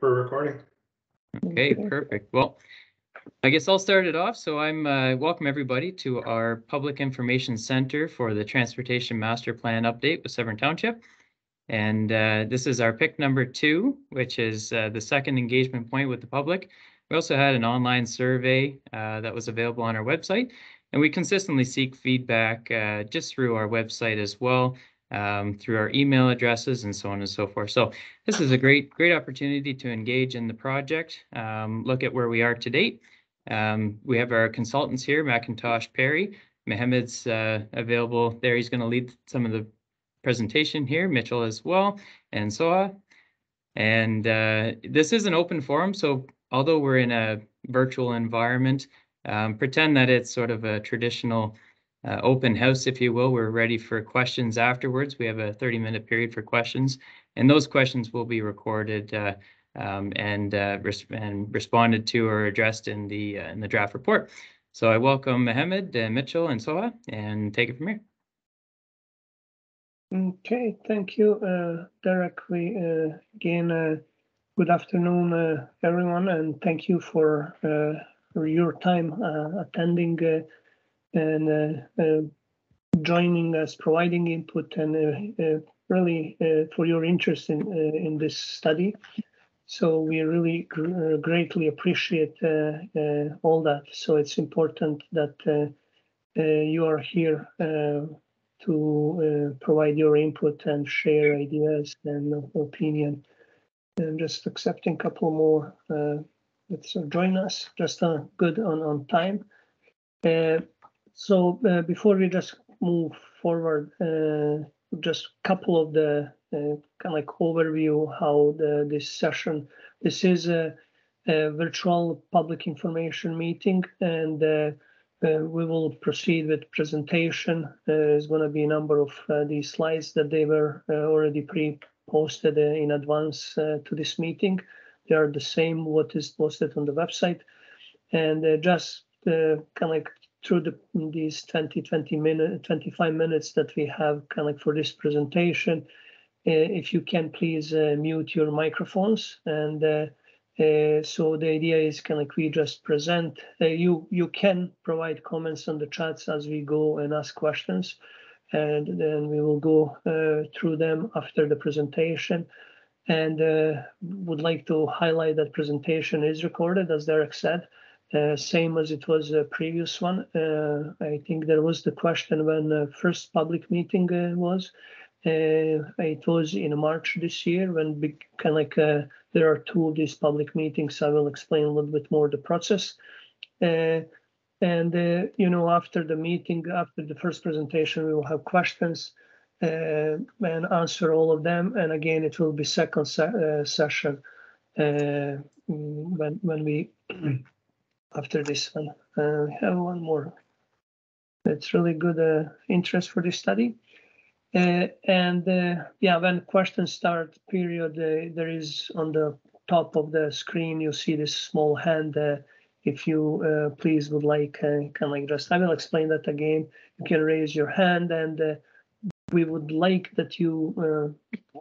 for recording. Okay, Okay. perfect. Well, I guess I'll start it off. So I'm uh, welcome everybody to our Public Information Center for the Transportation Master Plan update with Severn Township. And uh, this is our pick number two, which is uh, the second engagement point with the public. We also had an online survey uh, that was available on our website. And we consistently seek feedback uh, just through our website as well, um, through our email addresses and so on and so forth. So this is a great, great opportunity to engage in the project, um, look at where we are to date. Um, we have our consultants here, McIntosh Perry. Mohammed's uh, available there. He's going to lead some of the presentation here, Mitchell as well, and Soha. And uh, this is an open forum, so although we're in a virtual environment, um, pretend that it's sort of a traditional uh, open house, if you will. We're ready for questions afterwards. We have a 30 minute period for questions, and those questions will be recorded uh, um, and, uh, res- and responded to or addressed in the uh, in the draft report. So I welcome Mohammed, uh, Mitchell, and Soha, and take it from here. Okay, thank you, uh, Derek. We, again, good afternoon, everyone, and thank you for, for your time, attending, and, uh, uh, joining us, providing input and, uh, really, for your interest in, in this study. So we really gr- greatly appreciate, all that. So it's important that, you are here, to uh, provide your input and share ideas and opinion. And just accepting a couple more uh, so join us just uh, good on on time. Uh, so uh, before we just move forward, uh, just a couple of the uh, kind of like overview how the this session. This is a, a virtual public information meeting and. Uh, uh, we will proceed with presentation. Uh, There's going to be a number of uh, these slides that they were uh, already pre-posted uh, in advance uh, to this meeting. They are the same what is posted on the website. And uh, just kind of like through the, these 20, 20 minute, 25 minutes that we have kind of for this presentation, uh, if you can please uh, mute your microphones and uh, uh, so the idea is kind of we just present. Uh, you you can provide comments on the chats as we go and ask questions, and then we will go uh, through them after the presentation. And would like to highlight that presentation is recorded, as Derek said, uh, same as it was a previous one. Uh, I think there was the question when the first public meeting uh, was. Uh, it was in March this year when kind of like uh, there are two of these public meetings. I will explain a little bit more the process. And, you know, after the meeting, after the first presentation, we will have questions and answer all of them. And again, it will be second se session when, when we, after this one, uh, we have one more. It's really good uh, interest for this study. Uh, and uh, yeah, when questions start, period, uh, there is on the top of the screen, you see this small hand. Uh, if you please would like, kind of like just, I will explain that again. You can raise your hand, and we would like that you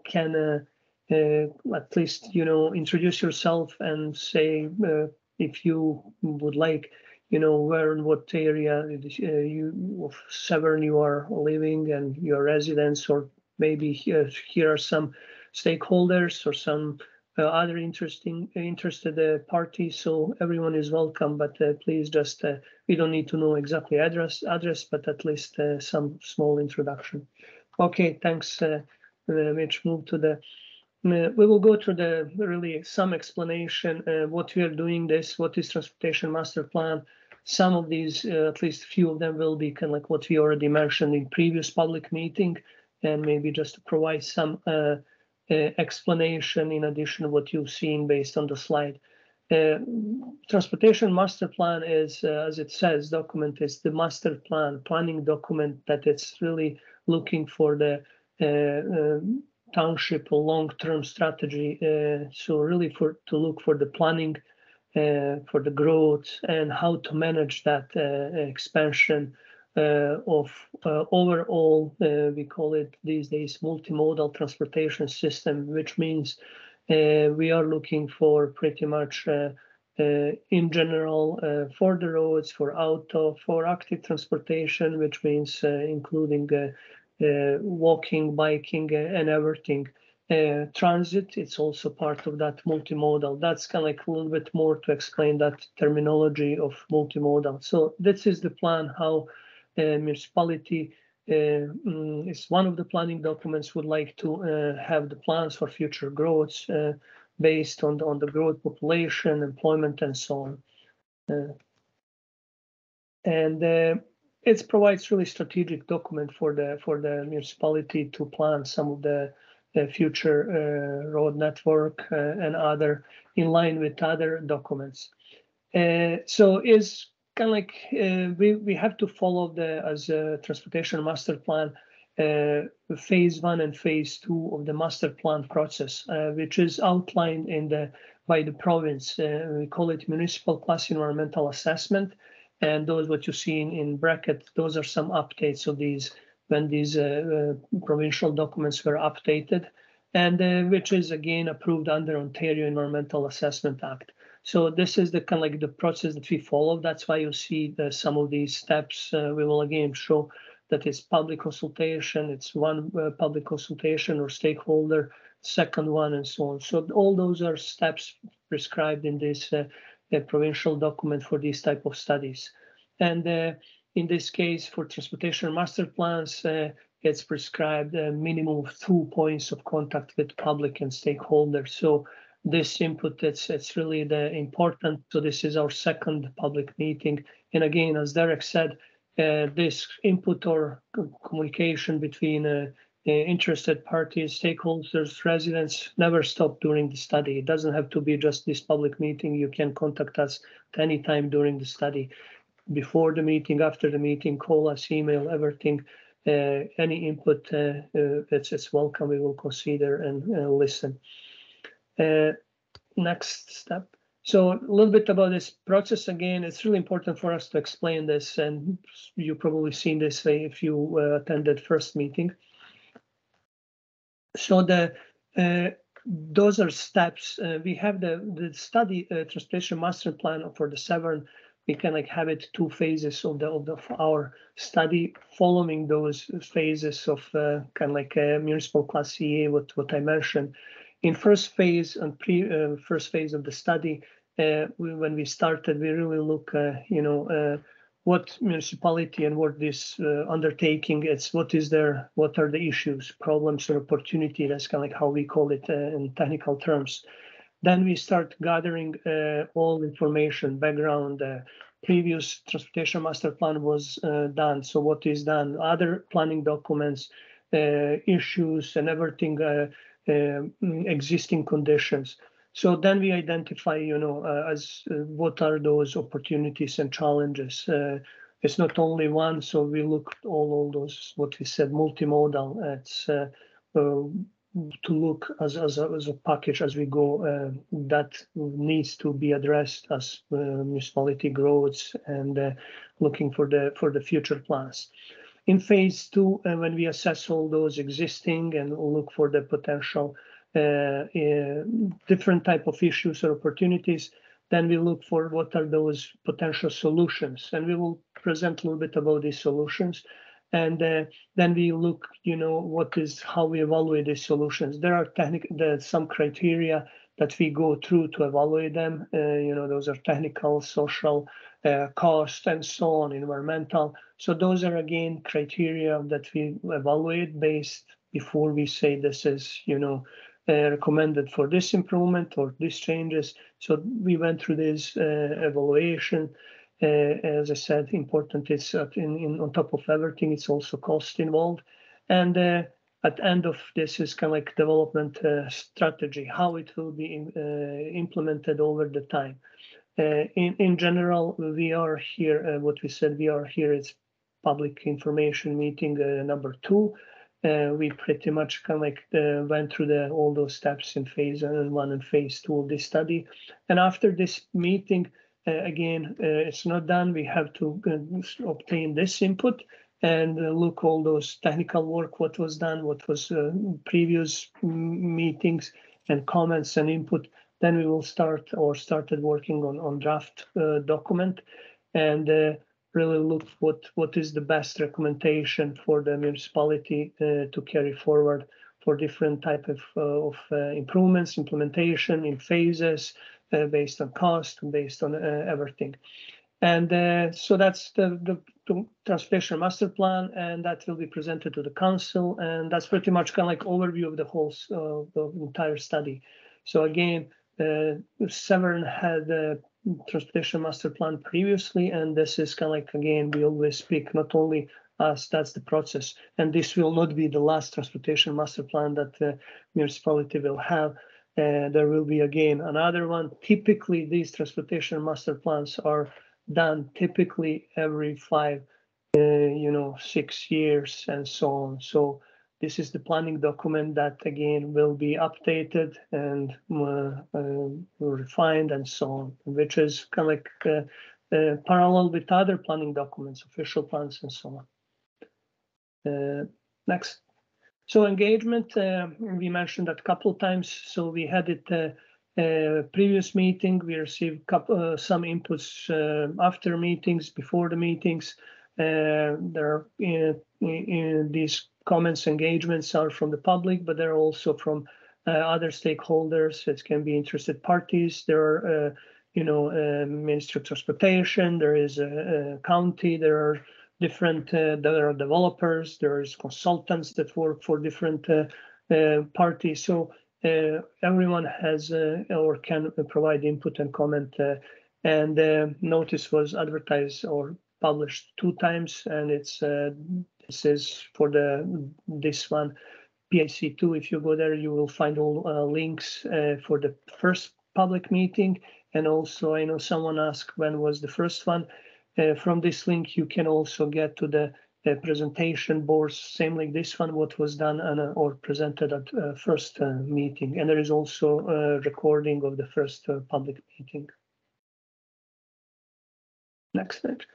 can at least you know introduce yourself and say if you would like you know where and what area uh, you of Severn you are living and your residence, or maybe here, here are some stakeholders or some uh, other interesting interested uh, parties. So everyone is welcome, but uh, please just uh, we don't need to know exactly address address, but at least uh, some small introduction. Okay, thanks, uh, uh, Mitch. Move to the uh, we will go through the really some explanation uh, what we are doing this what is transportation master plan. Some of these uh, at least a few of them will be kind of like what we already mentioned in previous public meeting and maybe just to provide some uh, explanation in addition to what you've seen based on the slide. Uh, transportation master plan is uh, as it says document is the master plan planning document that it's really looking for the uh, township long-term strategy. Uh, so really for to look for the planning uh, for the growth and how to manage that uh, expansion uh, of uh, overall, uh, we call it these days multimodal transportation system, which means we are looking for pretty much in general for the roads, for auto, for active transportation, which means including walking, biking, and everything. Uh, transit, it's also part of that multimodal. That's kind of like a little bit more to explain that terminology of multimodal. So this is the plan how uh, municipality uh, mm, is one of the planning documents would like to uh, have the plans for future growths uh, based on the, on the growth population, employment, and so on. Uh, and it provides really strategic document for the for the municipality to plan some of the the future uh, road network uh, and other in line with other documents. Uh, so is kind of like we we have to follow the as a transportation master plan uh, phase one and phase two of the master plan process, uh, which is outlined in the by the province. Uh, we call it municipal class environmental assessment, and those what you see in, in bracket. Those are some updates of these when these uh, uh, provincial documents were updated, and uh, which is again approved under Ontario Environmental Assessment Act. So this is the kind of like the process that we follow. That's why you see the, some of these steps. Uh, we will again show that it's public consultation. It's one uh, public consultation or stakeholder, second one, and so on. So all those are steps prescribed in this uh, provincial document for these type of studies. And in this case, for transportation master plans, uh, it's prescribed a minimum of two points of contact with public and stakeholders. So this input, it's, it's really the important. So this is our second public meeting. And again, as Derek said, uh, this input or communication between uh, interested parties, stakeholders, residents never stop during the study. It doesn't have to be just this public meeting. You can contact us at any time during the study before the meeting, after the meeting, call us, email, everything. Uh, any input uh, uh, that's it's welcome. We will consider and uh, listen. Uh, next step. So a little bit about this process again. It's really important for us to explain this, and you probably seen this if you uh, attended first meeting. So the those are steps. we have the the study transportation master plan for the Severn we can like have it two phases of the of, the, of our study following those phases of uh, kind of like a municipal class EA, what what I mentioned. In first phase and pre uh, first phase of the study, uh, we, when we started, we really look, uh, you know, uh, what municipality and what this uh, undertaking it's what is there, what are the issues, problems, or opportunity. That's kind of like how we call it in technical terms. Then we start gathering uh, all information, background, uh, previous transportation master plan was uh, done. So what is done, other planning documents, uh, issues and everything, uh, uh, existing conditions. So then we identify, you know, as what are those opportunities and challenges. it's not only one, so we look all, all those, what we said, multimodal. It's to look as, as, a, as a package as we go uh, that needs to be addressed as uh, municipality grows and uh, looking for the for the future plans. In phase two, uh, when we assess all those existing and look for the potential uh, uh, different type of issues or opportunities, then we look for what are those potential solutions, and we will present a little bit about these solutions. And uh, then we look you know what is how we evaluate these solutions. There are technical some criteria that we go through to evaluate them. Uh, you know those are technical social uh, cost and so on environmental. So those are again criteria that we evaluate based before we say this is you know uh, recommended for this improvement or these changes so we went through this uh, evaluation uh, as I said, important is in, in on top of everything, it's also cost involved. And uh, at the end of this is kind of like development uh, strategy, how it will be in, implemented over the time. in, in general, we are here, what we said, we are here, it's public information meeting number two. Uh, we pretty much kind of like uh, went through the all those steps in phase one and phase two of this study. And after this meeting, uh, again, uh, it's not done. We have to uh, obtain this input and look all those technical work, what was done, what was previous meetings, and comments and input, then we will start or started working on, on draft uh, document and uh, really look what, what is the best recommendation for the municipality uh, to carry forward for different type of, uh, of uh, improvements, implementation in phases uh, based on cost, based on everything. And uh, so that's the, the, transportation master plan, and that will be presented to the council. And that's pretty much kind of like overview of the whole, uh, the entire study. So again, uh, Severn had a transportation master plan previously, and this is kind of like, again, we always speak not only us, that's the process. And this will not be the last transportation master plan that the municipality will have. Uh, there will be again another one. Typically, these transportation master plans are done typically every five, uh, you know, six years and so on. So this is the planning document that again will be updated and uh, uh, refined and so on, which is kind of like uh, uh, parallel with other planning documents, official plans and so on. Uh, next. So engagement, uh, we mentioned that a couple of times. So we had it uh, previous meeting, we received couple, uh, some inputs uh, after meetings, before the meetings. Uh, there in, in these comments, engagements are from the public, but they're also from uh, other stakeholders. It can be interested parties. There are, uh, you know, Ministry of Transportation. There is a, a county. There are different. there are developers. There is consultants that work for different parties. So uh, everyone has uh, or can provide input and comment. Uh, and notice was advertised or published two times, and it's this is for the this one PIC2. If you go there, you will find all uh, links uh, for the first public meeting. And also, I know someone asked when was the first one. Uh, from this link, you can also get to the uh, presentation boards, same like this one, what was done and, uh, or presented at uh, first uh, meeting. And there is also a recording of the first uh, public meeting. Next slide.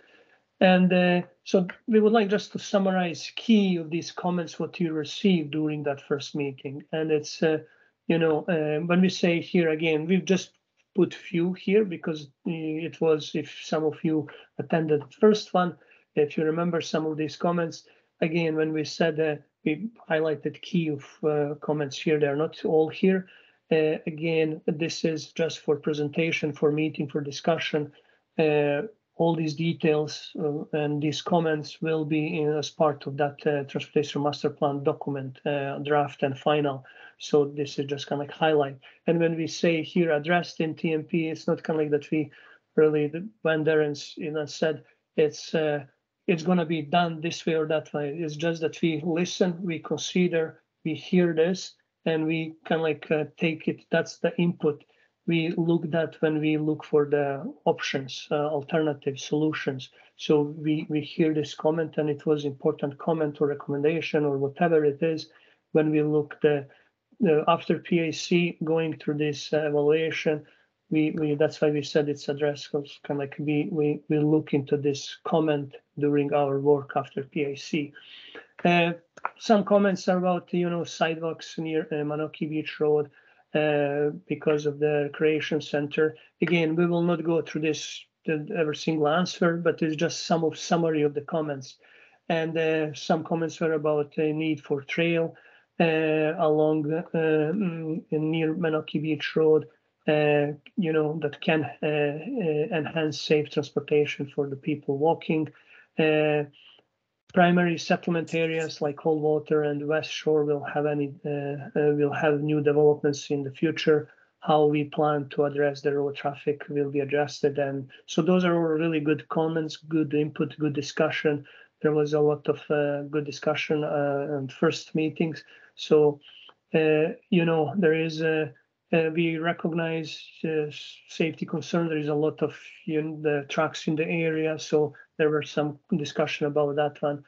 And uh, so we would like just to summarize key of these comments, what you received during that first meeting. And it's, you know, when we say here again, we've just put few here because it was, if some of you attended the first one, if you remember some of these comments, again, when we said that we highlighted key of uh, comments here, they're not all here. Uh, again, this is just for presentation, for meeting, for discussion. Uh, all these details uh, and these comments will be in, as part of that uh, transportation master plan document, uh, draft and final. So this is just kind of like highlight. And when we say here addressed in TMP, it's not kind of like that we really went there and you know said it's it's going to be done this way or that way. It's just that we listen, we consider, we hear this, and we kind of like uh, take it. That's the input we look at when we look for the options, uh, alternative solutions. So we we hear this comment, and it was important comment or recommendation or whatever it is. When we look the, the after PAC going through this uh, evaluation, we, we that's why we said it's addressed kind of like we, we we look into this comment during our work after PAC. Uh, some comments are about you know sidewalks near uh, Menoke Beach Road uh, because of the recreation center. Again, we will not go through this every single answer, but it's just some of summary of the comments. And uh, some comments were about the need for trail uh, along uh, mm, near Menoke Beach Road uh, you know, that can uh, enhance safe transportation for the people walking. Primary settlement areas like Coldwater and West Shore will have any will have new developments in the future how we plan to address the road traffic will be adjusted. And so those are all really good comments, good input, good discussion. There was a lot of uh, good discussion uh, and first meetings. So, uh, you know, there is a, uh, we recognize uh, safety concern. There is a lot of you know, the trucks in the area, so there were some discussion about that one.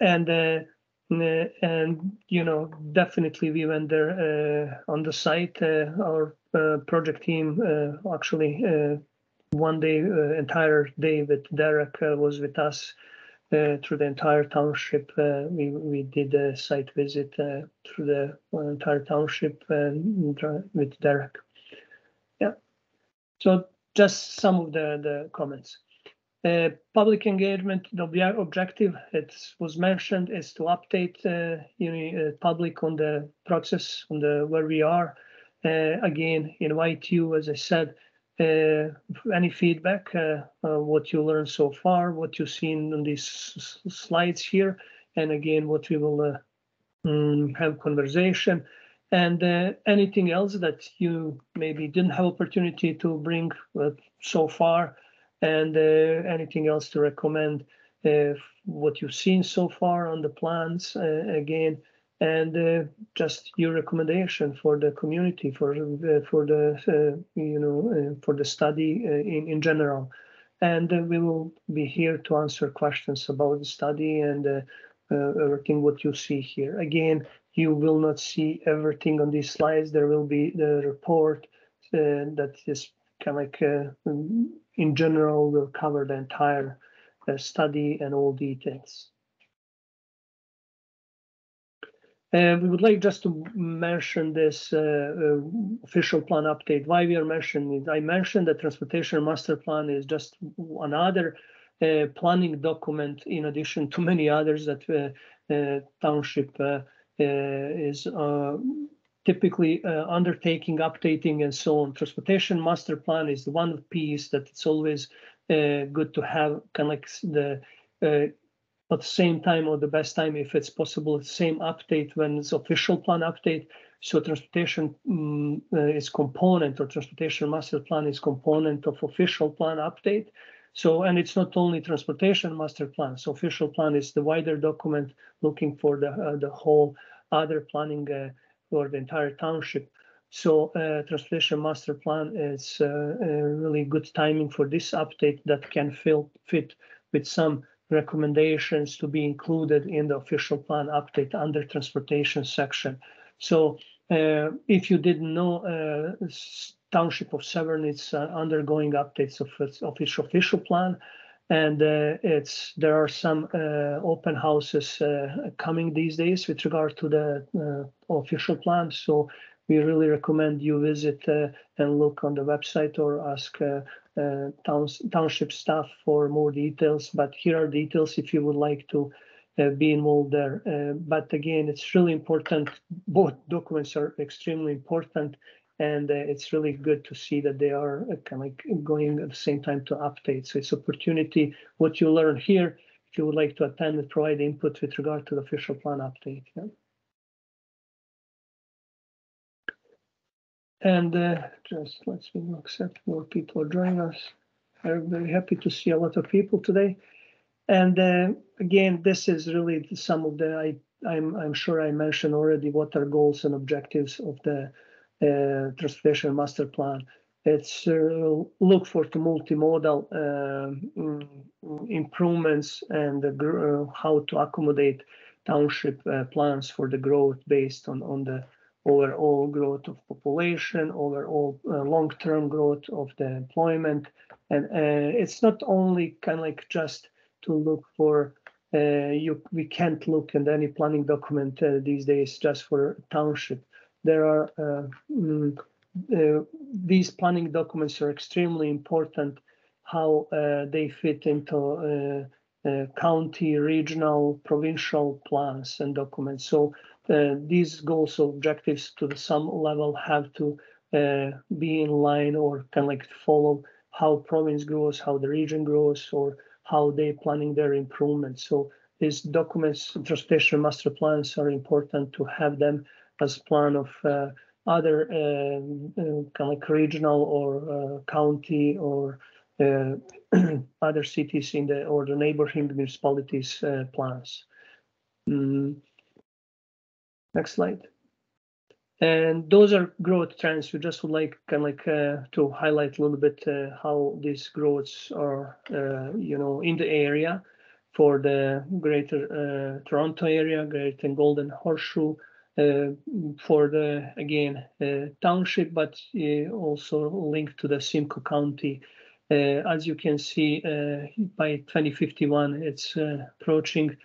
And uh, and you know definitely we went there uh, on the site. Uh, our uh, project team actually one day entire day with Derek was with us uh, through the entire township. Uh, we we did a site visit uh, through the entire township with Derek. Yeah. So just some of the the comments. Uh, public engagement, the obje- objective, it was mentioned, is to update uh, you uh, public on the process, on the where we are. Uh, again, invite you, as I said, uh, any feedback, uh, uh, what you learned so far, what you've seen on these slides here, and again, what we will mm, have conversation. And anything else that you maybe didn't have opportunity to bring so far, and uh, anything else to recommend uh, what you've seen so far on the plans uh, again? And just your recommendation for the community for for the you know for the study in in general. And we will be here to answer questions about the study and everything what you see here. Again you will not see everything on these slides. There will be the report uh, that is kind of like uh, in general will cover the entire uh, study and all details. Uh, we would like just to mention this uh, uh, official plan update. Why we are mentioning it? I mentioned the transportation master plan is just another uh, planning document in addition to many others that uh, township is typically uh, undertaking, updating, and so on. Transportation master plan is the one piece that it's always uh, good to have, kind of like the uh, at the same time or the best time, if it's possible, same update when it's official plan update. So transportation uh, is component or transportation master plan is component of official plan update. So, and it's not only transportation master plan. So official plan is the wider document looking for the, uh, the whole other planning uh, for the entire township. So uh, transportation master plan is uh, really good timing for this update that can fill, fit with some recommendations to be included in the official plan update under transportation section. So uh, if you didn't know, uh, Township of Severn is uh, undergoing updates of its official official plan. And uh, it's there are some uh, open houses uh, coming these days with regard to the uh, official plan. So we really recommend you visit uh, and look on the website or ask uh, towns, township staff for more details. But here are details if you would like to be involved there. But again, it's really important. Both documents are extremely important. And uh, it's really good to see that they are uh, kind of like going at the same time to update. So it's opportunity. What you learn here, if you would like to attend and provide input with regard to the official plan update. Yeah. And uh, just let's accept more people are joining us. I'm very happy to see a lot of people today. And uh, again, this is really some of the I I'm I'm sure I mentioned already what are goals and objectives of the transportation master plan. It's uh, look for the multimodal um, mm, improvements and the, uh, how to accommodate township uh, plans for the growth based on on the overall growth of population, overall uh, long-term growth of the employment. And uh, it's not only kind of like just to look for, uh, you, we can't look in any planning document uh, these days just for township. There are, uh, mm, uh, these planning documents are extremely important, how uh, they fit into uh, uh, county, regional, provincial plans and documents. So uh, these goals objectives to the some level have to be in line or kind like follow how province grows, how the region grows, or how they planning their improvements. So these documents, transportation master plans are important to have them as plan of uh, other uh, kind of like regional or uh, county or uh, other cities in the or the neighboring municipalities uh, plans. Mm. Next slide. And those are growth trends. We just would like kind of like uh, to highlight a little bit uh, how these growths are, uh, you know, in the area for the greater uh, Toronto area, Greater Golden Horseshoe, uh, Uh, for the again uh, township, but uh, also linked to the Simcoe County uh, As you can see, uh, by 2051, it's approaching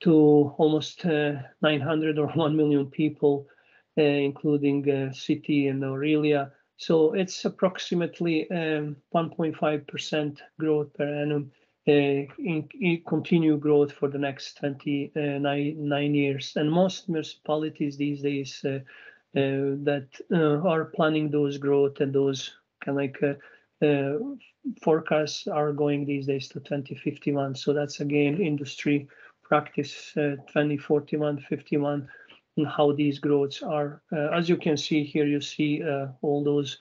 to almost 900 or 1 million people, including city and Orillia. So it's approximately um, 1.5% growth per annum Uh, in continued growth for the next 29 uh, years. And most municipalities these days uh, that are planning those growth and those kind of like forecasts are going these days to 2051. So that's again, industry practice 2041, 51, and how these growths are. As you can see here, you see all those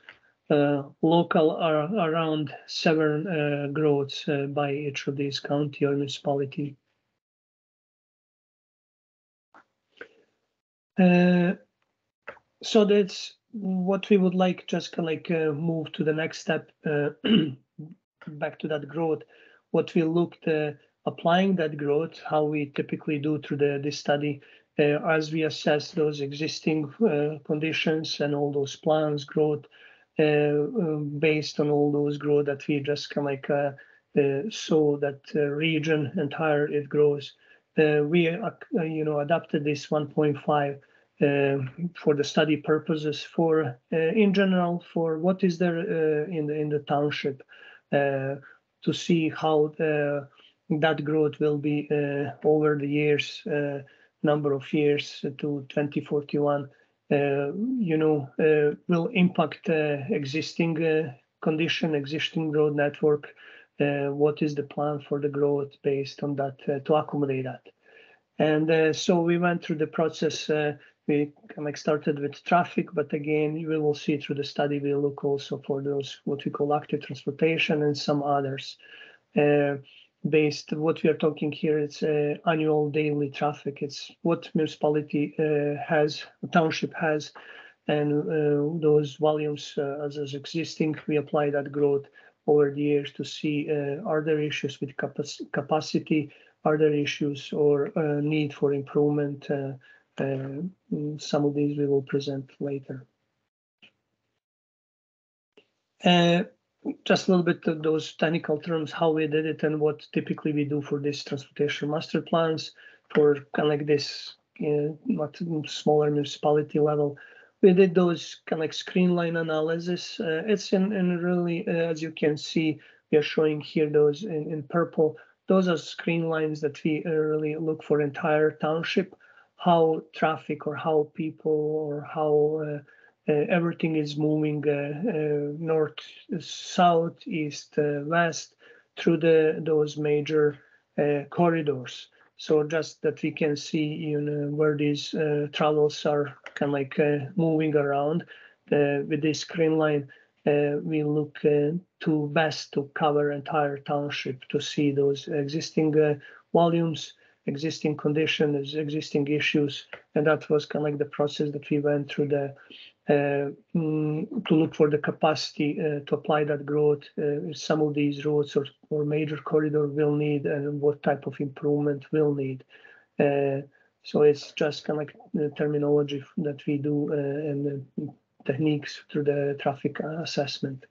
Uh, local are around seven uh, growths uh, by each of these county or municipality. So that's what we would like, just like move to the next step back to that growth. What we looked applying that growth, how we typically do through the this study, as we assess those existing conditions and all those plans growth, Uh, um, based on all those growth that we just kind of like uh, uh, saw that region entire it grows. We, you know, adapted this 1.5 for the study purposes for, in general, for what is there in the township to see how that growth will be over the years, number of years to 2041, Uh, you know, uh, will impact uh, existing condition, existing road network. What is the plan for the growth based on that to accommodate that? And so we went through the process. We kind of started with traffic, but again, you will see through the study, we look also for those, what we call active transportation and some others. Based what we are talking here, it's uh, annual daily traffic. It's what municipality uh, has, township has, and uh, those volumes as is existing, we apply that growth over the years to see are there issues with capacity, are there issues or need for improvement? Some of these we will present later. Just a little bit of those technical terms, how we did it and what typically we do for this transportation master plans for kind of like this, much smaller municipality level. We did those kind of like screen line analysis. Uh, it's in in really, uh, as you can see, we are showing here those in purple. Those are screen lines that we uh, really look for entire township, how traffic or how people or how Uh, everything is moving uh, uh, north, south, east, west through the those major corridors. So just that we can see, you know, where these travels are kind of like moving around. With this screen line, we look to best to cover entire township to see those existing volumes, existing conditions, existing issues, and that was kind of like the process that we went through Uh, mm, to look for the capacity uh, to apply that growth. Uh, some of these roads or major corridor will need and what type of improvement will need. So it's just kind of like the terminology that we do and the techniques through the traffic assessment.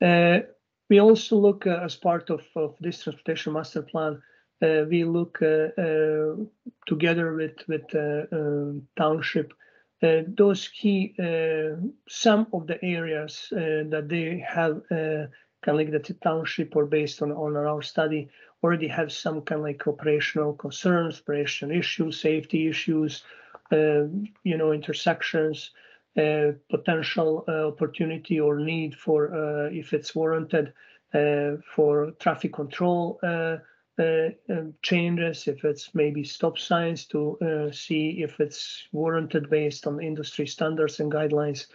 We also look as part of this transportation master plan, Uh, we look uh, uh, together with with um, township. Those key some of the areas that they have kind of like the township or based on on our study already have some kind of like operational concerns, operational issues, safety issues, you know, intersections, potential opportunity or need for if it's warranted for traffic control Uh, um, changes, if it's maybe stop signs to uh, see if it's warranted based on industry standards and guidelines,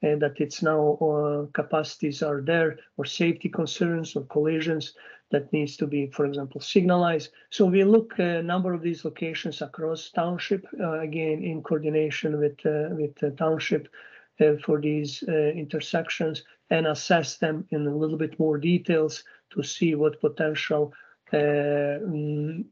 and that it's now uh, capacities are there, or safety concerns or collisions that needs to be, for example, signalized. So we look a number of these locations across township, again, in coordination with the township, for these intersections, and assess them in a little bit more details to see what potential Uh, um,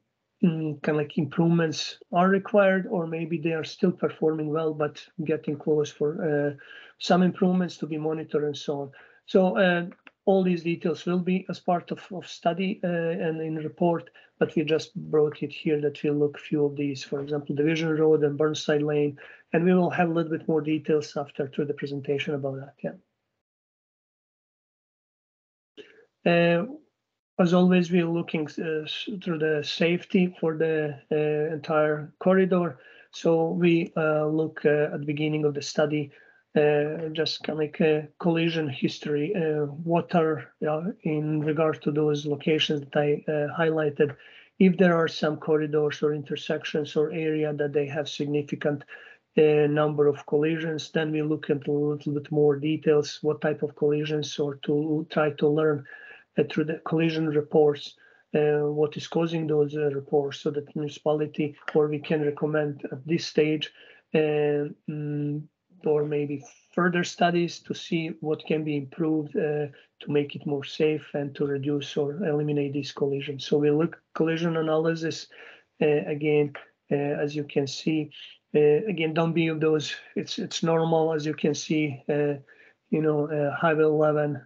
um, kind of like improvements are required, or maybe they are still performing well, but getting close for uh, some improvements to be monitored and so on. So uh, all these details will be as part of study and in report, but we just brought it here that we'll look few of these, for example, Division Road and Burnside Line, and we will have a little bit more details after through the presentation about that. Yeah. As always, we are looking uh, through the safety for the uh, entire corridor. So we uh, look at the beginning of the study, just kind of like a collision history, what are in regard to those locations that I highlighted. If there are some corridors or intersections or area that they have significant number of collisions, then we look into a little bit more details, what type of collisions, or to try to learn Uh, through the collision reports uh, what is causing those uh, reports, so that municipality or we can recommend at this stage mm, or maybe further studies to see what can be improved to make it more safe and to reduce or eliminate these collisions. So we look collision analysis again, as you can see. Again, don't be of those. It's normal, as you can see, you know, Highway 11,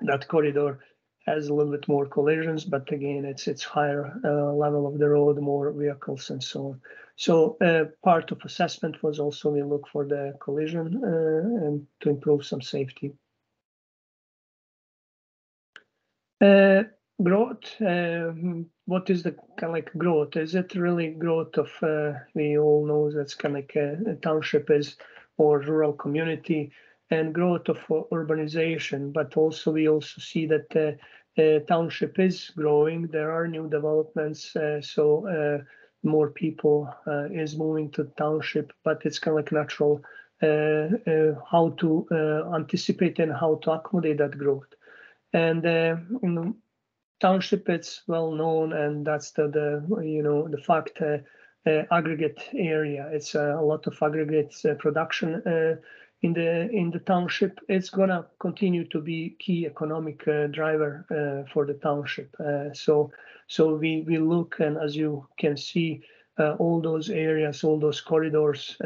that corridor has a little bit more collisions, but again, it's it's higher uh, level of the road, more vehicles and so on. So, uh, part of assessment was also we look for the collision uh, and to improve some safety. Growth, um, what is the kind of like growth? Is it really growth of, we all know that's kind of like a township is or rural community and growth of uh, urbanization, but also we also see that the township is growing. There are new developments, so more people is moving to township, but it's kind of like natural how to anticipate and how to accommodate that growth. And the township, it's well known, and that's the you know the fact aggregate area. It's a lot of aggregates production in the in the township. It's gonna continue to be key economic uh, driver uh, for the township. Uh, so so we we look, and as you can see, all those areas, all those corridors,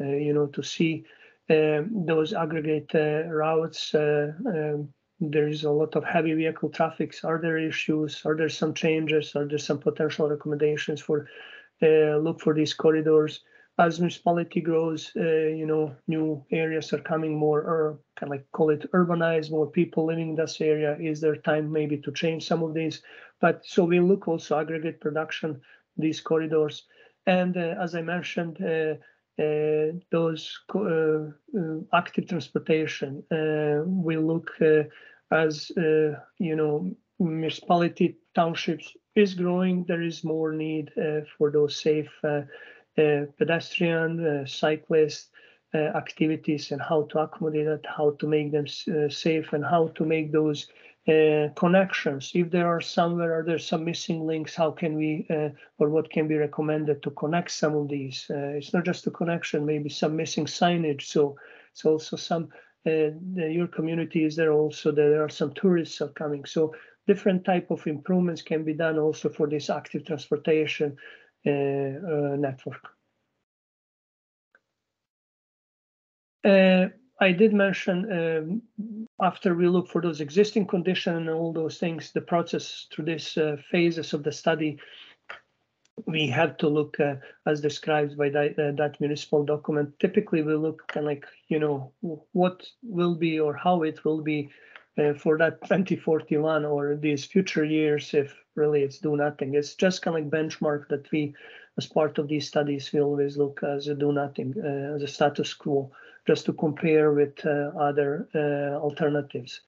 you know, to see those aggregate routes. Um, there is a lot of heavy vehicle traffic. Are there issues? Are there some changes? Are there some potential recommendations for look for these corridors? As municipality grows, uh, you know, new areas are coming more or kind of like call it urbanized, more people living in this area. Is there time maybe to change some of these? But so we look also aggregate production, these corridors. And uh, as I mentioned, uh, those active transportation, we look as you know, municipality townships is growing. There is more need for those safe Uh, pedestrian uh, cyclist uh, activities and how to accommodate that, how to make them safe, and how to make those connections. If there are somewhere, are there some missing links, how can we or what can be recommended to connect some of these? It's not just a connection, maybe some missing signage. So it's also some your community is there also, there are some tourists are coming. So different type of improvements can be done also for this active transportation network. I did mention after we look for those existing condition and all those things, the process through this phases of the study, we have to look as described by that municipal document. Typically, we look kind of like, you know, what will be or how it will be Uh, for that 2041 or these future years, if really it's do nothing. It's just kind of like benchmark that we, as part of these studies, we always look as a do nothing, uh, as a status quo, just to compare with uh, other alternatives.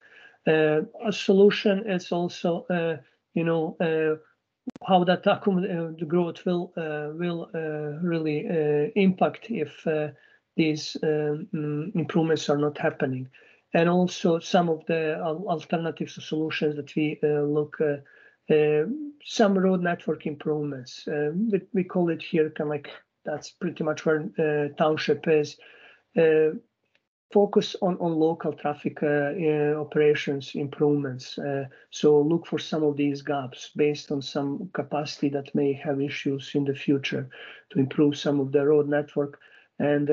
A solution is also, you know, how that the growth will will really impact if these um, mm, improvements are not happening. And also some of the alternative solutions that we uh, look uh, uh, some road network improvements. We call it here, kind of like that's pretty much where township is. focus on local traffic operations improvements. So look for some of these gaps based on some capacity that may have issues in the future to improve some of the road network and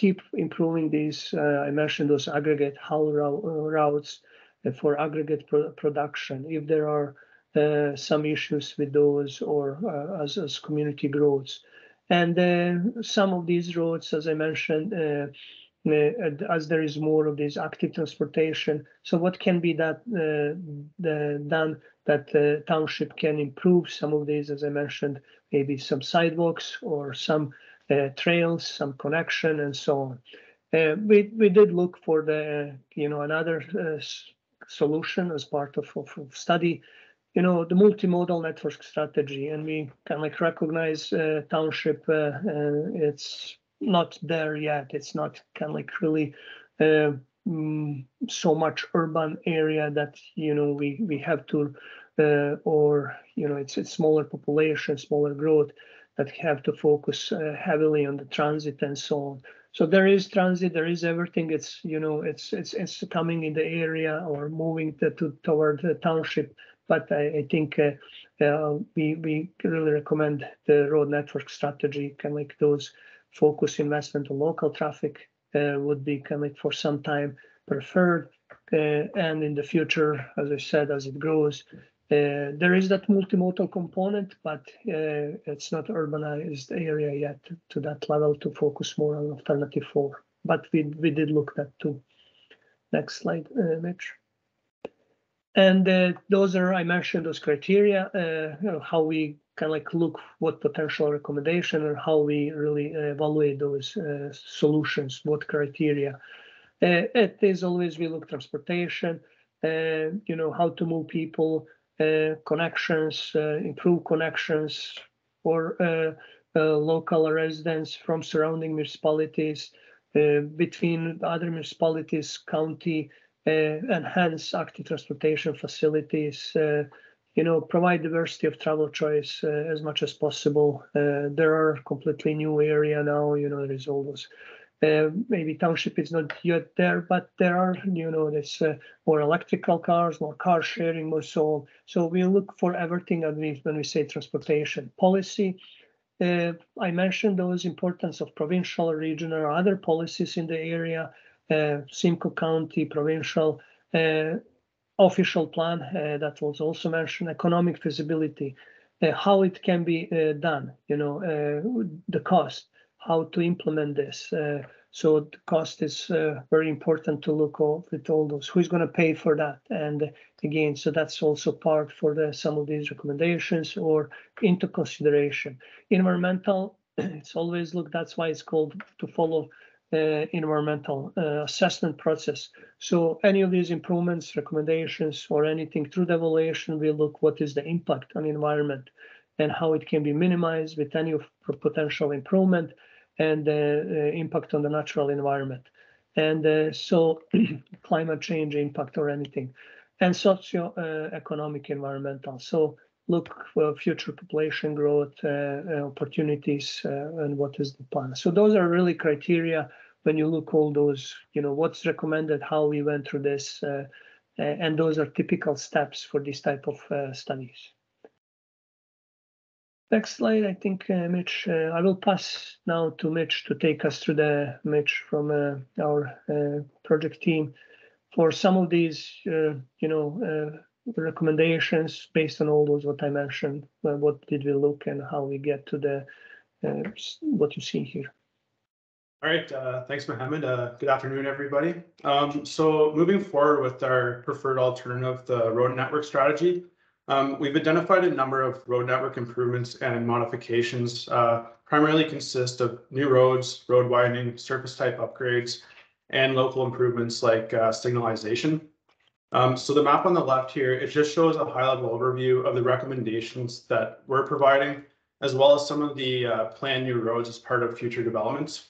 keep improving these. Uh, I mentioned those aggregate haul uh, routes uh, for aggregate production. If there are some issues with those or as community grows. And then some of these roads, as I mentioned, as there is more of this active transportation, so what can be that done that the township can improve some of these, as I mentioned, maybe some sidewalks or some Uh, trails, some connection, and so on. Uh, we we did look for the, you know, another uh, solution as part of of study, you know, the multimodal network strategy, and we kind of like recognize township, it's not there yet. It's not kind of like really mm, so much urban area that, you know, we we have to or, you know, it's a smaller population, smaller growth, that have to focus uh, heavily on the transit and so on. So there is transit, there is everything. It's, you know, it's it's it's coming in the area or moving to toward the township. But I think uh, uh, we we really recommend the road network strategy, of like those focus investment on local traffic would be coming for some time preferred. And in the future, as I said, as it grows, Uh, there is that multimodal component, but uh, it's not urbanized area yet to that level to focus more on alternative four. But we we did look at that too. Next slide, uh, Mitch. And those are, I mentioned those criteria, you know, how we kind of like look what potential recommendation or how we really evaluate those solutions, what criteria. It is always we look transportation, you know, how to move people, Uh, connections, uh, improve connections for uh, local residents from surrounding municipalities, between other municipalities, county, enhance active transportation facilities, you know, provide diversity of travel choice, as much as possible. There are completely new area now, you know, there is all those, Uh, maybe township is not yet there, but there are, you know, there's uh, more electrical cars, more car sharing, more so on. So we look for everything when we say transportation policy. Uh, I mentioned those importance of provincial, regional, or other policies in the area, Simcoe County, provincial, official plan, that was also mentioned, economic feasibility, how it can be done, you know, the cost, how to implement this. Uh, so the cost is uh, very important to look at all those. Who's gonna pay for that? And again, so that's also part for the some of these recommendations or into consideration. Environmental, it's always look, that's why it's called to follow uh, environmental assessment process. So any of these improvements, recommendations, or anything through the evaluation, we look what is the impact on the environment and how it can be minimized with any potential improvement and the impact on the natural environment. And uh, so climate change impact or anything, and socio-economic uh, environmental. So look for future population growth uh, opportunities and what is the plan. So those are really criteria when you look all those, you know, what's recommended, how we went through this, and those are typical steps for this type of studies. Next slide, I think, uh, Mitch, uh, I will pass now to Mitch to take us through the Mitch from uh, our project team. For some of these, you know, recommendations based on all those what I mentioned, what did we look and how we get to the what you see here. All right, thanks, Mohammed. Good afternoon, everybody. Um, so moving forward with our preferred alternative, the road network strategy, Um, we've identified a number of road network improvements and modifications, uh, primarily consist of new roads, road widening, surface type upgrades, and local improvements like uh, signalization. Um, so the map on the left here, it just shows a high-level overview of the recommendations that we're providing, as well as some of the uh, planned new roads as part of future developments.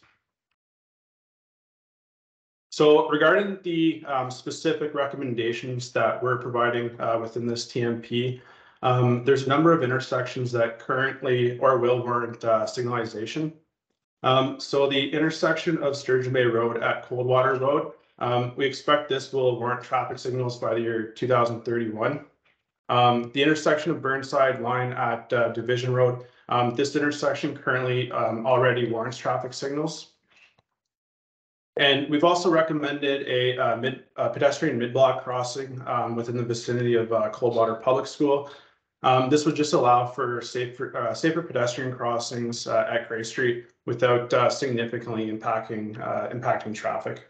So regarding the specific recommendations that we're providing within this TMP, there's a number of intersections that currently or will warrant signalization. Um, so the intersection of Sturgeon Bay Road at Coldwater Road, um, we expect this will warrant traffic signals by the year two thousand thirty-one. Um, the intersection of Burnside line at uh, Division Road, um, this intersection currently um, already warrants traffic signals. And we've also recommended a uh, mid pedestrian mid-block crossing um, within the vicinity of uh, Coldwater Public School. Um, this would just allow for safer, uh, safer pedestrian crossings uh, at Gray Street without significantly impacting, impacting traffic.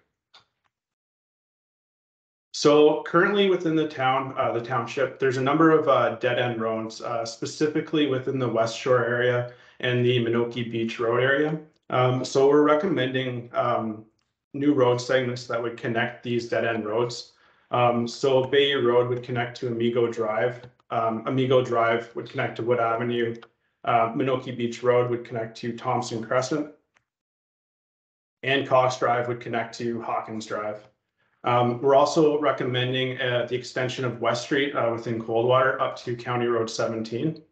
So currently within the town, the township, there's a number of dead end roads, specifically within the West Shore area and the Menoke Beach Road area. Um, so we're recommending um, new road segments that would connect these dead end roads. Um, so Bayou Road would connect to Amigo Drive. Um, Amigo Drive would connect to Wood Avenue. Uh, Menoke Beach Road would connect to Thompson Crescent. And Cox Drive would connect to Hawkins Drive. Um, we're also recommending uh, the extension of West Street uh, within Coldwater up to County Road 17.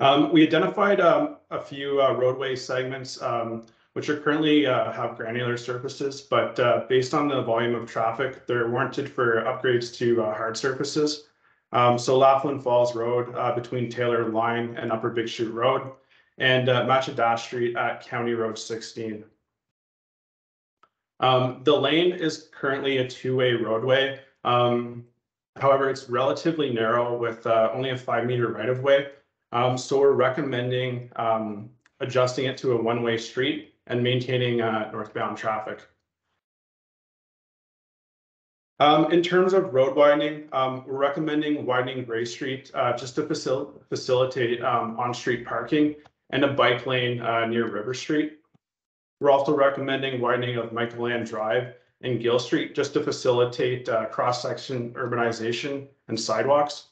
Um, we identified um, a few uh, roadway segments um, which are currently uh, have granular surfaces, but uh, based on the volume of traffic, they're warranted for upgrades to uh, hard surfaces. Um, so Laughlin Falls Road uh, between Taylor Line and Upper Big Chute Road, and uh, Matchedash Street at County Road 16. Um, the lane is currently a two-way roadway. Um, however, it's relatively narrow with only a five meter right of way. Um, so we're recommending um, adjusting it to a one-way street and maintaining uh, northbound traffic. Um, in terms of road widening, um, we're recommending widening Gray Street uh, just to facil facilitate um, on-street parking and a bike lane uh, near River Street. We're also recommending widening of Michael Land Drive and Gill Street just to facilitate uh, cross-section urbanization and sidewalks.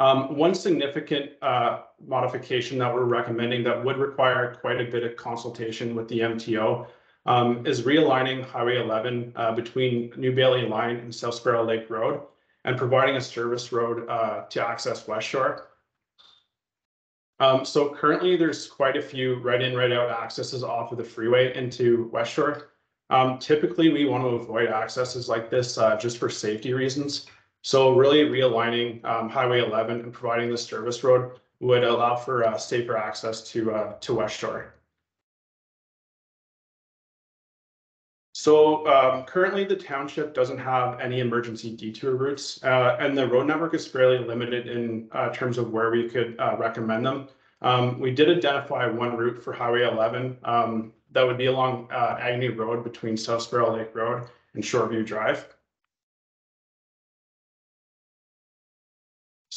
Um, one significant uh, modification that we're recommending that would require quite a bit of consultation with the MTO um, is realigning Highway 11 uh, between New Bailey Line and South Sparrow Lake Road and providing a service road uh, to access West Shore. Um, so currently there's quite a few right in, right out accesses off of the freeway into West Shore. Um, typically we want to avoid accesses like this uh, just for safety reasons. So really realigning um, Highway 11 and providing the service road would allow for uh, safer access to uh, to West Shore. So um, currently the township doesn't have any emergency detour routes uh, and the road network is fairly limited in uh, terms of where we could uh, recommend them. Um, we did identify one route for Highway 11 um, that would be along uh, Agnew Road between South Sparrow Lake Road and Shoreview Drive.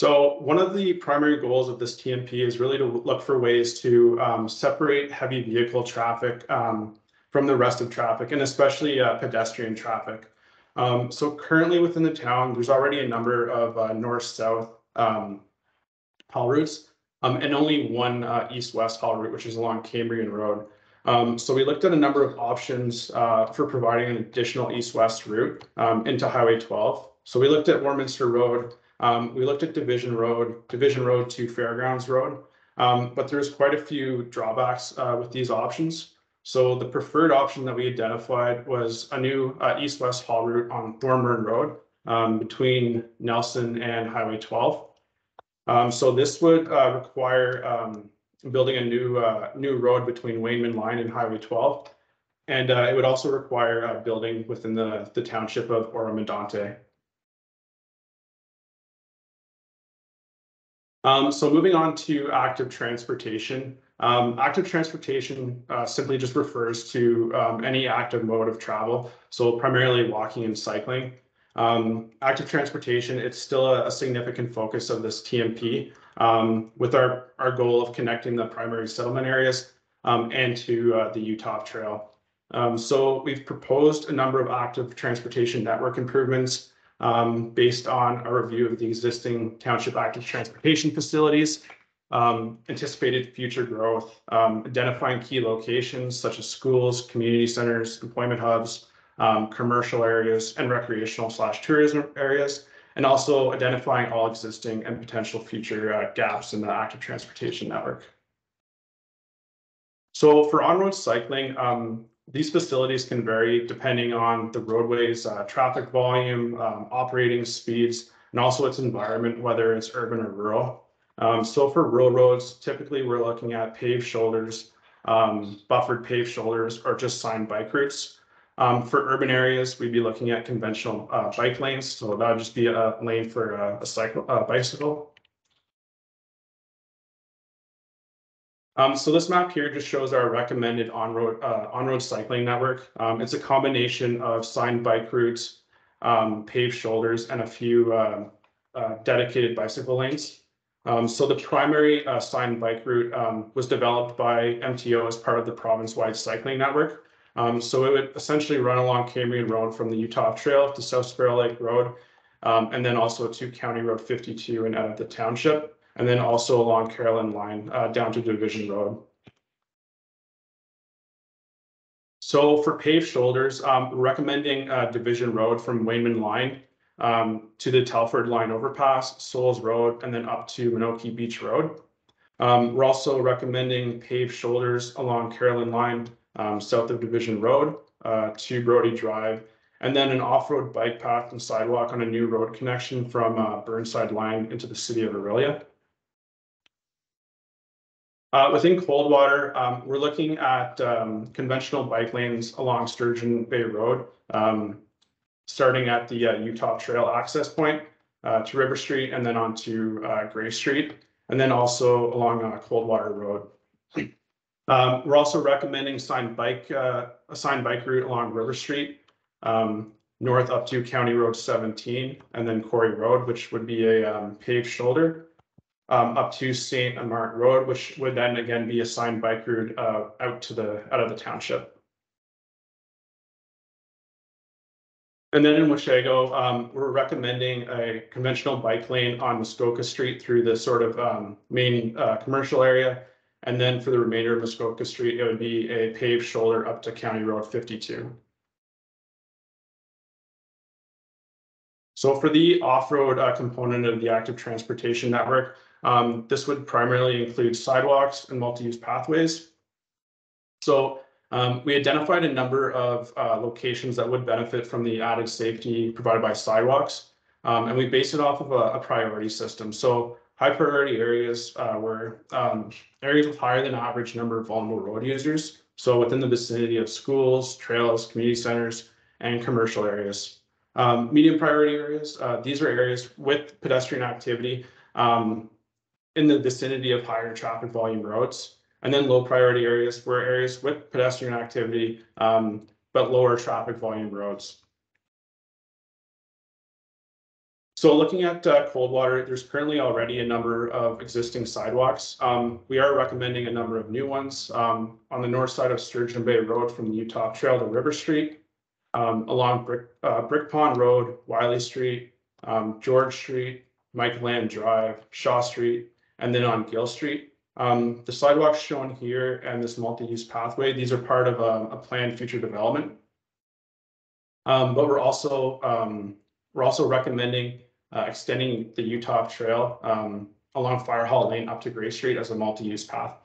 So one of the primary goals of this TMP is really to look for ways to um, separate heavy vehicle traffic um, from the rest of traffic and especially uh, pedestrian traffic. Um, so currently within the town, there's already a number of uh, north-south um, haul routes um, and only one uh, east-west haul route, which is along Cambrian Road. Um, so we looked at a number of options uh, for providing an additional east-west route um, into Highway 12. So we looked at Warminster Road, um, we looked at Division Road, Division Road to Fairgrounds Road, um, but there's quite a few drawbacks uh, with these options. So the preferred option that we identified was a new uh, east-west haul route on Thornburn Road um, between Nelson and Highway 12. Um, so this would uh, require um, building a new uh, new road between Wainman Line and Highway 12. And uh, it would also require a building within the, the township of Oro-Medonte. Um, so moving on to active transportation. Um, active transportation uh, simply just refers to um, any active mode of travel, so primarily walking and cycling. Um, active transportation, it's still a, a, significant focus of this TMP um, with our, our goal of connecting the primary settlement areas um, and to uh, the Uhthoff Trail. So we've proposed a number of active transportation network improvements um, based on a review of the existing township active transportation facilities, um, anticipated future growth, um, identifying key locations such as schools, community centers, employment hubs, um, commercial areas, and recreational slash tourism areas, and also identifying all existing and potential future uh, gaps in the active transportation network. So for on-road cycling, um, these facilities can vary depending on the roadways, uh, traffic volume, um, operating speeds, and also its environment, whether it's urban or rural. Um, so for rural roads, typically we're looking at paved shoulders, um, buffered paved shoulders, or just signed bike routes. Um, for urban areas, we'd be looking at conventional uh, bike lanes, so that would just be a lane for uh, a cycle, a bicycle. Um, so this map here just shows our recommended on-road uh, on-road cycling network. Um, it's a combination of signed bike routes, um, paved shoulders, and a few uh, uh, dedicated bicycle lanes. Um, so the primary uh, signed bike route um, was developed by MTO as part of the province-wide cycling network. So it would essentially run along Cambrian Road from the Uhthoff Trail to South Sparrow Lake Road, and then also to County Road 52 and out of the township and then also along Carlyon Line uh, down to Division Road. So for paved shoulders, um, recommending uh, Division Road from Wainman Line um, to the Telford Line overpass, Souls Road, and then up to Menoke Beach Road. Um, we're also recommending paved shoulders along Carlyon Line um, south of Division Road uh, to Brody Drive, and then an off-road bike path and sidewalk on a new road connection from uh, Burnside Line into the city of Orillia. Uh, within Coldwater, um, we're looking at um, conventional bike lanes along Sturgeon Bay Road, um, starting at the uh, Uhthoff Trail access point uh, to River Street and then onto uh, Gray Street, and then also along uh, Coldwater Road. Um, we're also recommending signed bike uh, a signed bike route along River Street, um, north up to County Road 17, and then Corey Road, which would be a um, paved shoulder um, up to St. Amart Road, which would then again be assigned bike route uh, out to the out of the township. And then in Washago, um, we're recommending a conventional bike lane on Muskoka Street through the sort of um, main uh, commercial area. And then for the remainder of Muskoka Street, it would be a paved shoulder up to County Road 52. So for the off-road uh, component of the active transportation network, um, this would primarily include sidewalks and multi-use pathways. So um, we identified a number of uh, locations that would benefit from the added safety provided by sidewalks. Um, and we based it off of a, a priority system. So high priority areas uh, were um, areas with higher than average number of vulnerable road users. So within the vicinity of schools, trails, community centers, and commercial areas. Um, medium priority areas, uh, these are areas with pedestrian activity um, in the vicinity of higher traffic volume roads. And then low priority areas were areas with pedestrian activity, um, but lower traffic volume roads. So looking at uh, Coldwater, there's currently already a number of existing sidewalks. Um, we are recommending a number of new ones um, on the north side of Sturgeon Bay Road from the Uhthoff Trail to River Street, um, along Brick, uh, Brick Pond Road, Wiley Street, um, George Street, Mike Land Drive, Shaw Street, and then on Gill Street. Um, the sidewalks shown here and this multi-use pathway, these are part of a, a planned future development. Um, but we're also um, we're also recommending uh, extending the Uhthoff Trail um, along Fire Hall Lane up to Gray Street as a multi-use path.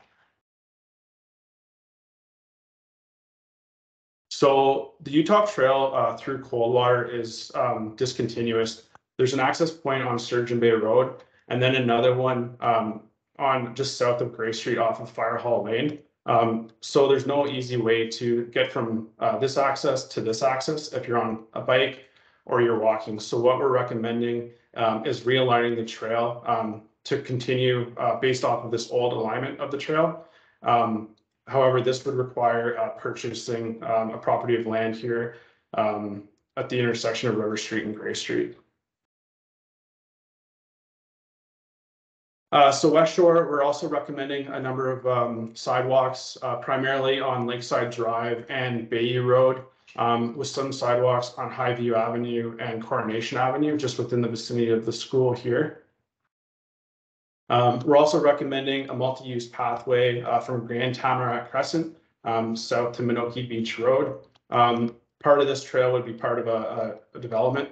So the Uhthoff Trail uh, through Coldwater is um, discontinuous. There's an access point on Sturgeon Bay Road and then another one um, on just south of Gray Street off of Fire Hall Lane. Um, so there's no easy way to get from uh, this access to this access if you're on a bike or you're walking. So what we're recommending um, is realigning the trail um, to continue uh, based off of this old alignment of the trail. Um, however, this would require uh, purchasing um, a property of land here um, at the intersection of River Street and Gray Street. Uh, so West Shore, we're also recommending a number of um, sidewalks, uh, primarily on Lakeside Drive and Bayou Road, um, with some sidewalks on Highview Avenue and Coronation Avenue, just within the vicinity of the school here. Um, we're also recommending a multi-use pathway uh, from Grand Tamarack Crescent um, south to Menoke Beach Road. Um, part of this trail would be part of a, a, a development.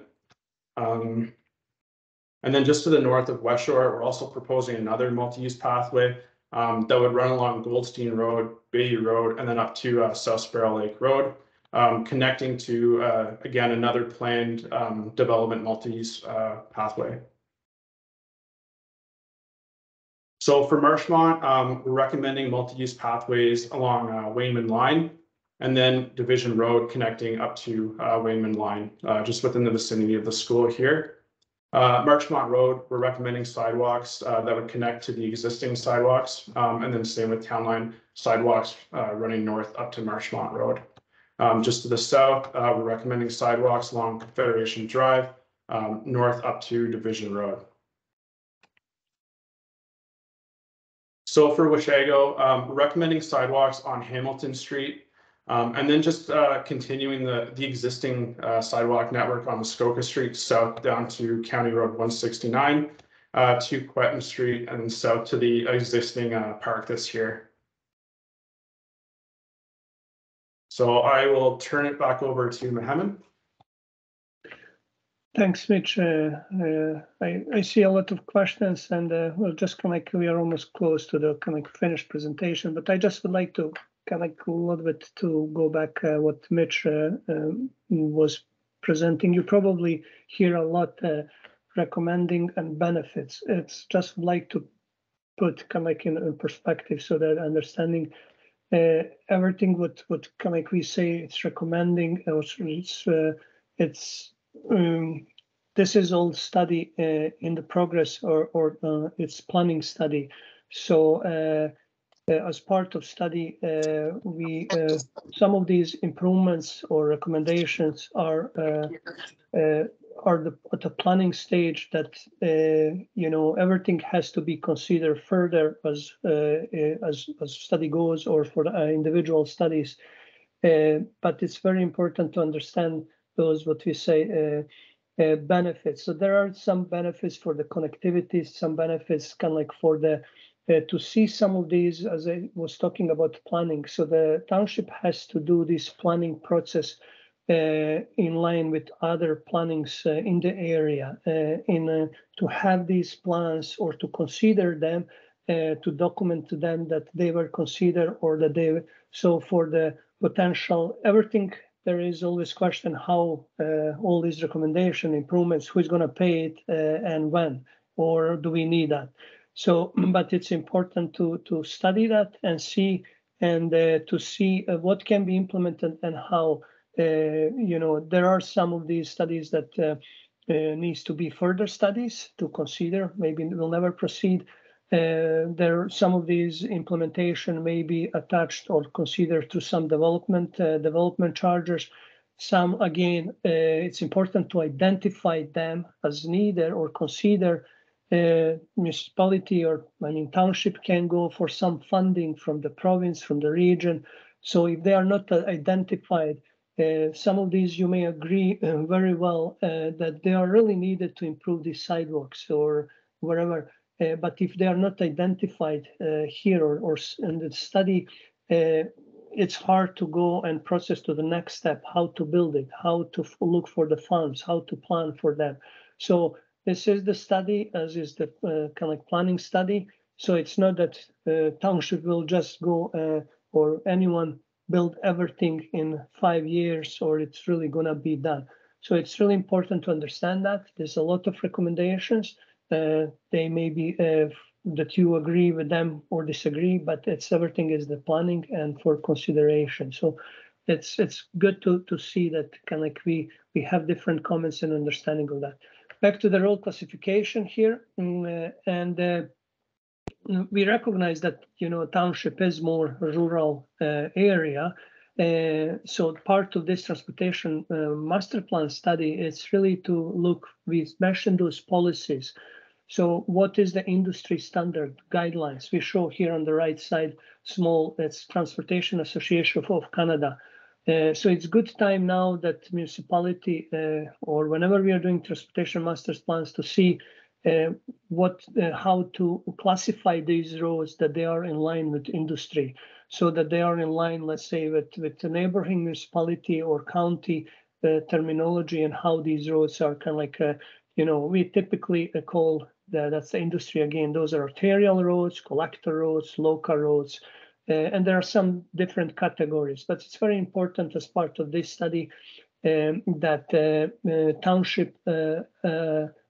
And then just to the north of West Shore, we're also proposing another multi-use pathway um, that would run along Goldstein Road, Beatty Road, and then up to uh, South Sparrow Lake Road, um, connecting to, uh, again, another planned um, development multi-use uh, pathway. So for Marchmont, um, we're recommending multi-use pathways along uh, Wainman Line and then Division Road connecting up to uh, Wainman Line, uh, just within the vicinity of the school here. Uh, Marchmont Road, we're recommending sidewalks uh, that would connect to the existing sidewalks, um, and then same with Town Line sidewalks uh, running north up to Marchmont Road. Um, just to the south, uh, we're recommending sidewalks along Confederation Drive, um, north up to Division Road. So for Washago, um, recommending sidewalks on Hamilton Street, um, and then just uh, continuing the, the existing uh, sidewalk network on Muskoka Street south down to County Road 169 uh, to Quetton Street and south to the existing uh, park this year. So I will turn it back over to Mohammed. Thanks, Mitch. Uh, uh, I, I see a lot of questions and we'll just kind of like, we are almost close to the kind of finished presentation, but I just would like to of like a little bit to go back uh, what Mitch uh, um, was presenting. You probably hear a lot uh, recommending and benefits. It's just like to put kind of like in, in perspective so that understanding uh, everything what what kind of like we say it's recommending or it's uh, it's um, this is all study uh, in the progress or or uh, it's planning study. So uh, as part of study, uh, we uh, some of these improvements or recommendations are uh, uh, are the at the planning stage that uh, you know everything has to be considered further as as as study goes or for individual studies. But it's very important to understand those what we say benefits. So there are some benefits for the connectivity, some benefits kind of like for the uh, to see some of these as I was talking about planning. So the township has to do this planning process uh, in line with other plannings uh, in the area uh, in uh, to have these plans or to consider them uh, to document to them that they were considered or that they so for the potential everything there is always question how all these recommendation improvements who's going to pay it and when or do we need that so, but it's important to to study that and see and uh, to see uh, what can be implemented and how. Uh, you know, there are some of these studies that uh, uh, needs to be further studies to consider. Maybe we'll never proceed. Uh, there, some of these implementation may be attached or considered to some development development charges. Some again, it's important to identify them as needed or consider uh, municipality or I mean township can go for some funding from the province, from the region. So if they are not uh, identified, uh, some of these you may agree uh, very well uh, that they are really needed to improve these sidewalks or wherever. But if they are not identified here or, or in the study, it's hard to go and process to the next step, how to build it, how to look for the funds, how to plan for them. So this is the study, as is the uh, kind of like planning study. So it's not that uh, township will just go uh, or anyone build everything in five years or it's really gonna be done. So it's really important to understand that. There's a lot of recommendations. Uh, they may be uh, that you agree with them or disagree, but it's everything is the planning and for consideration. So it's it's good to to see that kind of like we we have different comments and understanding of that back to the role classification here, mm, uh, and uh, we recognize that you know township is more rural uh, area. Uh, so part of this transportation uh, master plan study is really to look, we mentioned those policies. So what is the industry standard guidelines? We show here on the right side, small, it's Transportation Association of Canada. Uh, so it's good time now that municipality uh, or whenever we are doing transportation masters plans to see uh, what uh, how to classify these roads that they are in line with industry so that they are in line let's say with with the neighboring municipality or county uh, terminology and how these roads are kind of like you know, we typically call the, that's the industry again, those are arterial roads, collector roads, local roads. Uh, and there are some different categories, but it's very important as part of this study um, that uh, uh, township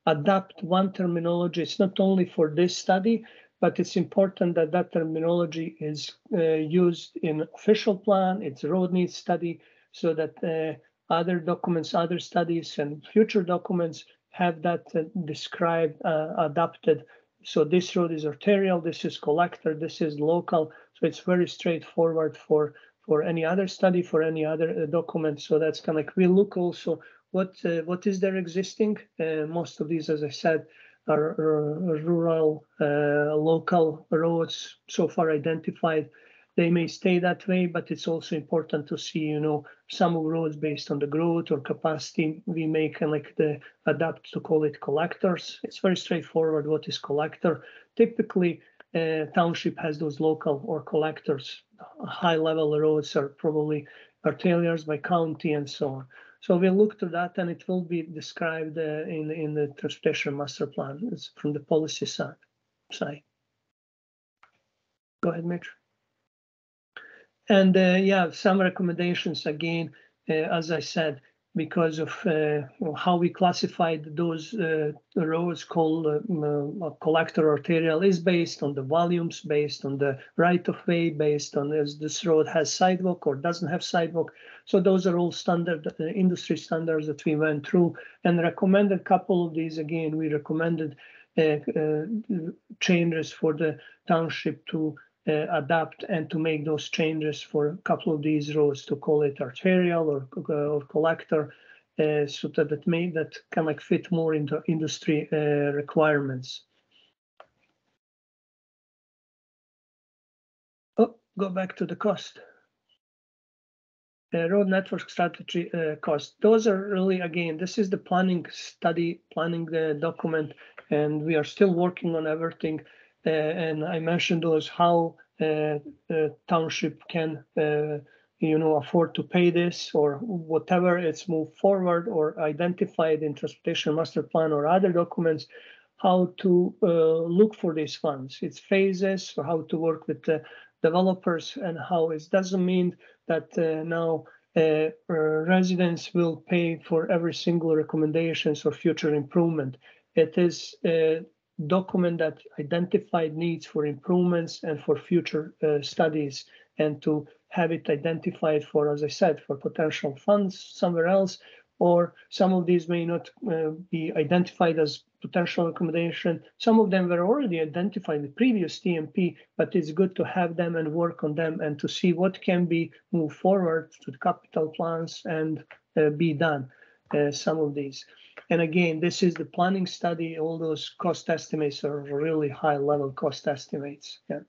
adapt one terminology. It's not only for this study, but it's important that that terminology is uh, used in official plan, it's road needs study, so that uh, other documents, other studies and future documents have that uh, described, adapted. So this road is arterial, this is collector, this is local. So it's very straightforward for for any other study, for any other uh, document. So that's kind of like we look also what uh, what is there existing. Uh, most of these, as I said, are, rural, local roads so far identified. They may stay that way, but it's also important to see, you know, some roads based on the growth or capacity. We make of like the adapt to call it collectors. It's very straightforward. What is collector? Typically, uh, township has those local or collectors. High level roads are probably arterials by county and so on. So we'll look to that and it will be described uh, in, in the transportation master plan. It's from the policy side. side. Go ahead, Mitch. And uh, yeah, some recommendations again, uh, as I said, because of uh, how we classified those uh, roads called uh, collector arterial is based on the volumes, based on the right of way, based on if this road has sidewalk or doesn't have sidewalk. So those are all standard uh, industry standards that we went through and recommended a couple of these. Again, we recommended uh, uh, changes for the township to uh, adapt and to make those changes for a couple of these roads to call it arterial or, or collector uh, so that it may that can like fit more into industry uh, requirements. Oh, go back to the cost. Uh, road network strategy uh, cost. Those are really, again, this is the planning study, planning the document, and we are still working on everything. Uh, and I mentioned those how uh, township can uh, you know afford to pay this or whatever it's moved forward or identified in transportation master plan or other documents how to uh, look for these funds. Its phases how to work with the developers and how it doesn't mean that uh, now uh, residents will pay for every single recommendations or future improvement. It is document that identified needs for improvements and for future uh, studies and to have it identified for, as I said, for potential funds somewhere else, or some of these may not uh, be identified as potential accommodation. Some of them were already identified in the previous TMP, but it's good to have them and work on them and to see what can be moved forward to the capital plans and uh, be done, uh, some of these. And again, this is the planning study. All those cost estimates are really high level cost estimates. Yeah.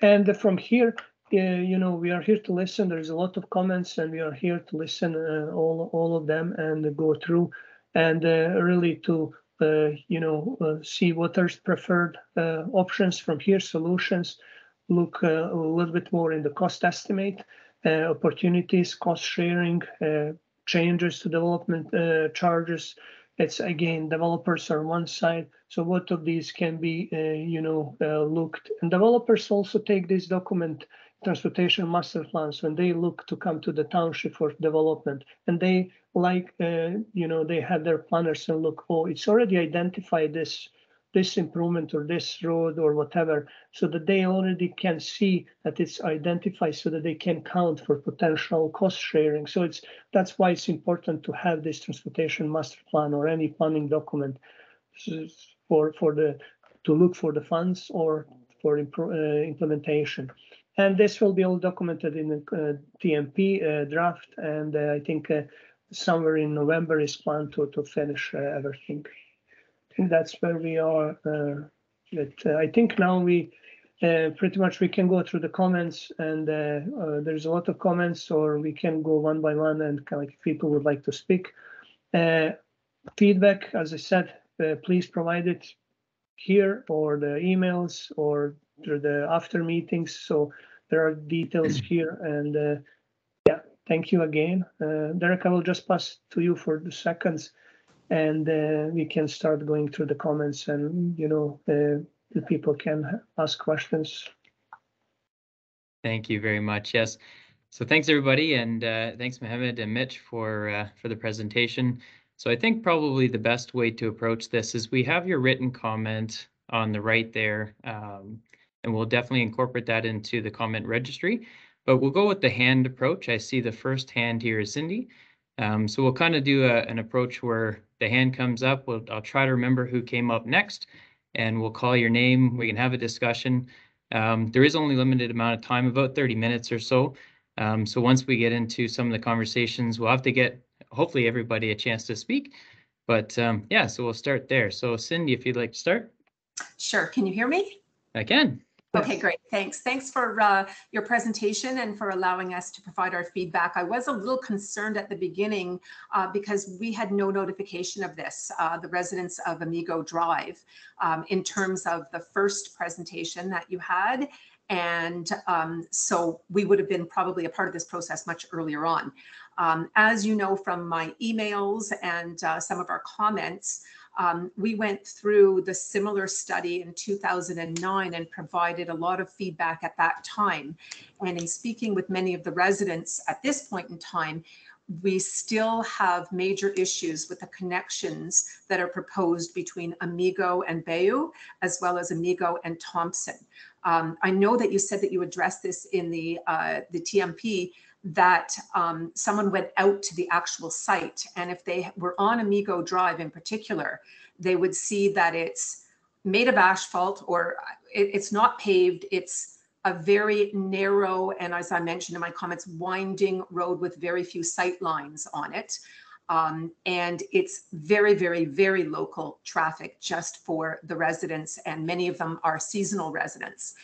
And from here, uh, you know, we are here to listen. There's a lot of comments and we are here to listen uh, all, all of them and go through and uh, really to, uh, you know, uh, see what are preferred uh, options from here, solutions, look a little bit more in the cost estimate, opportunities, cost sharing, changes to development uh, charges. It's again, developers are one side. So what of these can be, uh, you know, uh, looked and developers also take this document transportation master plans when they look to come to the township for development and they like, uh, you know, they have their planners and look, oh, it's already identified this this improvement or this road or whatever, so that they already can see that it's identified so that they can count for potential cost sharing. So it's that's why it's important to have this transportation master plan or any planning document for for the to look for the funds or for uh, implementation. And this will be all documented in the uh, TMP uh, draft, and uh, I think uh, somewhere in November is planned to to finish uh, everything that's where we are. Uh, but uh, I think now we uh, pretty much we can go through the comments and uh, uh, there's a lot of comments or we can go one by one and kind of like if people would like to speak. Uh, feedback, as I said, please provide it here or the emails or through the after meetings. So there are details here and yeah, thank you again. Derek, I will just pass to you for the seconds and uh, we can start going through the comments and, you know, uh, the people can ask questions. Thank you very much. Yes. So thanks everybody, and uh, thanks Mohammed and Mitch for uh, for the presentation. So I think probably the best way to approach this is we have your written comment on the right there, um, and we'll definitely incorporate that into the comment registry. But we'll go with the hand approach. I see the first hand here is Cindy. Um, so we'll kind of do a, an approach where the hand comes up. We'll, I'll try to remember who came up next, and we'll call your name. We can have a discussion. Um, there is only limited amount of time, about 30 minutes or so. Um, so once we get into some of the conversations, we'll have to get hopefully everybody a chance to speak. But um, yeah, so we'll start there. So Cindy, if you'd like to start. Sure. Can you hear me? I can. Okay, great. Thanks. Thanks for uh, your presentation and for allowing us to provide our feedback. I was a little concerned at the beginning uh, because we had no notification of this, uh, the residents of Amigo Drive, um, in terms of the first presentation that you had. And um, so we would have been probably a part of this process much earlier on. Um, as you know from my emails and uh, some of our comments, um, we went through the similar study in 2009 and provided a lot of feedback at that time. And in speaking with many of the residents at this point in time, we still have major issues with the connections that are proposed between Amigo and Bayou, as well as Amigo and Thompson. Um, I know that you said that you addressed this in the uh, the TMP, that um, someone went out to the actual site. And if they were on Amigo Drive in particular, they would see that it's made of asphalt or it, it's not paved. It's a very narrow, and as I mentioned in my comments, winding road with very few sight lines on it. Um, and it's very, very, very local traffic just for the residents, and many of them are seasonal residents.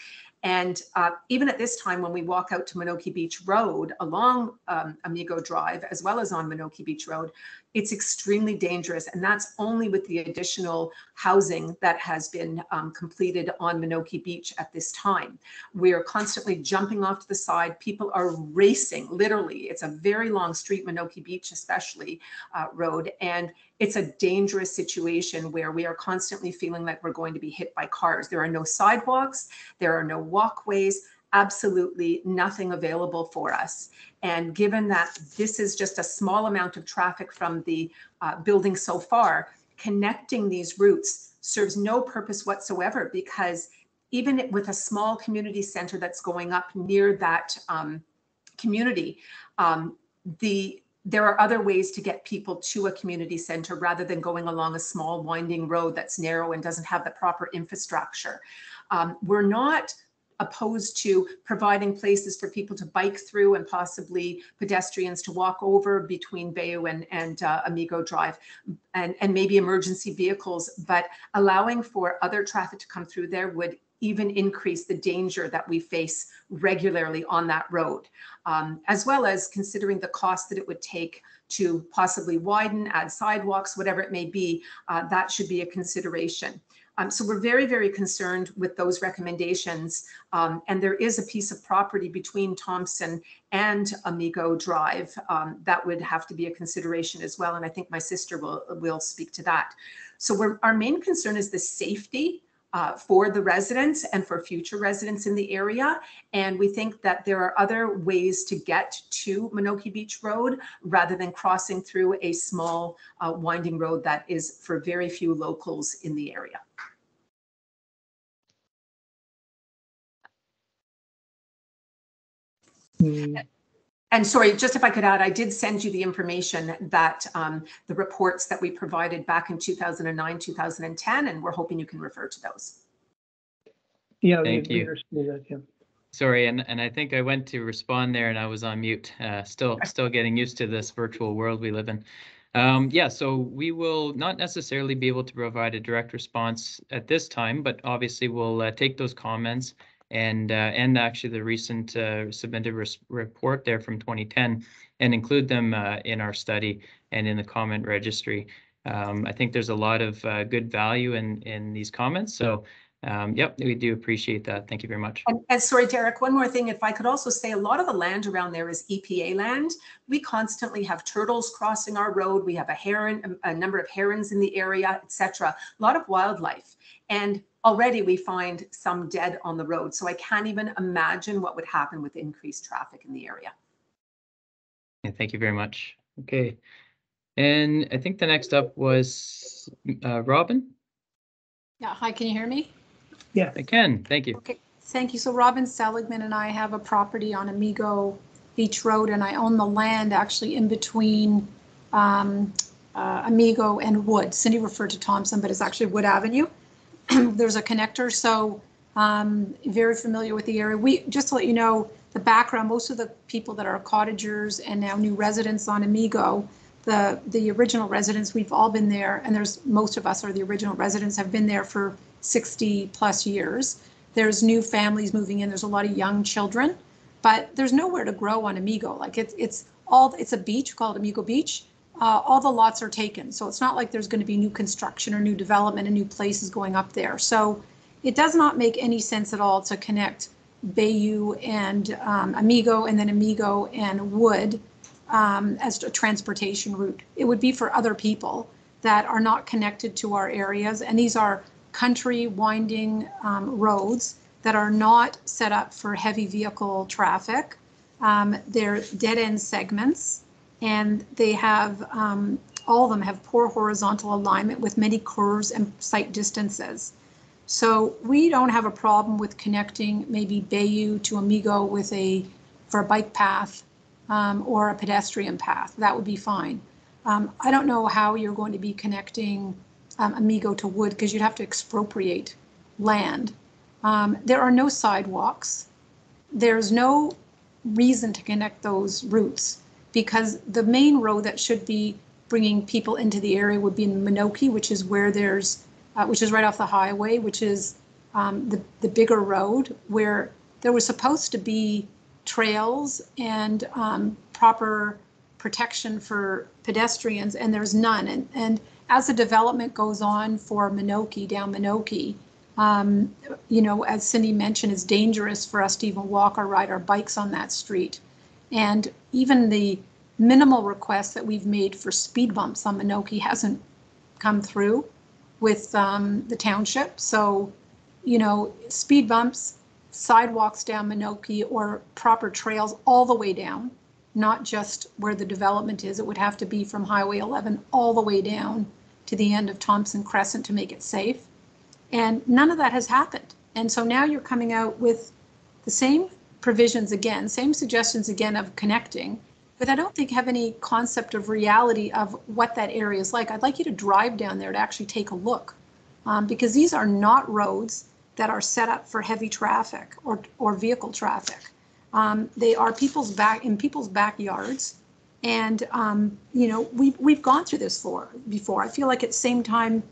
And uh, even at this time, when we walk out to Menoke Beach Road along um, Amigo Drive, as well as on Menoke Beach Road, it's extremely dangerous. And that's only with the additional housing that has been um, completed on Menoke Beach at this time. We are constantly jumping off to the side. People are racing, literally. It's a very long street, Menoke Beach, especially uh, road. And it's a dangerous situation where we are constantly feeling like we're going to be hit by cars. There are no sidewalks, there are no walkways absolutely nothing available for us. And given that this is just a small amount of traffic from the uh, building so far, connecting these routes serves no purpose whatsoever because even with a small community center that's going up near that um, community, um, the there are other ways to get people to a community center rather than going along a small winding road that's narrow and doesn't have the proper infrastructure. Um, we're not opposed to providing places for people to bike through and possibly pedestrians to walk over between Bayou and, and uh, Amigo Drive and, and maybe emergency vehicles, but allowing for other traffic to come through there would even increase the danger that we face regularly on that road, um, as well as considering the cost that it would take to possibly widen, add sidewalks, whatever it may be, uh, that should be a consideration. Um, so we're very, very concerned with those recommendations. Um, and there is a piece of property between Thompson and Amigo Drive um, that would have to be a consideration as well. And I think my sister will, will speak to that. So our main concern is the safety uh, for the residents and for future residents in the area. And we think that there are other ways to get to Menoke Beach Road rather than crossing through a small uh, winding road that is for very few locals in the area. Hmm. And sorry, just if I could add, I did send you the information that um, the reports that we provided back in 2009, 2010, and we're hoping you can refer to those. Yeah, we- Thank we you. understood that, yeah. Sorry, and, and I think I went to respond there and I was on mute. Uh, still, still getting used to this virtual world we live in. Um, yeah, so we will not necessarily be able to provide a direct response at this time, but obviously we'll uh, take those comments and uh, and actually the recent uh, submitted res- report there from 2010 and include them uh, in our study and in the comment registry. Um, I think there's a lot of uh, good value in in these comments, so um, yep, we do appreciate that. Thank you very much. And, and sorry, Derek, one more thing. If I could also say, a lot of the land around there is EPA land. We constantly have turtles crossing our road. We have a heron, a, a number of herons in the area, etc. A lot of wildlife. And already we find some dead on the road. So I can't even imagine what would happen with increased traffic in the area. Yeah, thank you very much. Okay. And I think the next up was uh, Robin. Yeah, hi, can you hear me? Yeah. I can, thank you. Okay, thank you. So Robin Seligman and I have a property on Amigo Beach Road and I own the land actually in between um, uh, Amigo and Wood. Cindy referred to Thompson, but it's actually Wood Avenue. There's a connector, so um, very familiar with the area. We, just to let you know, the background, most of the people that are cottagers and now new residents on Amigo, the, the original residents, we've all been there, and there's, most of us are the original residents, have been there for 60 plus years. There's new families moving in. There's a lot of young children, but there's nowhere to grow on Amigo. Like it's it's all it's a beach called Amigo Beach. Uh, all the lots are taken, so it's not like there's going to be new construction or new development and new places going up there. So it does not make any sense at all to connect Bayou and um, Amigo and then Amigo and Wood um, as a transportation route. It would be for other people that are not connected to our areas, and these are country winding um, roads that are not set up for heavy vehicle traffic. Um, they're dead end segments and they have, um, all of them have poor horizontal alignment with many curves and sight distances. So we don't have a problem with connecting maybe Bayou to Amigo with a, for a bike path um, or a pedestrian path. That would be fine. Um, I don't know how you're going to be connecting um, Amigo to Wood because you'd have to expropriate land. Um, there are no sidewalks. There's no reason to connect those routes because the main road that should be bringing people into the area would be in Menoke, which is where there's, uh, which is right off the highway, which is um, the, the bigger road where there was supposed to be trails and um, proper protection for pedestrians and there's none. And, and as the development goes on for Menoke, down Menoke, um, you know, as Cindy mentioned, it's dangerous for us to even walk or ride our bikes on that street. And even the minimal requests that we've made for speed bumps on Menoke hasn't come through with um, the township. So, you know, speed bumps, sidewalks down Menoke or proper trails all the way down, not just where the development is. It would have to be from Highway 11 all the way down to the end of Thompson Crescent to make it safe. And none of that has happened. And so now you're coming out with the same provisions again, same suggestions again of connecting, but I don't think have any concept of reality of what that area is like. I'd like you to drive down there to actually take a look um, because these are not roads that are set up for heavy traffic or, or vehicle traffic. Um, they are people's back in people's backyards. And, um, you know, we've, we've gone through this for, before. I feel like at the same time,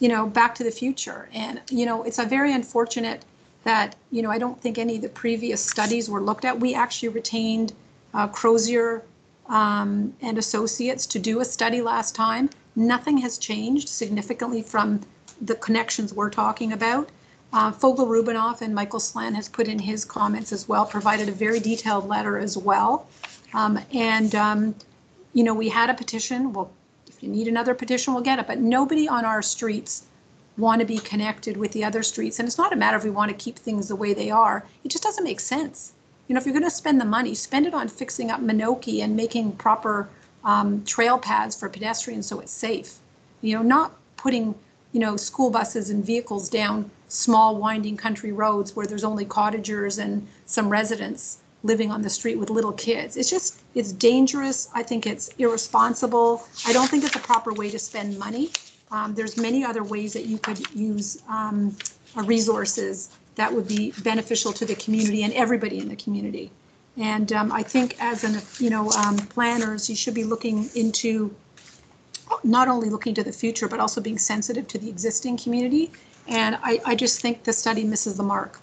you know, back to the future. And, you know, it's a very unfortunate that, you know, I don't think any of the previous studies were looked at. We actually retained uh, Crozier um, and Associates to do a study last time. Nothing has changed significantly from the connections we're talking about. Uh, Fogler Rubinoff and Michael Slan has put in his comments as well, provided a very detailed letter as well. Um, and, um, you know, we had a petition. Well, if you need another petition, we'll get it. But nobody on our streets want to be connected with the other streets. And it's not a matter of we want to keep things the way they are. It just doesn't make sense. You know, if you're going to spend the money, spend it on fixing up Menoke and making proper um, trail paths for pedestrians so it's safe. You know, not putting, you know, school buses and vehicles down small winding country roads where there's only cottagers and some residents living on the street with little kids. It's just, it's dangerous. I think it's irresponsible. I don't think it's a proper way to spend money. Um, there's many other ways that you could use um, uh, resources that would be beneficial to the community and everybody in the community. And um, I think as an, you know, um, planners, you should be looking into not only looking to the future, but also being sensitive to the existing community. And I, I just think the study misses the mark.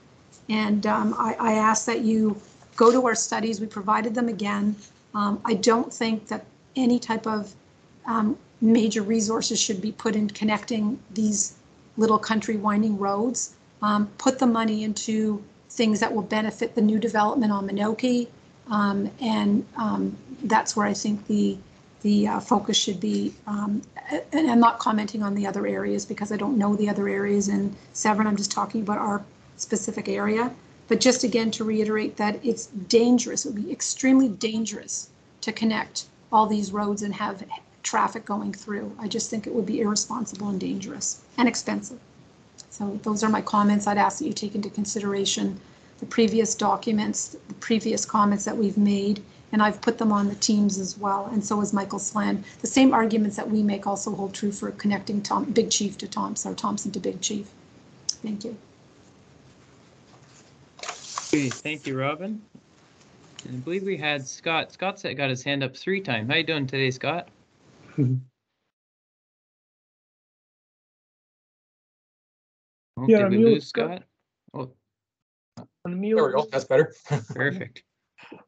And um, I, I ask that you go to our studies. We provided them again. Um, I don't think that any type of um, major resources should be put in connecting these little country winding roads. um, put the money into things that will benefit the new development on Menoke. Um, and um, that's where I think the the uh, focus should be. Um, and I'm not commenting on the other areas because I don't know the other areas in Severn. I'm just talking about our specific area. But just again to reiterate that it's dangerous, it would be extremely dangerous to connect all these roads and have traffic going through. I just think it would be irresponsible and dangerous and expensive. So those are my comments. I'd ask that you take into consideration the previous documents, the previous comments that we've made, and I've put them on the teams as well, and so has Michael Slan. The same arguments that we make also hold true for connecting Tom, Big Chief to Thompson, or Thompson to Big Chief. Thank you. Okay, thank you, Robin. And I believe we had Scott. Scott said- got his hand up three times. How you doing today, Scott? Oh, You're Did we lose Scott. Scott? Oh, Unmute. There we go. That's better. perfect.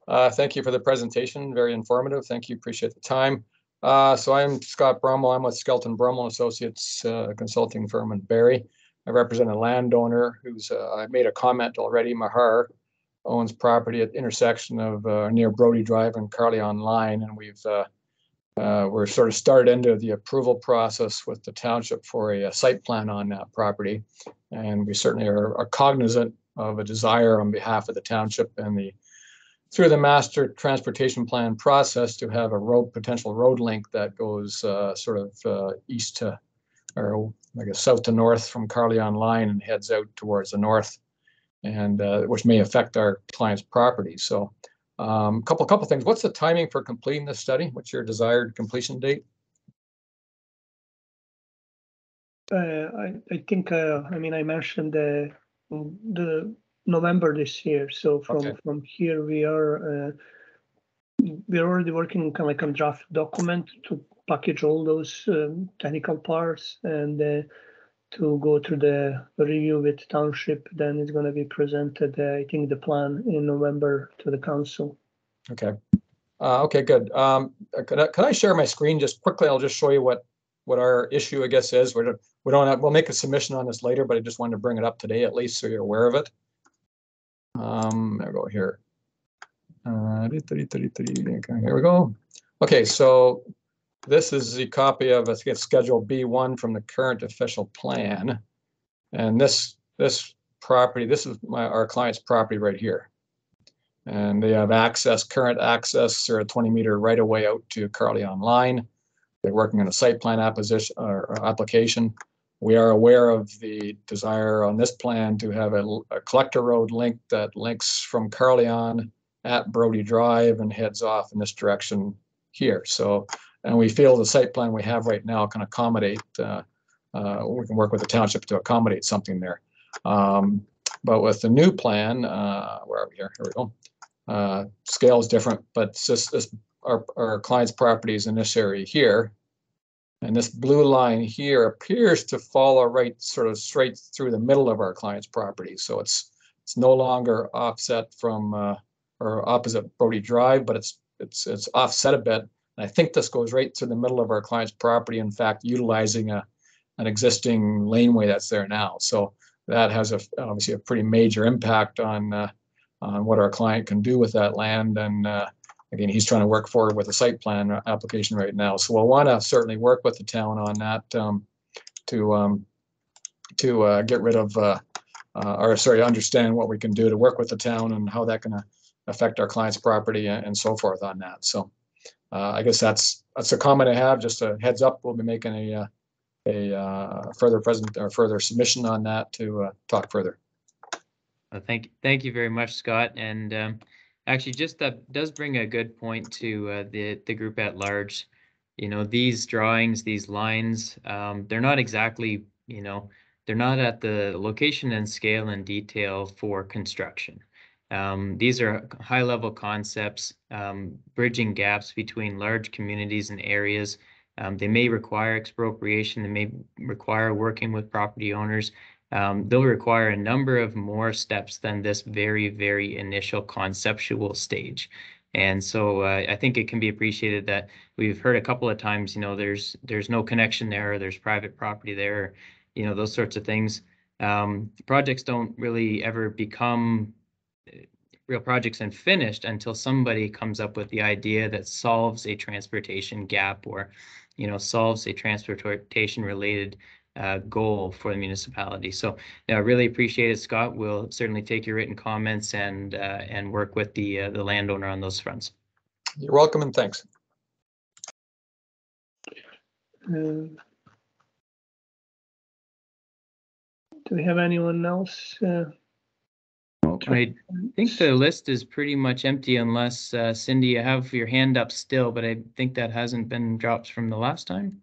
Uh, Thank you for the presentation. Very informative. Thank you. Appreciate the time. Uh, So I'm Scott Brumwell. I'm with Skelton Brumwell Associates uh, Consulting Firm in Barrie. I represent a landowner who's, uh, I made a comment already, Mahar owns property at the intersection of uh, near Brody Drive and Carlyon Line, and we've uh, we're sort of started into the approval process with the township for a a site plan on that property. And we certainly are are cognizant of a desire on behalf of the township and the through the master transportation plan process to have a road, potential road link that goes uh, sort of uh, east to, or I guess south to north from Carlyon Line and heads out towards the north, and uh, which may affect our client's property. So, um, couple couple things. What's the timing for completing this study? What's your desired completion date? Uh, I, I think, uh, I mean, I mentioned the, the November this year, so from, Okay. from here, we are, uh, we're already working kind of like on draft document to package all those, um, technical parts and, uh, to go to the review with township, then it's gonna be presented, uh, I think the plan in November to the council. Okay. Uh, okay, good. Um, uh, could I, could I share my screen just quickly? I'll just show you what, what our issue, I guess, is. We're, we don't have, we'll make a submission on this later, but I just wanted to bring it up today at least so you're aware of it. Um, there we go here. Uh, dee- dee- dee- dee- dee, okay, here we go. Okay, so this is the copy of, it's Schedule B1 from the current official plan. And this, this property, this is my, our client's property right here. And they have access, current access, or a 20 meter right of way out to Carlyon Line. They're working on a site plan apposition or or application. We are aware of the desire on this plan to have a collector road link that links from Carlyon at Brody Drive and heads off in this direction here. So, and we feel the site plan we have right now can accommodate, uh, uh, we can work with the township to accommodate something there. Um, but with the new plan, uh, where are we here? Here we go. Uh, scale is different, but this, our, our client's property is in this area here. And this blue line here appears to follow right, sort of straight through the middle of our client's property. So it's, it's no longer offset from, uh, or opposite Brody Drive, but it's, it's, it's offset a bit. And I think this goes right through the middle of our client's property, in fact, utilizing a, an existing laneway that's there now. So that has a, obviously a pretty major impact on, uh, on what our client can do with that land. And uh, again, he's trying to work forward with a site plan application right now. So we'll want to certainly work with the town on that um, to um, to uh, get rid of, uh, uh, or sorry, understand what we can do to work with the town and how that can uh, affect our client's property and, and so forth on that. So uh, I guess that's that's a comment I have. Just a heads up, we'll be making a uh, a uh, further present or further submission on that to uh, talk further. Uh, thank, thank you very much, Scott. And um, actually, just that does bring a good point to uh, the the group at large. You know, these drawings, these lines, um, they're not exactly, you know, they're not at the location and scale and detail for construction. Um, these are high level concepts, um, bridging gaps between large communities and areas. Um, they may require expropriation, they may require working with property owners. Um, they'll require a number of more steps than this very, very initial conceptual stage. And so uh, I think it can be appreciated that we've heard a couple of times, you know, there's there's no connection there, or there's private property there, you know, those sorts of things. um, projects don't really ever become real projects and finished until somebody comes up with the idea that solves a transportation gap or, you know, solves a transportation related uh, goal for the municipality. So yeah, I really appreciate it, Scott. We'll certainly take your written comments and uh, and work with the uh, the landowner on those fronts. You're welcome and thanks. Uh, Do we have anyone else? I think the list is pretty much empty unless uh, Cindy, you have your hand up still, but I think that hasn't been dropped from the last time.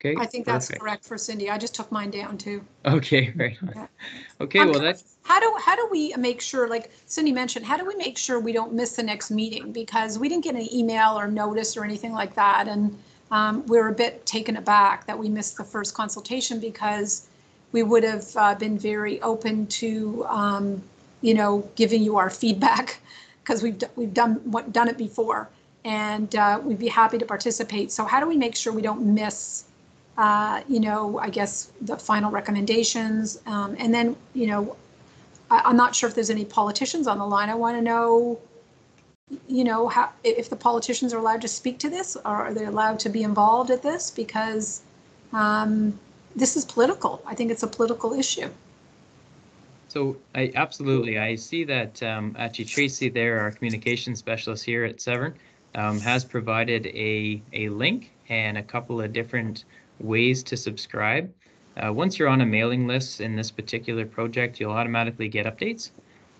Okay. I think that's perfect. correct for Cindy. I just took mine down too. Okay, right. on. Yeah. Okay, I'm well, kinda- that's, How do, how do we make sure, like Cindy mentioned, how do we make sure we don't miss the next meeting? Because we didn't get an email or notice or anything like that. And um, we're a bit taken aback that we missed the first consultation because we would have uh, been very open to, um, you know, giving you our feedback because we've, we've done, what, done it before. And uh, we'd be happy to participate. So how do we make sure we don't miss uh, you know, I guess the final recommendations. Um, and then, you know, I, I'm not sure if there's any politicians on the line. I want to know, you know, how, if the politicians are allowed to speak to this or are they allowed to be involved at this? Because um, this is political. I think it's a political issue. so I absolutely, I see that um, actually Tracy there, our communication specialist here at Severn, um, has provided a, a link and a couple of different ways to subscribe. Uh, once you're on a mailing list in this particular project, you'll automatically get updates.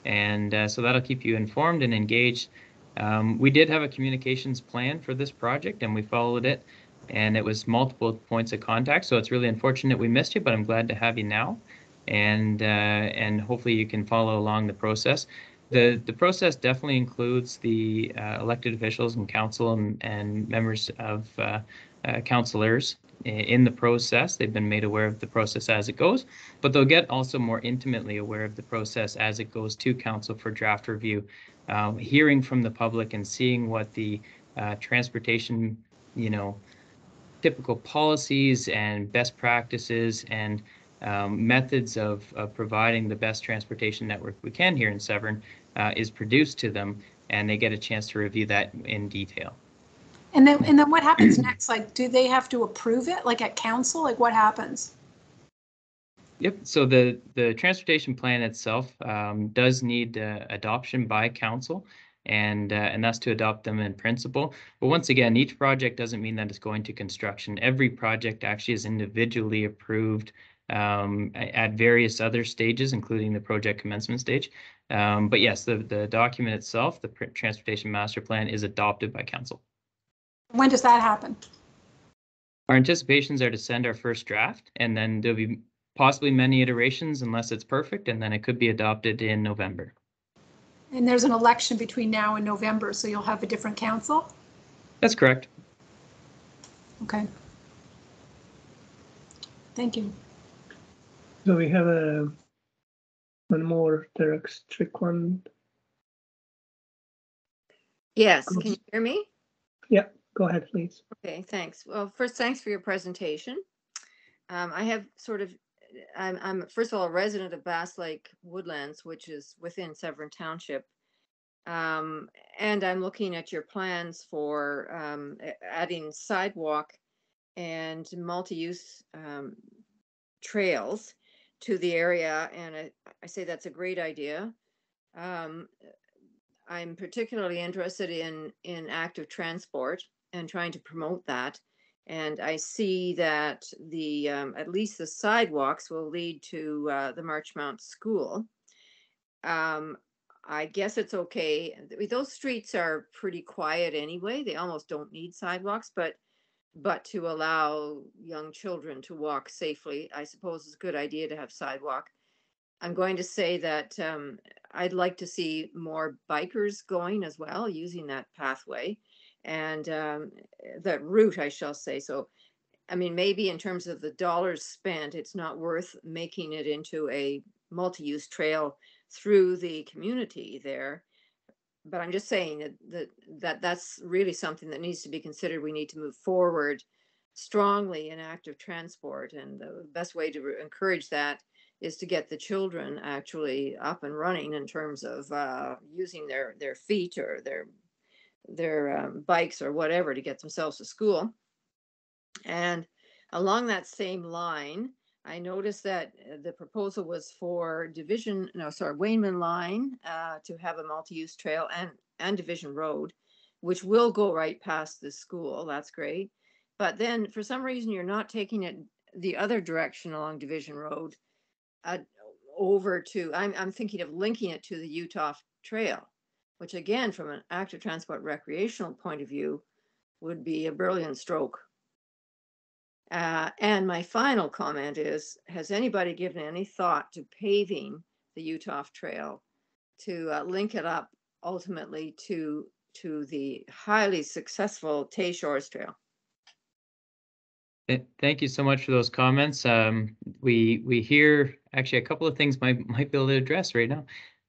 And uh, so that'll keep you informed and engaged. Um, we did have a communications plan for this project and we followed it. And it was multiple points of contact. So it's really unfortunate we missed you, but I'm glad to have you now. And uh, and hopefully you can follow along the process. The the process definitely includes the uh, elected officials and council and, and members of uh, uh, councilors in the process. They've been made aware of the process as it goes, but they'll get also more intimately aware of the process as it goes to council for draft review, um, hearing from the public and seeing what the uh, transportation, you know, typical policies and best practices and um, methods of, of providing the best transportation network we can here in Severn uh, is produced to them, and they get a chance to review that in detail. And then, and then what happens next? Like, do they have to approve it, like at council? Like, what happens? Yep, so the, the transportation plan itself um, does need uh, adoption by council. And, uh, and that's to adopt them in principle. But once again, each project doesn't mean that it's going to construction. Every project actually is individually approved um, at various other stages, including the project commencement stage. Um, But yes, the, the document itself, the transportation master plan is adopted by council. When does that happen? Our anticipations are to send our first draft and then there'll be possibly many iterations unless it's perfect, and then it could be adopted in November. And there's an election between now and November, so you'll have a different council? That's correct. Okay. Thank you. So we have a one more Derek Strickland. Yes, can you hear me? Yeah, go ahead, please. Okay, thanks. Well, first, thanks for your presentation. Um, I have sort of, I'm, I'm first of all a resident of Bass Lake Woodlands, which is within Severn Township. Um, and I'm looking at your plans for um, adding sidewalk and multi-use um, trails to the area, and I, I say that's a great idea. Um, I'm particularly interested in in active transport and trying to promote that. And I see that the um, at least the sidewalks will lead to uh, the Marchmont School. Um, I guess it's okay. Those streets are pretty quiet anyway. They almost don't need sidewalks, but but to allow young children to walk safely, I suppose is a good idea to have sidewalk. I'm going to say that um, I'd like to see more bikers going as well, using that pathway and um, that route, I shall say. So, I mean, maybe in terms of the dollars spent, it's not worth making it into a multi-use trail through the community there. But I'm just saying that, that that that's really something that needs to be considered. We need to move forward strongly in active transport. And the best way to re- encourage that is to get the children actually up and running in terms of uh, using their, their feet or their, their um, bikes or whatever to get themselves to school. And along that same line, I noticed that uh, the proposal was for Division, no, sorry, Wainman Line uh, to have a multi-use trail and, and Division Road, which will go right past the school. That's great. But then for some reason, you're not taking it the other direction along Division Road uh, over to, I'm, I'm thinking of linking it to the Uhthoff Trail, which again, from an active transport recreational point of view, would be a brilliant stroke. Uh, and my final comment is, has anybody given any thought to paving the Uhthoff Trail to uh, link it up ultimately to to the highly successful Tay Shores Trail? Thank you so much for those comments. Um, we, we hear, actually, a couple of things might, might be able to address right now.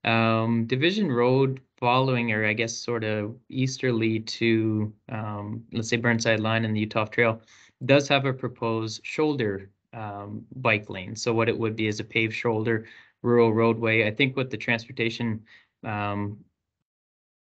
Um, Division Road following, or I guess sort of easterly to, um, let's say Burnside Line and the Uhthoff Trail, does have a proposed shoulder, um, bike lane. So what it would be is a paved shoulder rural roadway. I think what the transportation, um,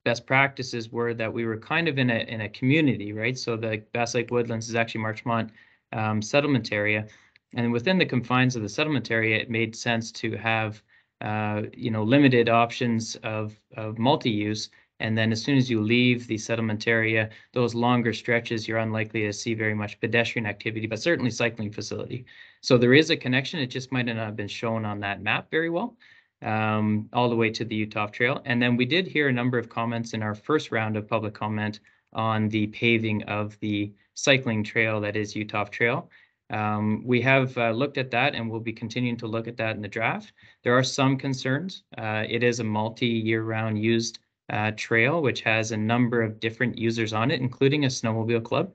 best practices were that we were kind of in a, in a community, right? So the Bass Lake Woodlands is actually Marchmont um, settlement area. And within the confines of the settlement area, it made sense to have, uh, you know, limited options of, of multi-use. And then as soon as you leave the settlement area, those longer stretches, you're unlikely to see very much pedestrian activity, but certainly cycling facility. So there is a connection. It just might not have been shown on that map very well um, all the way to the Uhthoff Trail. And then we did hear a number of comments in our first round of public comment on the paving of the cycling trail that is Uhthoff Trail. Um, we have uh, looked at that and we'll be continuing to look at that in the draft. There are some concerns. Uh, it is a multi-year round used uh, trail, which has a number of different users on it, including a snowmobile club.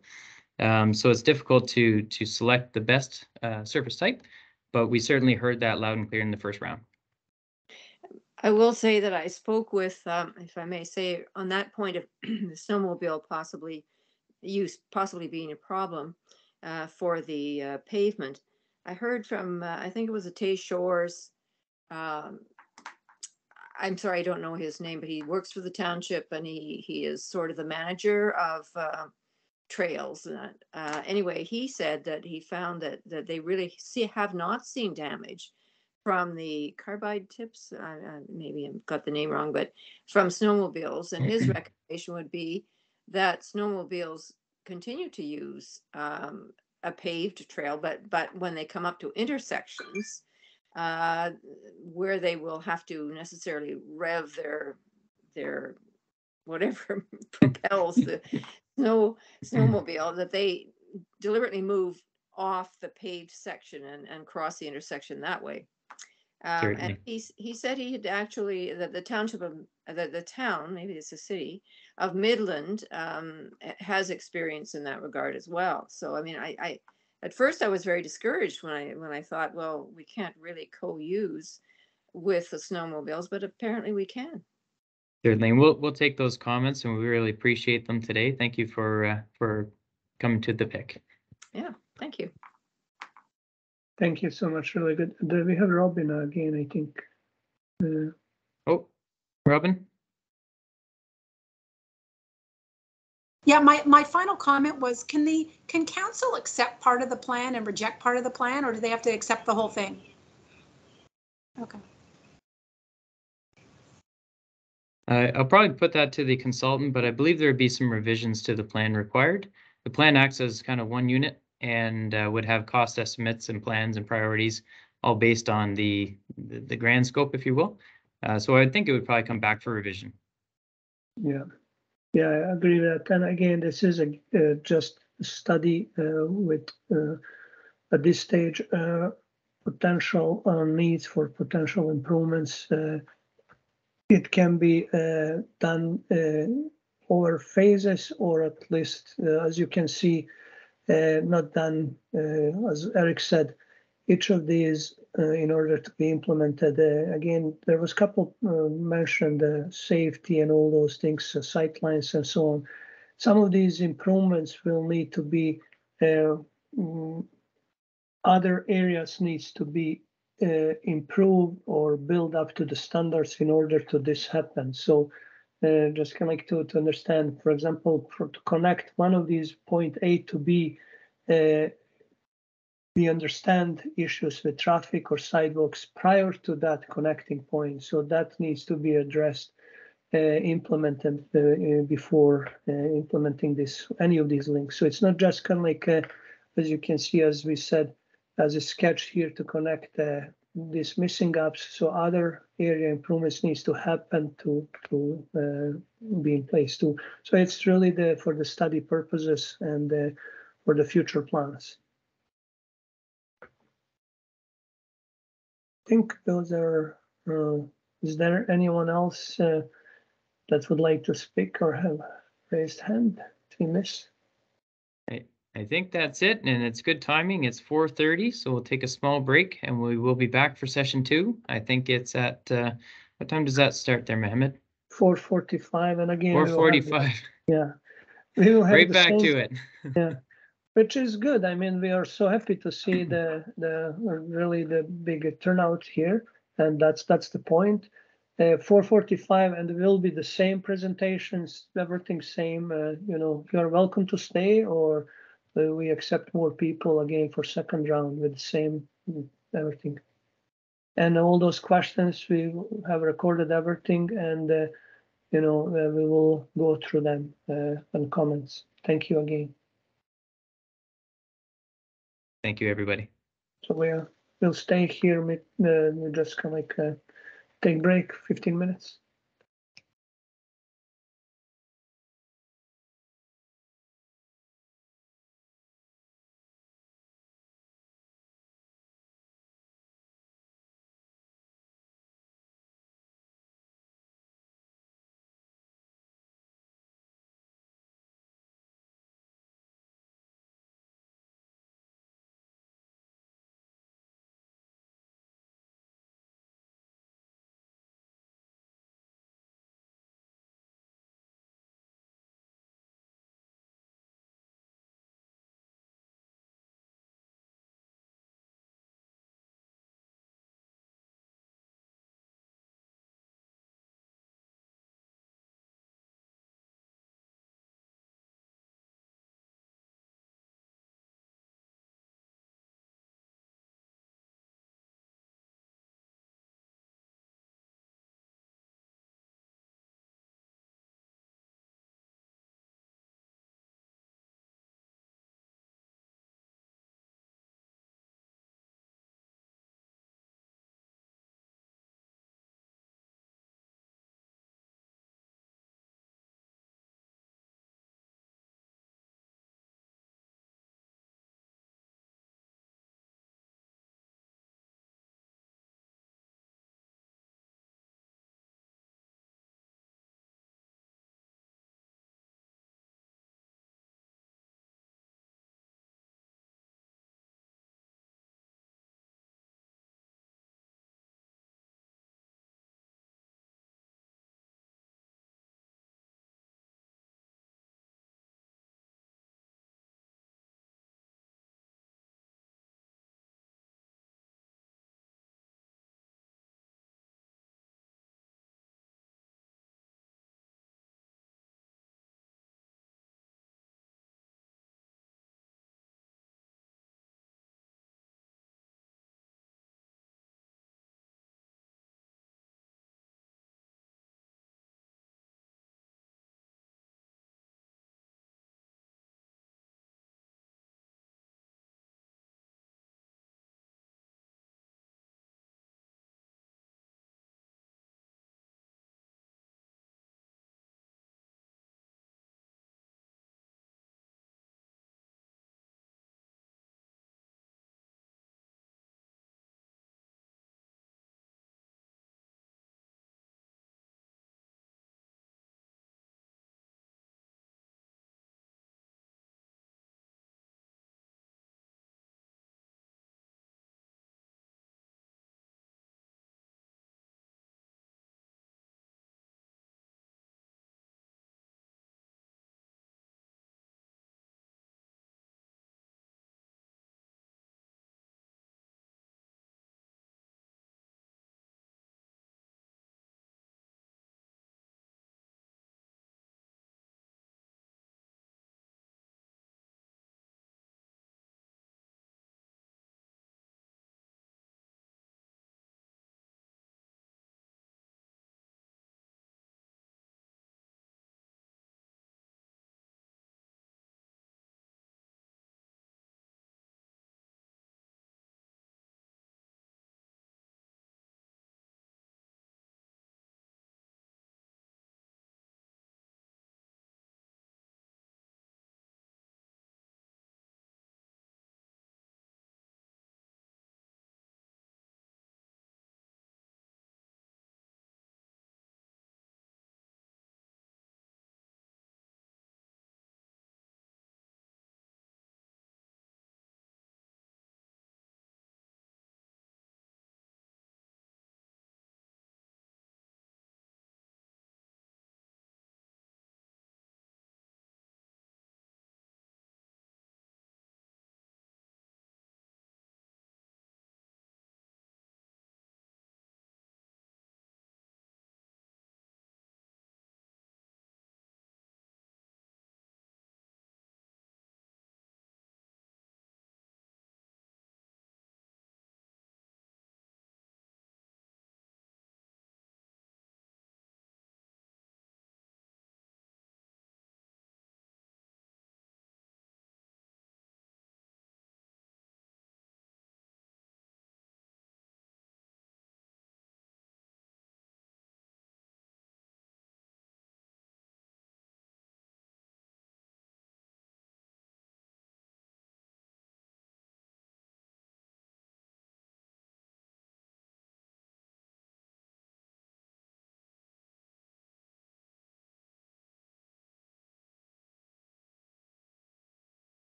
Um, so it's difficult to to select the best uh, surface type, but we certainly heard that loud and clear in the first round. I will say that I spoke with, um, if I may say, on that point of the snowmobile possibly use possibly being a problem uh, for the uh, pavement. I heard from, uh, I think it was a Tay Shores. Um, I'm sorry, I don't know his name, but he works for the township and he he is sort of the manager of uh, trails. Uh, uh, anyway, he said that he found that that they really see have not seen damage from the carbide tips. Uh, maybe I got the name wrong, but from snowmobiles. And his recommendation would be that snowmobiles continue to use um, a paved trail, but but when they come up to intersections, uh, where they will have to necessarily rev their their whatever propels the snow snowmobile, that they deliberately move off the paved section and, and cross the intersection that way. Um, and he, he said he had actually, that the township of, uh, the, town, maybe it's a city of Midland, um, has experience in that regard as well. So, I mean, I, I, at first I was very discouraged when I, when I thought, well, we can't really co-use with the snowmobiles, but apparently we can. Certainly, we'll we'll take those comments and we really appreciate them today. Thank you for uh, for coming to the PIC. Yeah, thank you. Thank you so much. Really good. And, we have Robin again, I think. Uh, Oh, Robin. Yeah, my, my final comment was, can the, can council accept part of the plan and reject part of the plan, or do they have to accept the whole thing? Okay. Uh, I'll probably put that to the consultant, but I believe there would be some revisions to the plan required. The plan acts as kind of one unit and uh, would have cost estimates and plans and priorities, all based on the the, the grand scope, if you will. Uh, so I think it would probably come back for revision. Yeah, yeah, I agree with that. And again, this is a uh, just a study uh, with uh, at this stage uh, potential needs for potential improvements. It can be done over phases, or at least, as you can see, not done uh, as Eric said. Each of these, uh, in order to be implemented, uh, again, there was a couple uh, mentioned uh, safety and all those things, uh, sight lines and so on. Some of these improvements will need to be uh, mm, other areas needs to be uh, improved or build up to the standards in order to this happen. So uh, just kind of like to, to understand, for example, for to connect one of these point A to B, uh, we understand issues with traffic or sidewalks prior to that connecting point. So that needs to be addressed, uh, implemented uh, uh, before implementing this any of these links. So it's not just kind of like, as you can see, as we said, as a sketch here to connect these missing gaps. So other area improvements needs to happen to to uh, be in place too. So it's really the for the study purposes and uh, for the future plans. I think those are. Uh, is there anyone else uh, that would like to speak or have raised hand? To miss? I think that's it, and it's good timing. It's four thirty, so we'll take a small break and we will be back for session two. I think it's at, uh, what time does that start there, Mohammed? Four forty-five, and again. 4.45. we will have the- forty-five, Yeah. We will have right back same- to it. Yeah, which is good. I mean, we are so happy to see the, the, really the big turnout here. And that's, that's the point. Uh, four forty-five and it will be the same presentations, everything same, uh, you know, you are welcome to stay or uh, we accept more people again for second round with the same, mm, everything. And all those questions, we have recorded everything and, uh, you know, uh, we will go through them, uh, and comments. Thank you again. Thank you, everybody. So we'll, we'll stay here, with, uh, just kind of like, uh, take break fifteen minutes.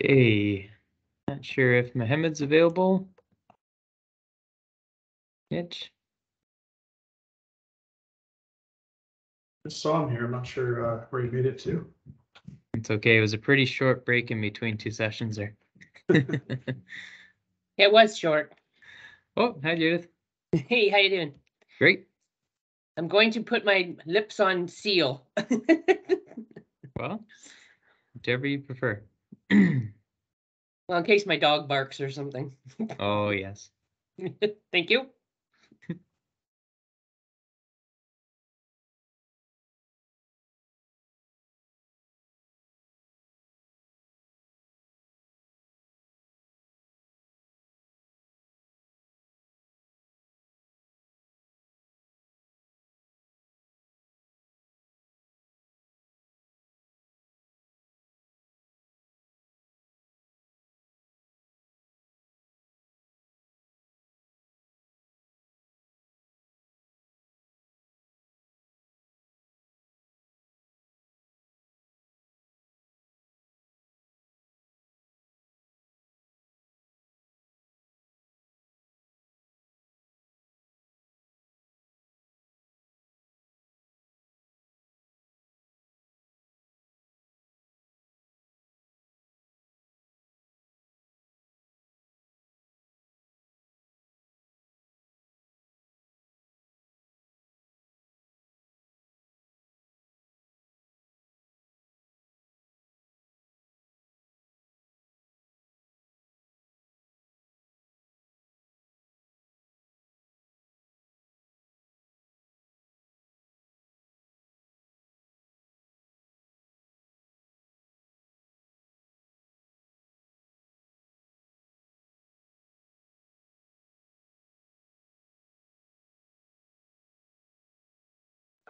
Okay, not sure if Mohammed's available. Mitch, I saw him here. I'm not sure uh, where he made it to. it's okay. It was a pretty short break in between two sessions there. It was short. Oh, hi Judith. Hey, how you doing? Great. I'm going to put my lips on seal. Well, whichever you prefer. Well, in case my dog barks or something. Oh, yes. Thank you.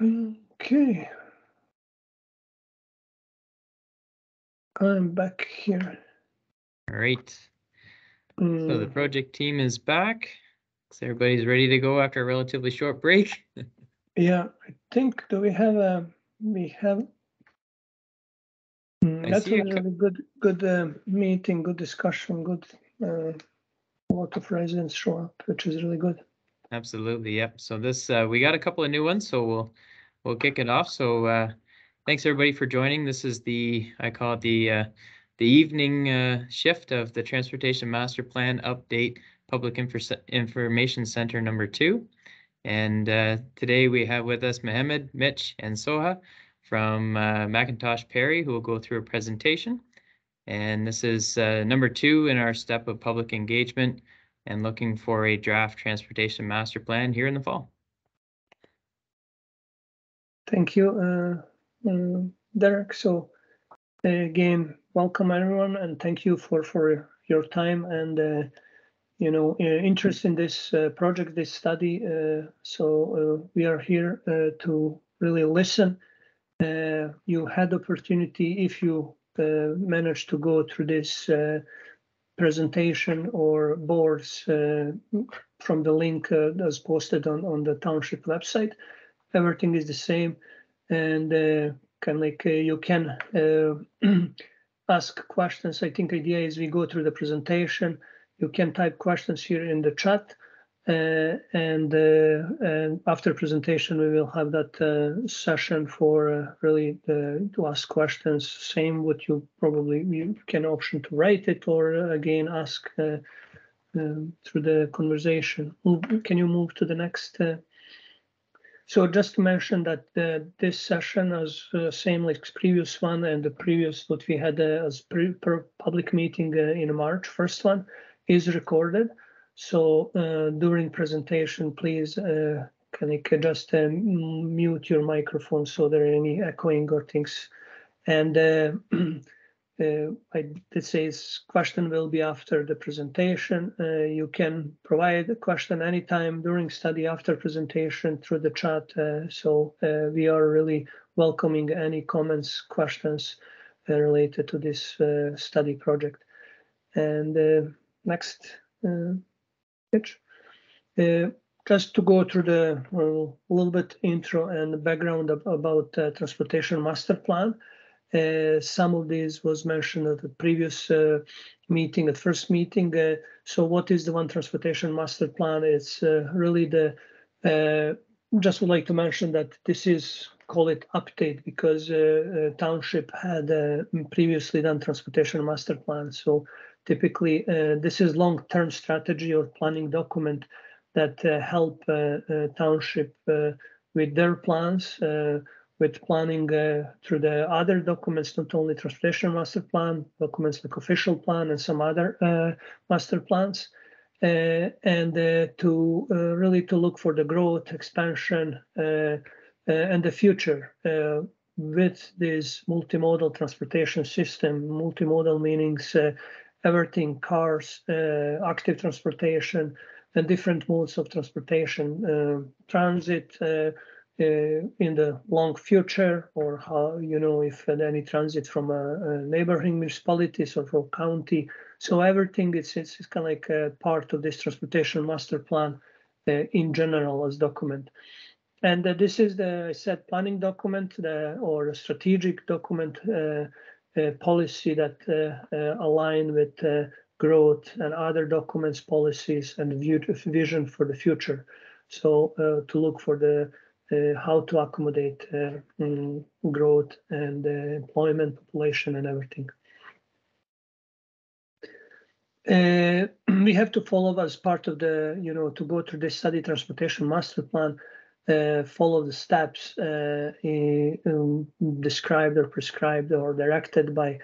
Okay. I'm back here. All right. So the Mm, project team is back. So everybody's ready to go after a relatively short break. Yeah, I think, do we have a, we have. Mm, That see a really good, good uh, meeting, good discussion, good, uh, a lot of residents show up, which is really good. Absolutely, yep. So this, uh, we got a couple of new ones, so we'll, we'll kick it off. So, uh, thanks everybody for joining. This is the, I call it the, uh, the evening, uh, shift of the Transportation Master Plan Update Public Info- Information Center number two. And, uh, today we have with us Mohammed, Mitch, and Soha from, uh, McIntosh Perry, who will go through a presentation. And this is, number two in our step of public engagement and looking for a draft transportation master plan here in the fall. Thank you, uh, uh, Derek. So again, welcome everyone and thank you for, for your time and, uh, you know, uh, interest in this uh, project, this study. So we are here to really listen. You had opportunity if you managed to go through this presentation or boards uh, from the link uh, that's posted on, on the township website. Everything is the same and uh, kind of like uh, you can ask questions. I think idea is we go through the presentation. You can type questions here in the chat. Uh, and, uh, and after presentation, we will have that uh, session for really to ask questions. Same what you probably you can option to write it or again ask um, through the conversation. Can you move to the next? So just to mention that uh, this session is uh, same like previous one and the previous what we had uh, as pre- public meeting in March, first one is recorded. So uh, during presentation, please uh, can you just uh, mute your microphone so there are any echoing or things. And I did say this question will be after the presentation. You can provide a question anytime during study after presentation through the chat. So we are really welcoming any comments, questions related to this study project. And next uh, Uh, just to go through the uh, little bit intro and background of, about uh, transportation master plan. Uh, some of these was mentioned at the previous uh, meeting, at first meeting. Uh, so what is the one transportation master plan? It's really the, just would like to mention that this is, call it update because township had previously done transportation master plan. So typically, uh, this is long-term strategy or planning document that uh, help uh, township with their plans, with planning through the other documents, not only transportation master plan, documents like official plan and some other master plans. Uh, and uh, to uh, really to look for the growth, expansion, and the future with this multimodal transportation system. Multimodal meanings everything, cars, uh, active transportation, and different modes of transportation, uh, transit, uh, in the long future or how, you know, if any transit from a, a neighboring municipalities or from county. So everything it's, it's, it's kind of like a part of this transportation master plan in general as document. And uh, this is the, I said, planning document the, or strategic document uh, policy that uh, uh, align with uh, growth and other documents, policies and vision for the future. So to look for the how to accommodate mm, growth and employment, population, and everything. Uh, we have to follow as part of the, you know, to go through the study transportation master plan, uh, follow the steps uh, um, described or prescribed or directed by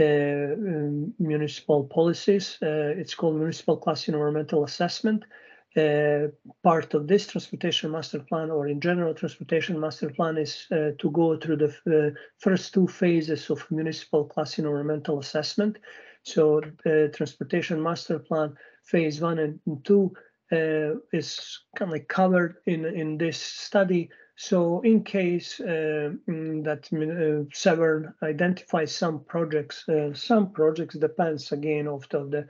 uh, um, municipal policies. Uh, it's called municipal class environmental assessment. Uh, part of this transportation master plan or in general transportation master plan is to go through the first two phases of municipal class environmental assessment. So uh, transportation master plan phase one and two uh, is kind of covered in, in this study. So in case uh, mm, that uh, Severn identifies some projects, uh, some projects depends again of the, of the,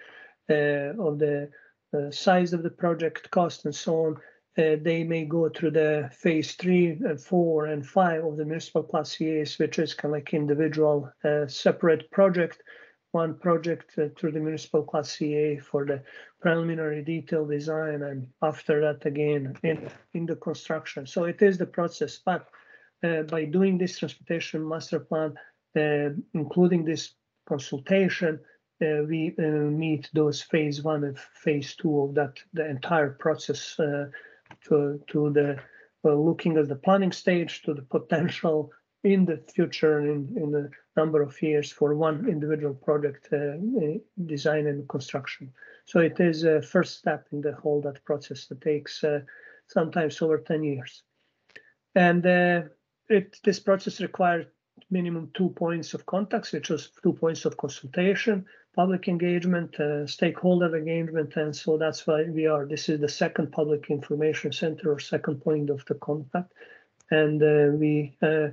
uh, of the uh, size of the project, cost and so on. They may go through the phase three and four and five of the municipal class EAs, which is kind of like individual separate project. One project uh, through the municipal class EA for the preliminary detail design, and after that again in in the construction. So it is the process, but uh, by doing this transportation master plan, uh, including this consultation, uh, we uh, meet those phase one and phase two of that the entire process uh, to to the looking at the planning stage to the potential in the future in in a number of years for one individual project uh, design and construction. So it is a first step in the whole that process that takes uh, sometimes over 10 years. And uh, it this process required minimum two points of contacts, which was two points of consultation, public engagement, uh, stakeholder engagement, and so that's why we are. This is the second public information center or second point of the contact, and uh, we uh,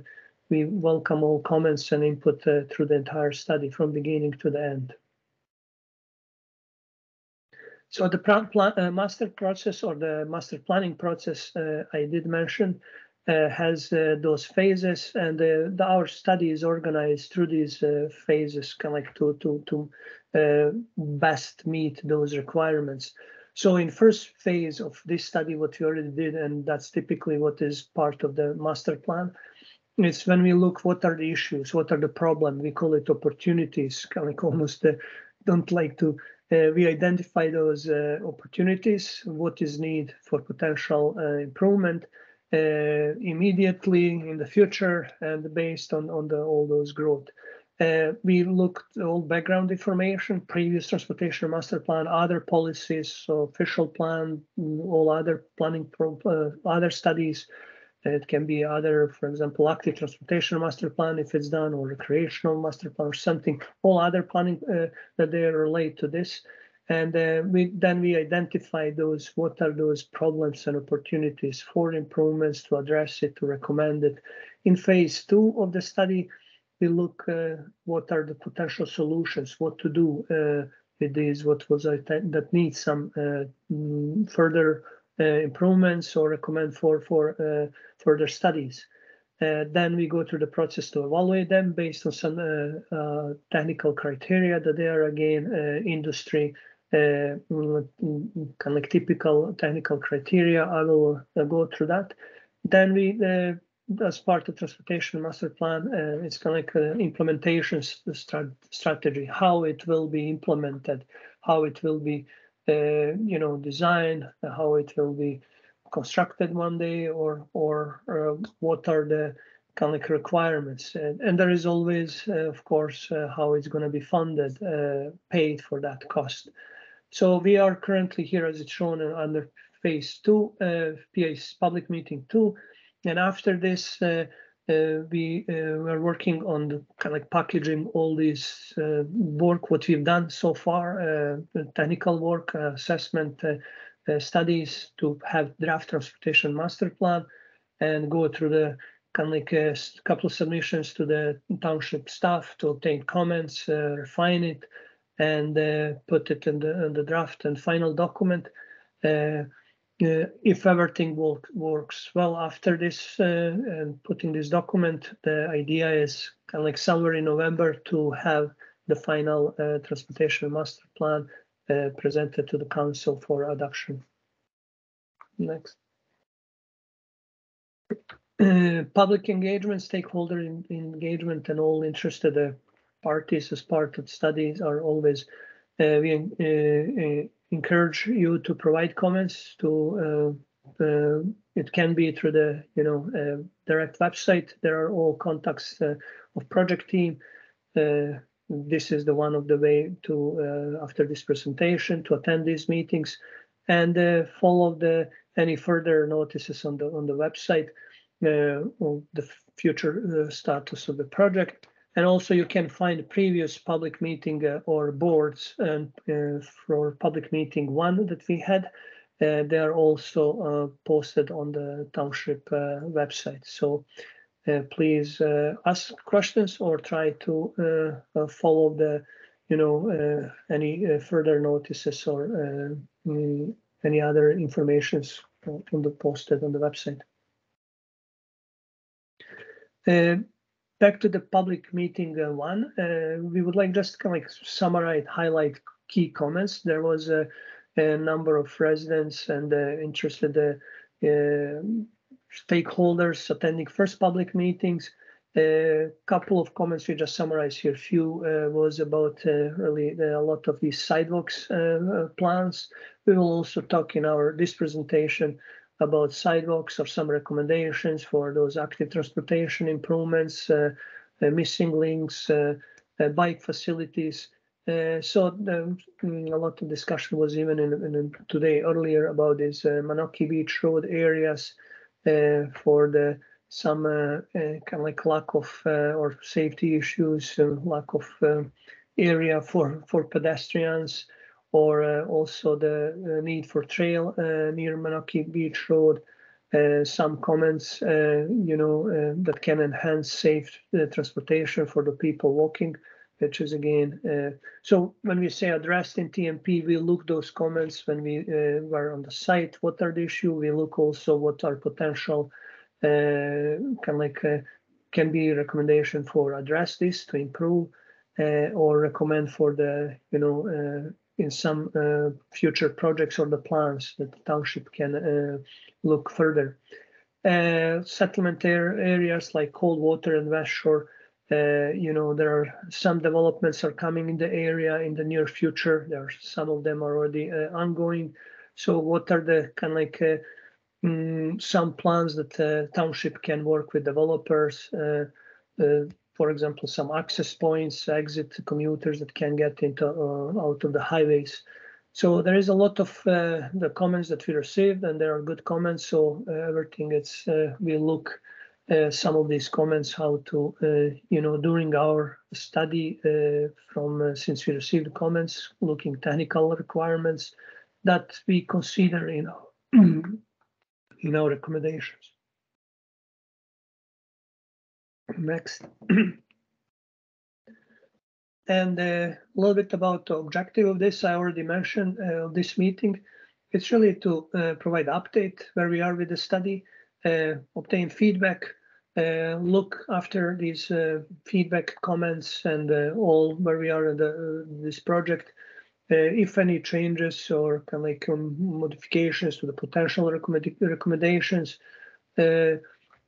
we welcome all comments and input uh, through the entire study from beginning to the end. So the plan, uh, master process or the master planning process uh, I did mention uh, has uh, those phases and uh, the, our study is organized through these phases kind of like to to to best meet those requirements so in first phase of this study what we already did and that's typically what is part of the master plan it's when we look what are the issues what are the problem we call it opportunities kind of like almost uh, don't like to uh, we identify those uh, opportunities what is need for potential uh, improvement uh, immediately in the future and based on, on the, all those growth. Uh, we looked all background information, previous transportation master plan, other policies, so official plan, all other planning, pro, other studies. It can be other, for example, active transportation master plan if it's done, or recreational master plan, or something. All other planning uh, that they relate to this and uh, we then we identify those what are those problems and opportunities for improvements to address it to recommend it in phase two of the study we look uh, what are the potential solutions what to do uh, with these what was that needs some uh, mm, further uh, improvements or recommend for for further studies Uh, then we go through the process to evaluate them based on some uh, uh, technical criteria that they are again uh, industry uh, kind of like typical technical criteria. I will uh, go through that. Then we, as part of transportation master plan, it's kind of like implementation s- strat- strategy, how it will be implemented, how it will be, you know, designed, how it will be constructed one day, or or uh, what are the kind of like requirements. And, and there is always, uh, of course, uh, how it's going to be funded, uh, paid for that cost. So we are currently here, as it's shown uh, under phase two, uh, PA's public meeting two. And after this, we uh, were working on the kind of like packaging all this work, what we've done so far, technical work, assessment, studies to have draft transportation master plan and go through the kind of like a couple of submissions to the township staff to obtain comments, uh, refine it, and uh, put it in the, in the draft and final document. Uh, uh, if everything work, works well after this uh, and putting this document, the idea is kind of like somewhere in November to have the final uh, transportation master plan uh, presented to the council for adoption. Next. Uh, public engagement, stakeholder en- engagement, and all interested uh, parties as part of studies are always. Uh, we uh, encourage you to provide comments to. It can be through the you know direct website. There are all contacts of project team. This is the one of the way to uh, after this presentation to attend these meetings and uh, follow the any further notices on the on the website uh, of the future status of the project. And also you can find previous public meeting uh, or boards uh, for public meeting one that we had. Uh, they are also posted on the township website. So please uh, ask questions or try to uh, uh, follow the, you know, uh, any uh, further notices or uh, any other informations uh, from the posted on the website. Uh, Back to the public meeting uh, one, uh, we would like just kind of like summarize, highlight key comments. There was a, a number of residents and uh, interested uh, uh, stakeholders attending first public meetings. A couple of comments we just summarized here. Few uh, was about uh, really uh, a lot of these sidewalks uh, uh, plans. We will also talk in our this presentation about sidewalks or some recommendations for those active transportation improvements, uh, missing links, bike facilities. So mm, a lot of discussion was even in, in today earlier about uh, Menoke Beach Road areas for the some uh, uh, kind of like lack of uh, or safety issues, uh, lack of uh, area for for pedestrians or uh, also the uh, need for trail uh, near Menoke Beach Road. Uh, some comments, uh, you know, uh, that can enhance safe uh, transportation for the people walking, again. Uh, so when we say addressed in TMP, we look those comments when we uh, were on the site. What are the issue? We look also what are potential, uh, of like uh, can be recommendation for address this to improve, uh, or recommend for the you know. Uh, in some uh, future projects or the plans that the township can look further. Settlement ar- areas like Coldwater and West Shore, uh, you know, there are some developments are coming in the area in the near future. There are some of them already uh, ongoing. So what are the kind of like uh, mm, some plans that uh, township can work with developers? Uh, uh, for example, some access points, exit commuters that can get into out of the highways. So there is a lot of the comments that we received, and there are good comments. So everything it's we look some of these comments how to uh, you know during our study uh, from uh, since we received comments looking technical requirements that we consider in our, in our recommendations. Next. And uh, a little bit about the objective of this, I already mentioned uh, this meeting. It's really to uh, provide update where we are with the study, uh, obtain feedback, uh, look after these uh, feedback comments and uh, all where we are in the, uh, this project. Uh, if any changes or kind of like um, modifications to the potential recommend recommendations, uh,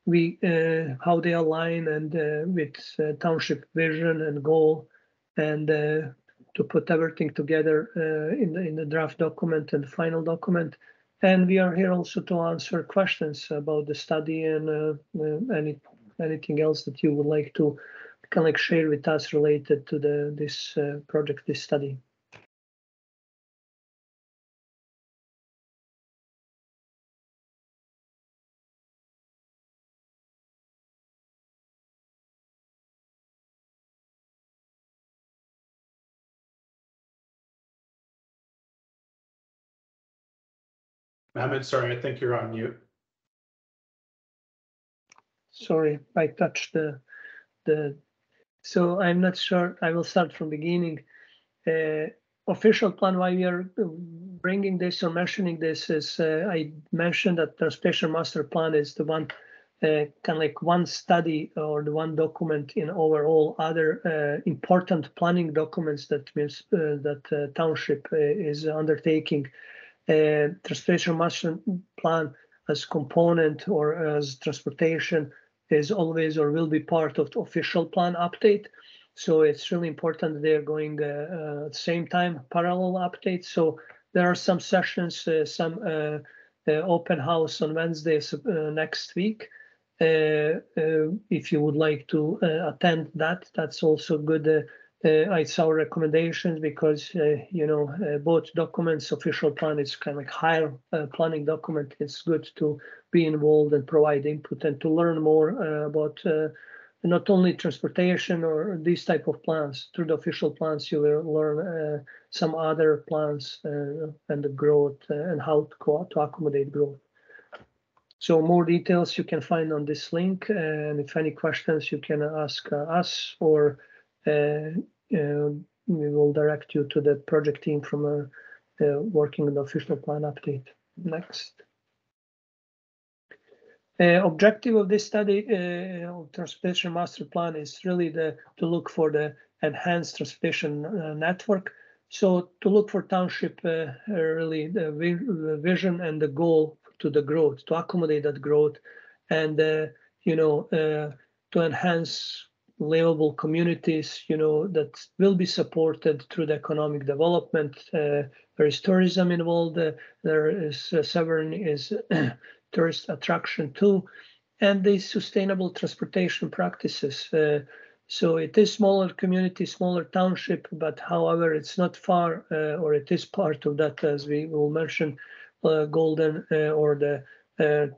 we uh, how they align and uh, with uh, township vision and goal, and uh, to put everything together uh, in the in the draft document and the final document. And we are here also to answer questions about the study and uh, uh, any anything else that you would like to kind of like share with us related to the this uh, project, this study. Mohammed, sorry, I think you're on mute. Sorry, I touched the the. So I'm not sure. I will start from beginning. Uh, official plan why we are bringing this or mentioning this is uh, I mentioned that the transportation master plan is the one uh, kind of like one study or the one document in overall other uh, important planning documents that means uh, that uh, township uh, is undertaking. Transportation master plan as component or as transportation is always or will be part of the official plan update. So it's really important they're going uh, uh, same time parallel updates. So there are some sessions, uh, some uh, uh, open house on Wednesdays uh, next week. If you would like to attend that, that's also good. Uh, it's our recommendations because uh, you know uh, both documents, official plan is kind of like higher uh, planning document. It's good to be involved and provide input and to learn more uh, about uh, not only transportation or these type of plans. Through the official plans, you will learn some other plans and the growth and how to, to accommodate growth. So more details you can find on this link, and if any questions, you can ask us or uh, we will direct you to the project team from uh, uh, working on the official plan update. Next. Uh, objective of this study, uh, of transportation master plan is really the, to look for the enhanced transportation uh, network. So to look for township, uh, really the vi- vision and the goal to the growth, to accommodate that growth and, uh, you know, to enhance livable communities, you know, that will be supported through the economic development. Uh, there is tourism involved. Uh, there is uh, Severn is tourist attraction too, and the sustainable transportation practices. Uh, so it is smaller community, smaller township, but however, it's not far, uh, or it is part of that, as we will mention, uh, Golden or the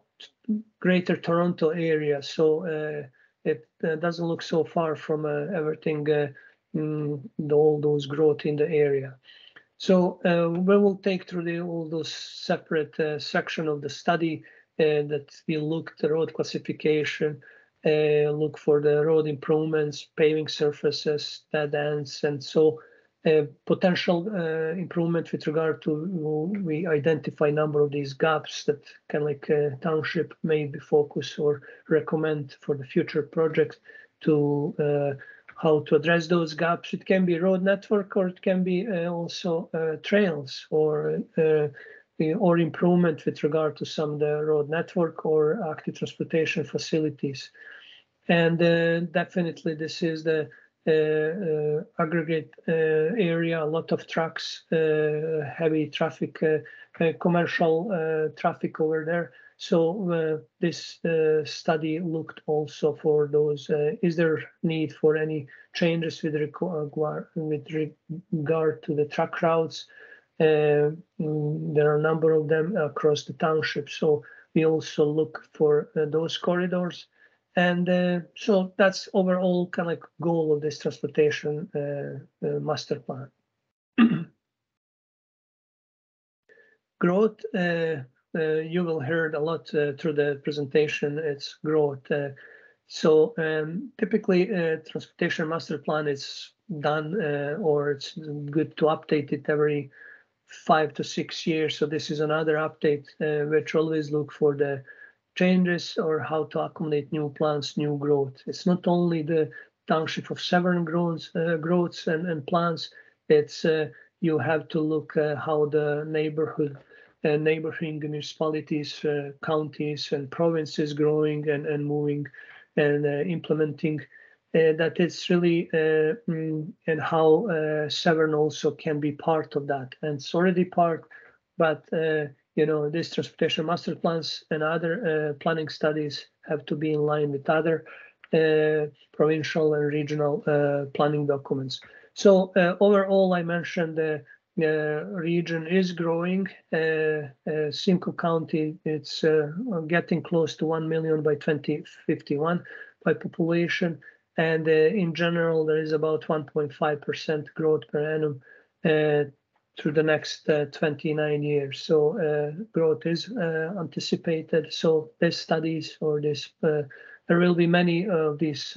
Greater Toronto area. So it uh, doesn't look so far from uh, everything, uh, mm, the- all those growth in the area. So we will take through the, all those separate section of the study that we look the road classification, look for the road improvements, paving surfaces, dead ends, and so potential uh, improvement with regard to we identify a number of these gaps that can like uh, township maybe focus or recommend for the future project to uh, how to address those gaps. It can be road network or it can be also trails or or improvement with regard to some of the road network or active transportation facilities. And definitely this is the aggregate uh, area, a lot of trucks, uh, heavy traffic, uh, uh, commercial uh, traffic over there. So uh, this uh, study looked also for those, uh, is there need for any changes with uh, regard to the truck routes? Uh, mm, There are a number of them across the township, so we also look for uh, those corridors. And uh, so that's overall kind of like goal of this transportation uh, uh, master plan. Growth, you will heard a lot through the presentation, it's growth. So um, typically, uh, transportation master plan is done uh, or it's good to update it every five to six years. So this is another update, uh, which always look for the changes or how to accommodate new plants, new growth. It's not only the township of Severn growths, uh, growths and, and plants. It's uh, you have to look uh, how the neighborhood, uh, neighboring municipalities, uh, counties, and provinces growing and, and moving and uh, implementing. Uh, that it's really mm, and how Severn also can be part of that, and it's already part. But you know, these transportation master plans and other uh, planning studies have to be in line with other uh, provincial and regional uh, planning documents. So uh, overall, I mentioned the uh, region is growing. Uh, uh, Simcoe County, it's getting close to 1 million by 2051 by population. And in general, there is about 1.5% growth per annum through the next uh, 29 years. So uh, growth is uh, anticipated. So these studies or this, there will be many of these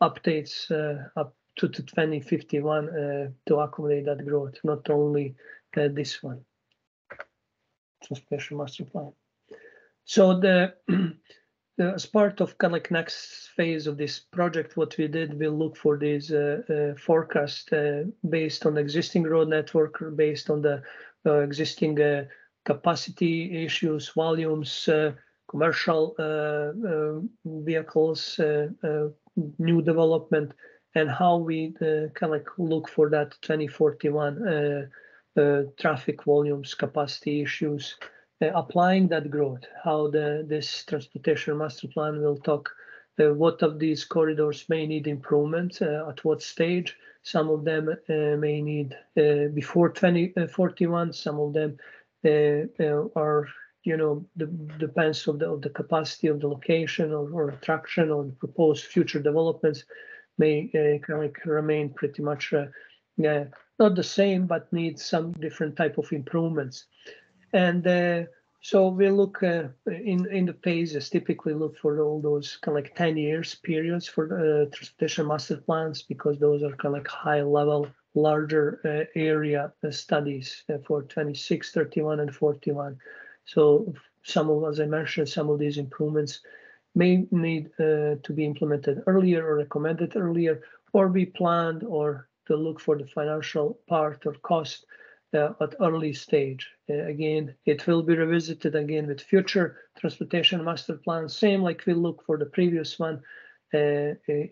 updates up to, to 2051 uh, to accommodate that growth, not only this one. Transportation master plan. So the, as part of kind of like next phase of this project, what we did, we look for this uh, uh, forecast uh, based on existing road network, or based on the uh, existing uh, capacity issues, volumes, commercial vehicles, new development, and how we kind of like look for that 2041 uh, uh, traffic volumes, capacity issues, applying that growth, how the this transportation master plan will talk uh, what of these corridors may need improvement, uh, at what stage. Some of them uh, may need uh, before 2041, some of them uh, uh, are, you know, the, depends of the, of the capacity of the location or, or attraction or proposed future developments may uh, like remain pretty much uh, uh, not the same, but need some different type of improvements. And uh, so we look uh, in in the phases. Typically, look for all those kind of like ten years periods for uh, transportation master plans because those are kind of like high level, larger uh, area uh, studies uh, for 26, 31, and 41. So some of, as I mentioned, some of these improvements may need to be implemented earlier or recommended earlier, or be planned or to look for the financial part or cost uh, at early stage. Uh, again, it will be revisited again with future transportation master plans, same like we look for the previous one, uh, uh,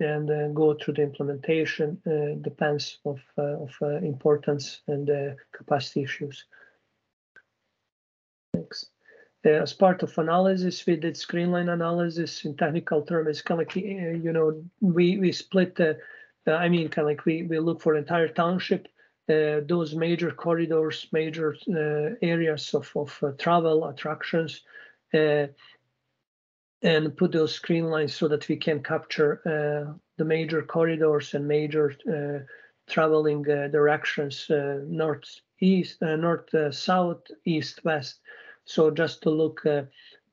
and uh, go through the implementation. Uh, depends of of importance and capacity issues. Thanks. As part of analysis, we did screen line analysis. In technical terms, it's kind of like you know we we split the. I mean, kind of like we we look for entire township those major corridors, major uh, areas of, of uh, travel attractions, uh, and put those screen lines so that we can capture uh, the major corridors and major uh, traveling directions, north, east, north, south, east, west. So just to look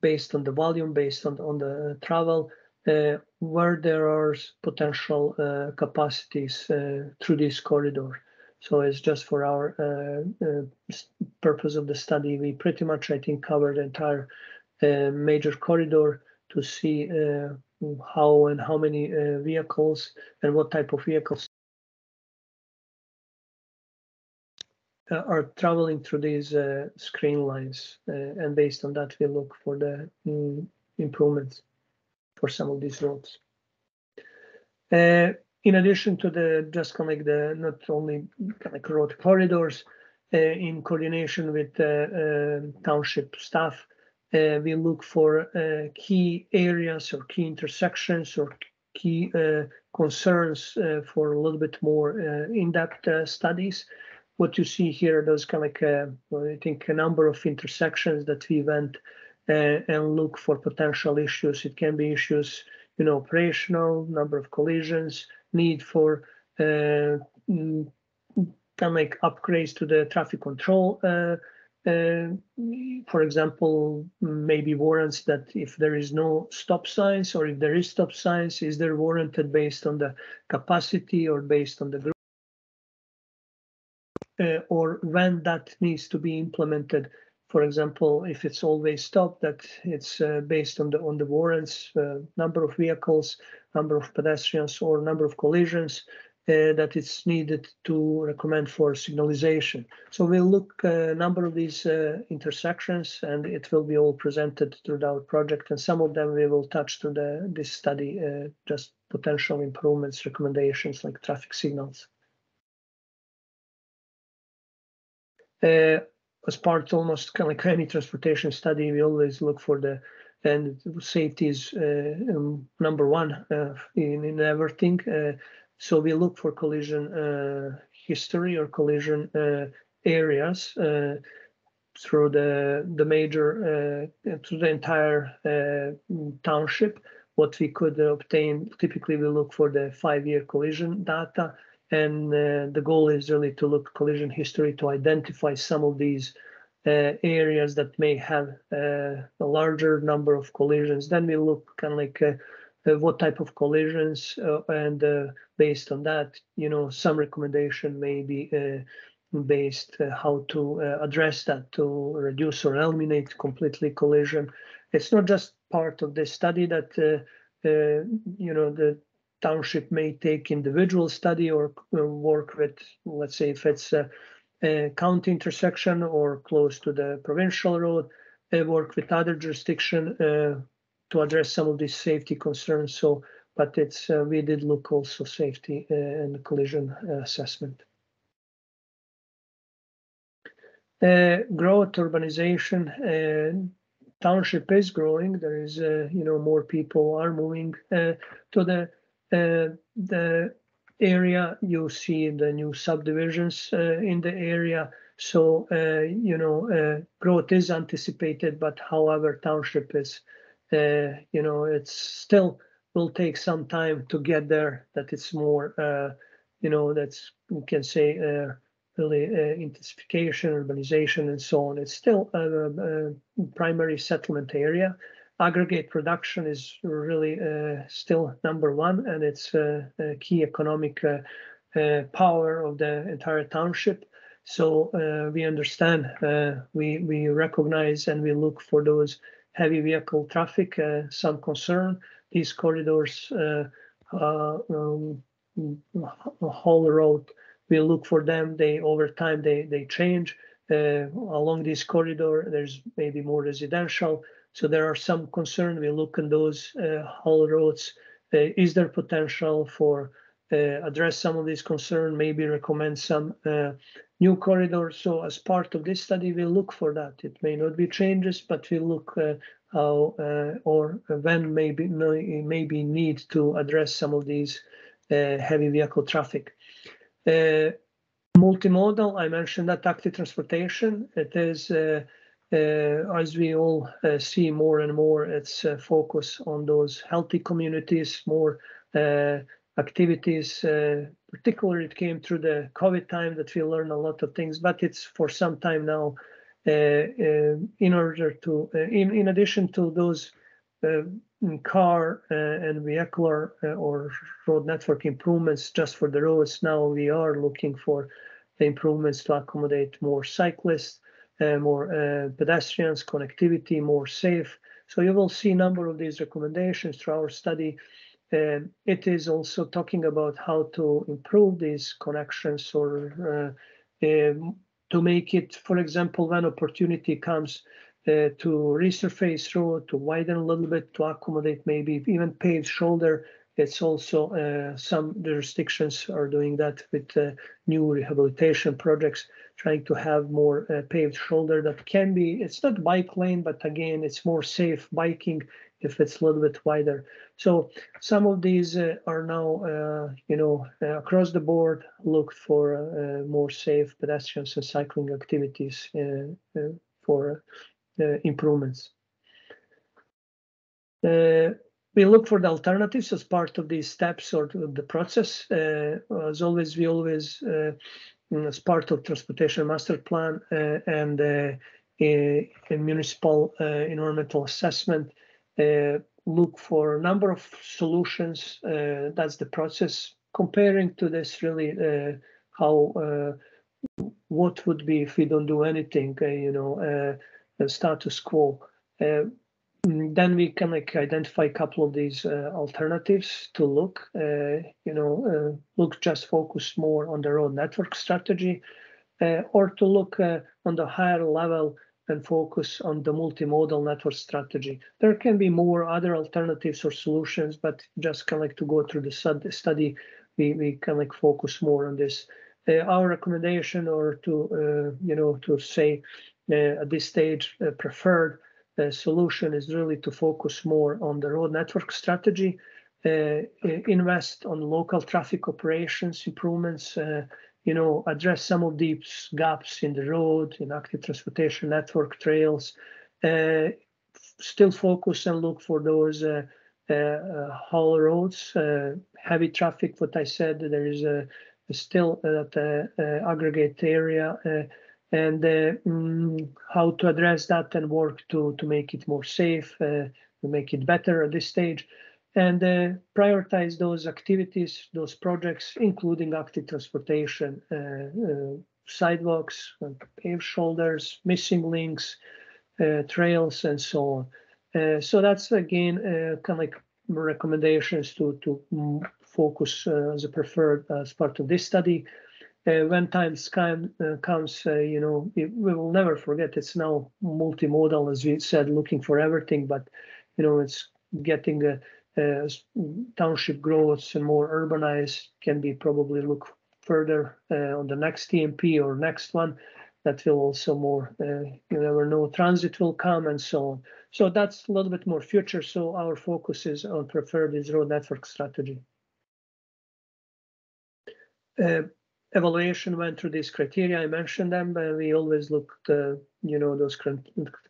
based on the volume, based on, on the travel, where there are potential capacities through this corridor. So it's just for our uh, uh, purpose of the study. We pretty much, I think, covered the entire uh, major corridor to see uh, how and how many uh, vehicles and what type of vehicles uh, are traveling through these screen lines. and based on that, we look for the mm, improvements for some of these roads in addition to the just kind of like the not only kind of road corridors uh, in coordination with uh, township staff uh, we look for uh, key areas or key intersections or key uh, concerns uh, for a little bit more in-depth studies. What you see here are those kind of like i think a number of intersections that we went and look for potential issues. It can be issues you know operational number of collisions need for uh, mm, make upgrades to the traffic control. Uh, uh, for example, maybe warrants that if there is no stop signs or if there is stop signs, is there warranted based on the capacity or based on the group? Uh, or when that needs to be implemented for example, if it's always stopped, that it's uh, based on the on the warrants, uh, number of vehicles, number of pedestrians, or number of collisions uh, that it's needed to recommend for signalization. So we'll look a number of these uh, intersections, and it will be all presented through our project, and some of them we will touch through the this study, uh, just potential improvements, recommendations like traffic signals. Uh, as part almost kind of like any transportation study, we always look for the and safety is uh, um, number one uh, in, in everything. Uh, so we look for collision uh, history or collision uh, areas uh, through the the major through the entire township. What we could obtain typically we look for the five-year collision data and uh, the goal is really to look collision history to identify some of these uh, areas that may have uh, a larger number of collisions. Then we look kind of like uh, uh, what type of collisions, uh, and based on that, you know, some recommendation may be based how to address that to reduce or eliminate completely collision. It's not just part of the study that you know the township may take individual study or uh, work with, let's say, if it's a, a county intersection or close to the provincial road, uh, work with other jurisdiction uh, to address some of these safety concerns. So, but it's uh, we did look also safety uh, and collision assessment. Uh, growth, urbanization, township is growing. There is, you know, more people are moving to the uh, the area, you see the new subdivisions uh, in the area. So, uh, you know, growth is anticipated, but however, township is, you know, it's still will take some time to get there, that it's more, you know, that's, we can say, really uh, intensification, urbanization, and so on. It's still a, a primary settlement area aggregate production is really uh, still number one, and it's a, a key economic uh, uh, power of the entire township. So uh, we understand, uh, we we recognize, and we look for those heavy vehicle traffic. Uh, some concern these corridors, um, whole road. We look for them. They over time they they change. along this corridor, there's maybe more residential so there are some concern. We look in those uh, roads. Uh, is there potential for uh, address some of these concerns? Maybe recommend some uh, new corridors. So as part of this study, we look for that. It may not be changes, but we look uh, how uh, or when maybe maybe need to address some of these heavy vehicle traffic. multimodal, I mentioned that active transportation. It is uh, Uh, as we all uh, see more and more, it's uh, focus on those healthy communities, more uh, activities. Uh, particularly, it came through the COVID time that we learned a lot of things, but it's for some time now. in order to, in in addition to those car and vehicular or road network improvements just for the roads. Now we are looking for the improvements to accommodate more cyclists, uh, more uh, pedestrians, connectivity, more safe. So you will see a number of these recommendations through our study. Um, it is also talking about how to improve these connections or uh, um, to make it, for example, when opportunity comes uh, to resurface road, to widen a little bit, to accommodate maybe even paved shoulder. It's also uh, some jurisdictions are doing that with uh, new rehabilitation projects trying to have more uh, paved shoulder that can be, it's not bike lane, but again, it's more safe biking if it's a little bit wider. So some of these uh, are now, uh, you know, uh, across the board looked for more safe pedestrians and cycling activities for improvements. We look for the alternatives as part of these steps or the process. as always, we always Mm, as part of transportation master plan uh, and uh, a, municipal uh, environmental assessment look for a number of solutions. that's the process. Comparing to this, really, how what would be if we don't do anything? you know, uh, status quo. Uh, then we can like identify a couple of these uh, alternatives to look, uh, you know, uh, look just focus more on the own network strategy, uh, or to look uh, on the higher level and focus on the multimodal network strategy. There can be more other alternatives or solutions, but just kind of like to go through the study, we, we can like focus more on this. Uh, our recommendation or to, you know, to say at this stage, preferred solution is really to focus more on the road network strategy, uh, invest on local traffic operations improvements, uh, you know, address some of these gaps in the road, in active transportation network trails, uh, still focus and look for those haul roads, heavy traffic. What I said, there is still at the uh, aggregate area, and uh, mm, how to address that and work to to make it more safe, uh, to make it better at this stage and uh, prioritize those activities, those projects, including active transportation, sidewalks, paved shoulders, missing links, uh, trails, and so on. Uh, so that's again uh, kind of like recommendations to to mm, focus as a preferred as part of this study. Uh, when times come, uh, comes, uh, you know, we will never forget it's now multimodal, as we said, looking for everything, but you know, it's getting a as township grows and more urbanized, can be probably look further uh, on the next TMP or next one. That will also more, uh, you never know, transit will come and so on. So that's a little bit more future. So our focus is on preferred is road network strategy. Evaluation went through these criteria. I mentioned them, but we always look, uh, you know, those cr-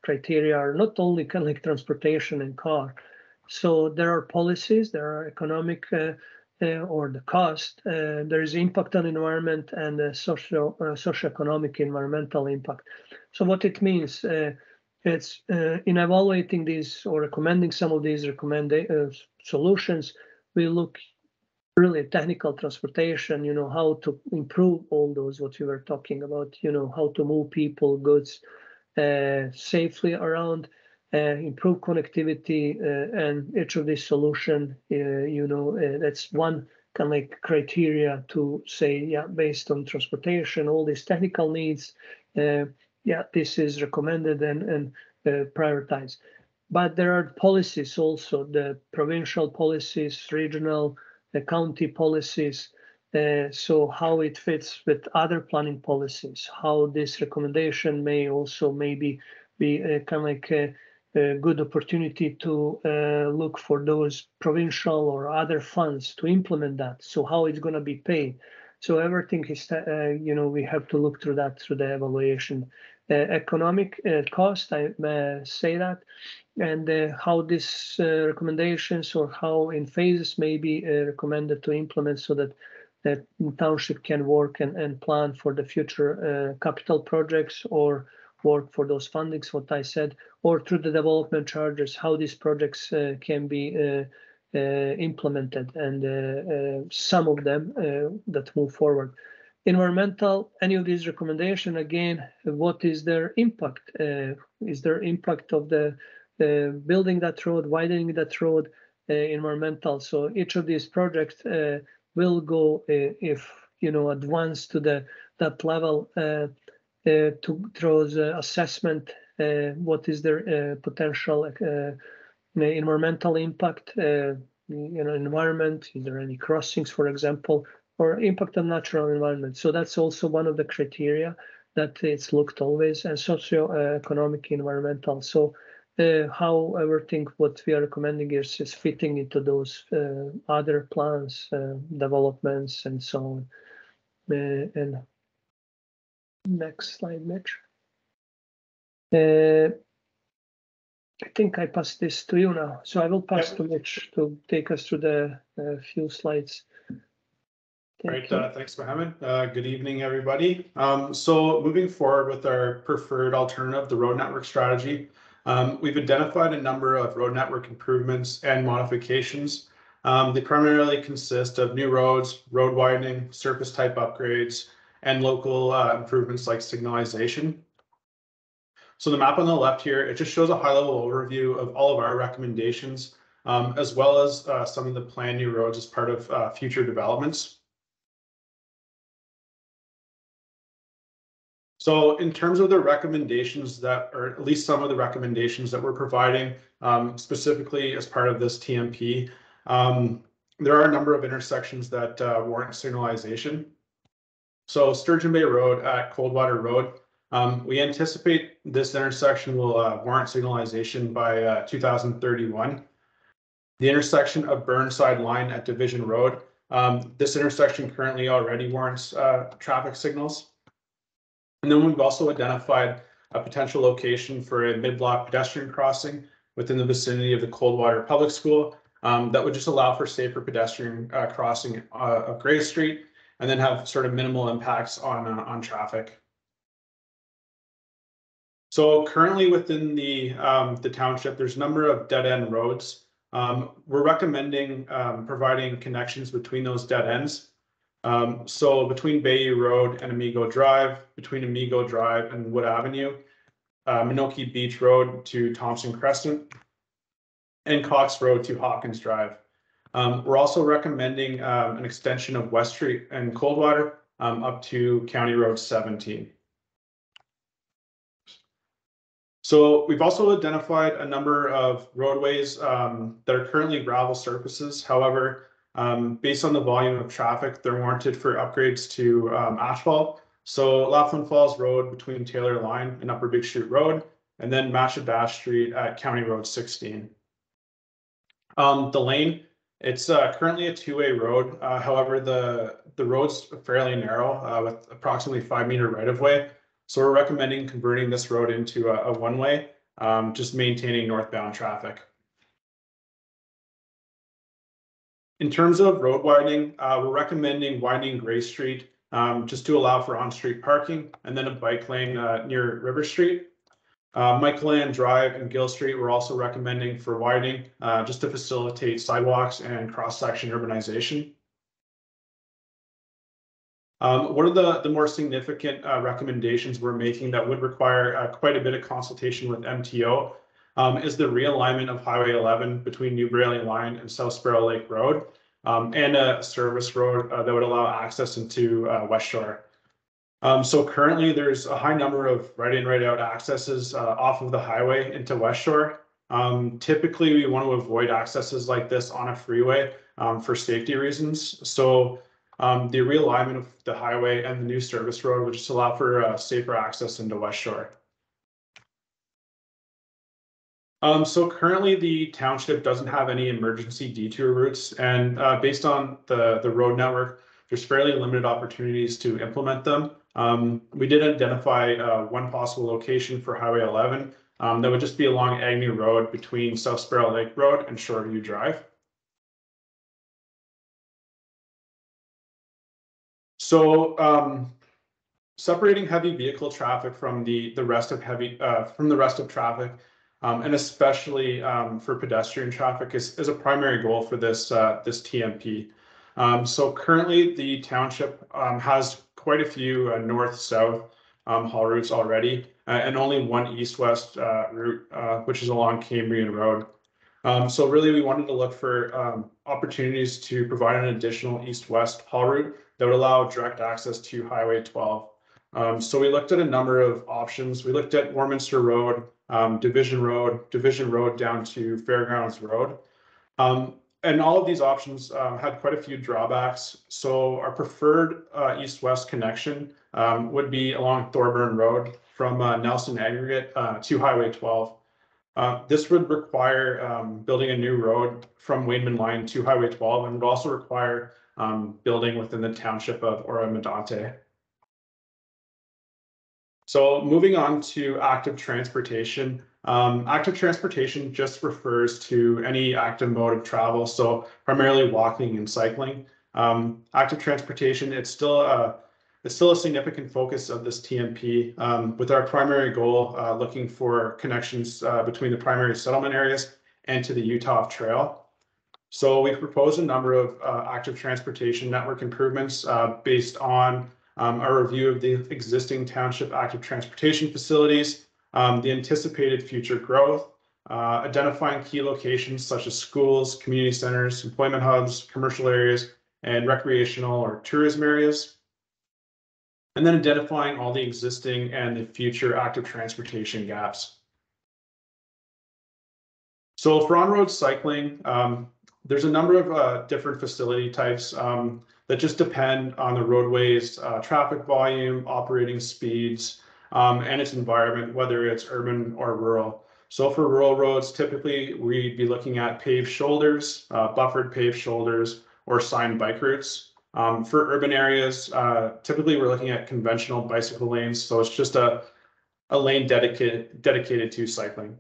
criteria are not only kind of like transportation and car. So there are policies, there are economic uh, uh, or the cost. Uh, there is impact on environment and uh, socioeconomic environmental impact. So what it means, uh, it's uh, in evaluating these or recommending some of these recommended uh, solutions, we look really technical transportation. You know how to improve all those what we were talking about. You know how to move people, goods uh, safely around uh, improve connectivity uh, and each of these solution uh, you know uh, that's one kind of like criteria to say yeah based on transportation all these technical needs uh, yeah this is recommended and and prioritized but there are policies also the provincial policies regional the county policies uh, so how it fits with other planning policies how this recommendation may also maybe be kind of like uh, a good opportunity to uh, look for those provincial or other funds to implement that. So how it's going to be paid. So everything is, uh, you know, we have to look through that through the evaluation. Uh, economic uh, cost, I may say that, and uh, how these uh, recommendations or how in phases may be uh, recommended to implement so that that township can work and, and plan for the future uh, capital projects or work for those fundings, what I said, or through the development charges, how these projects uh, can be uh, uh, implemented and uh, uh, some of them uh, that move forward. Environmental, any of these recommendation, again, what is their impact? Uh, is there impact of the uh, building that road, widening that road, uh, environmental? So each of these projects uh, will go uh, if, you know, advance to the that level uh, to those assessment, what is their potential environmental impact, you know, environment, is there any crossings, for example, or impact on natural environment. So that's also one of the criteria that it's looked always and socio-economic environmental. So uh, how everything what we are recommending is, is fitting into those uh, other plans, uh, developments and so on. Uh, and Next slide, Mitch. Uh, I think I pass this to you now, so I will pass to Mitch to take us through the uh, few slides. Thank Right, uh, thanks, Mohammed. Uh, good evening, everybody. Um, so moving forward with our preferred alternative, the road network strategy. Um, we've identified a number of road network improvements and modifications. Um, they primarily consist of new roads, road widening, surface type upgrades, and local uh, improvements like signalization. So the map on the left here, it just shows a high-level overview of all of our recommendations, um, as well as uh, some of the planned new roads as part of uh, future developments. So in terms of the recommendations that, or at least some of the recommendations that we're providing, um, specifically as part of this TMP, um, there are a number of intersections that uh, warrant signalization. So Sturgeon Bay Road at Coldwater Road, um, we anticipate this intersection will uh, warrant signalization by uh, 2031. The intersection of Burnside Line at Division Road, um, this intersection currently already warrants uh, traffic signals. And then we've also identified a potential location for a mid-block pedestrian crossing within the vicinity of the Coldwater Public School um, that would just allow for safer pedestrian uh, crossing uh, of Gray Street and then have sort of minimal impacts on uh, on traffic. So currently within the um, the township, there's a number of dead end roads. Um, we're recommending um, providing connections between those dead ends. Um, so between Bayou Road and Amigo Drive, between Amigo Drive and Wood Avenue, uh, Menoke Beach Road to Thompson Crescent, and Cox Road to Hawkins Drive. Um, we're also recommending um, an extension of West Street and Coldwater um, up to County Road 17. So we've also identified a number of roadways um, that are currently gravel surfaces. However, um, based on the volume of traffic, they're warranted for upgrades to um, asphalt. So Laughlin Falls Road between Taylor Line and Upper Big Chute Road, and then Matchedash Street at County Road 16. Um, the lane, it's uh, currently a two-way road. Uh, however, the the road's fairly narrow uh, with approximately five meter right of way. So we're recommending converting this road into a, a one-way, um, just maintaining northbound traffic. In terms of road widening, uh, we're recommending widening Gray Street um, just to allow for on-street parking and then a bike lane uh, near River Street. Uh, Michael Drive and Gill Street, we're also recommending for widening uh, just to facilitate sidewalks and cross-section urbanization. Um, one of the, the more significant uh, recommendations we're making that would require uh, quite a bit of consultation with MTO um, is the realignment of Highway 11 between New Braley Line and South Sparrow Lake Road um, and a service road uh, that would allow access into uh, West Shore. Um, so currently there's a high number of right in, right out accesses uh, off of the highway into West Shore. Um, typically, we want to avoid accesses like this on a freeway um, for safety reasons. So um, the realignment of the highway and the new service road would just allow for uh, safer access into West Shore. Um, so currently the township doesn't have any emergency detour routes and uh, based on the, the road network, there's fairly limited opportunities to implement them. Um, we did identify uh, one possible location for Highway 11 um, that would just be along Agnew Road between South Sparrow Lake Road and Shoreview Drive. So um, separating heavy vehicle traffic from the the rest of heavy uh, from the rest of traffic, um, and especially um, for pedestrian traffic, is, is a primary goal for this uh, this TMP. Um, so currently, the township um, has quite a few uh, north-south um, haul routes already, uh, and only one east-west uh, route, uh, which is along Cambrian Road. Um, so really, we wanted to look for opportunities to provide an additional east-west haul route that would allow direct access to Highway 12. Um, so we looked at a number of options. We looked at Warminster Road, um, Division Road, Division Road down to Fairgrounds Road. Um, and all of these options um, had quite a few drawbacks. So our preferred uh, east-west connection um, would be along Thorburn Road from uh, Nelson Aggregate uh, to Highway 12. Uh, this would require um, building a new road from Wainman Line to Highway 12 and would also require um, building within the township of Oro-Medonte. So moving on to active transportation. Um, active transportation just refers to any active mode of travel, so primarily walking and cycling. Um, active transportation, it's still a it's still a significant focus of this TMP, um, with our primary goal uh, looking for connections uh, between the primary settlement areas and to the Uhthoff Trail. So we proposed a number of uh, active transportation network improvements uh, based on um, our review of the existing township active transportation facilities, um, the anticipated future growth, uh, identifying key locations such as schools, community centers, employment hubs, commercial areas, and recreational or tourism areas. And then identifying all the existing and the future active transportation gaps. So for on-road cycling, um, there's a number of uh, different facility types um, that just depend on the roadways, uh, traffic volume, operating speeds, um, and its environment, whether it's urban or rural. So for rural roads, typically we'd be looking at paved shoulders, uh, buffered paved shoulders, or signed bike routes. Um, for urban areas, uh, typically we're looking at conventional bicycle lanes, so it's just a, a lane dedicated dedicated to cycling.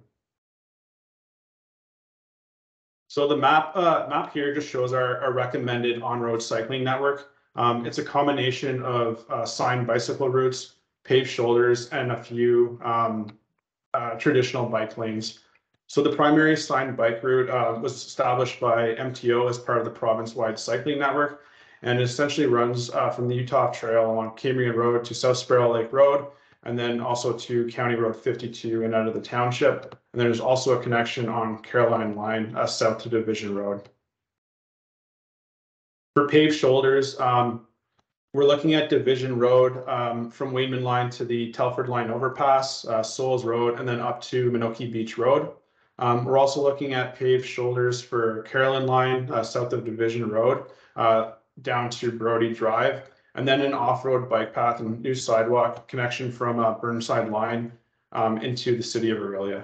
So the map uh, map here just shows our, our recommended on-road cycling network. Um, it's a combination of uh, signed bicycle routes, paved shoulders, and a few um, uh, traditional bike lanes. So the primary signed bike route uh, was established by MTO as part of the province-wide cycling network, and it essentially runs uh, from the Uhthoff Trail along Cambrian Road to South Sparrow Lake Road, and then also to County Road 52 and out of the township. And there's also a connection on Carlyon Line uh, south to Division Road. For paved shoulders, um, we're looking at Division Road um, from Wainman Line to the Telford Line overpass, uh, Souls Road, and then up to Menoke Beach Road. Um, we're also looking at paved shoulders for Carlyon Line uh, south of Division Road uh, down to Brody Drive and then an off-road bike path and new sidewalk connection from uh, Burnside Line um, into the city of Orillia.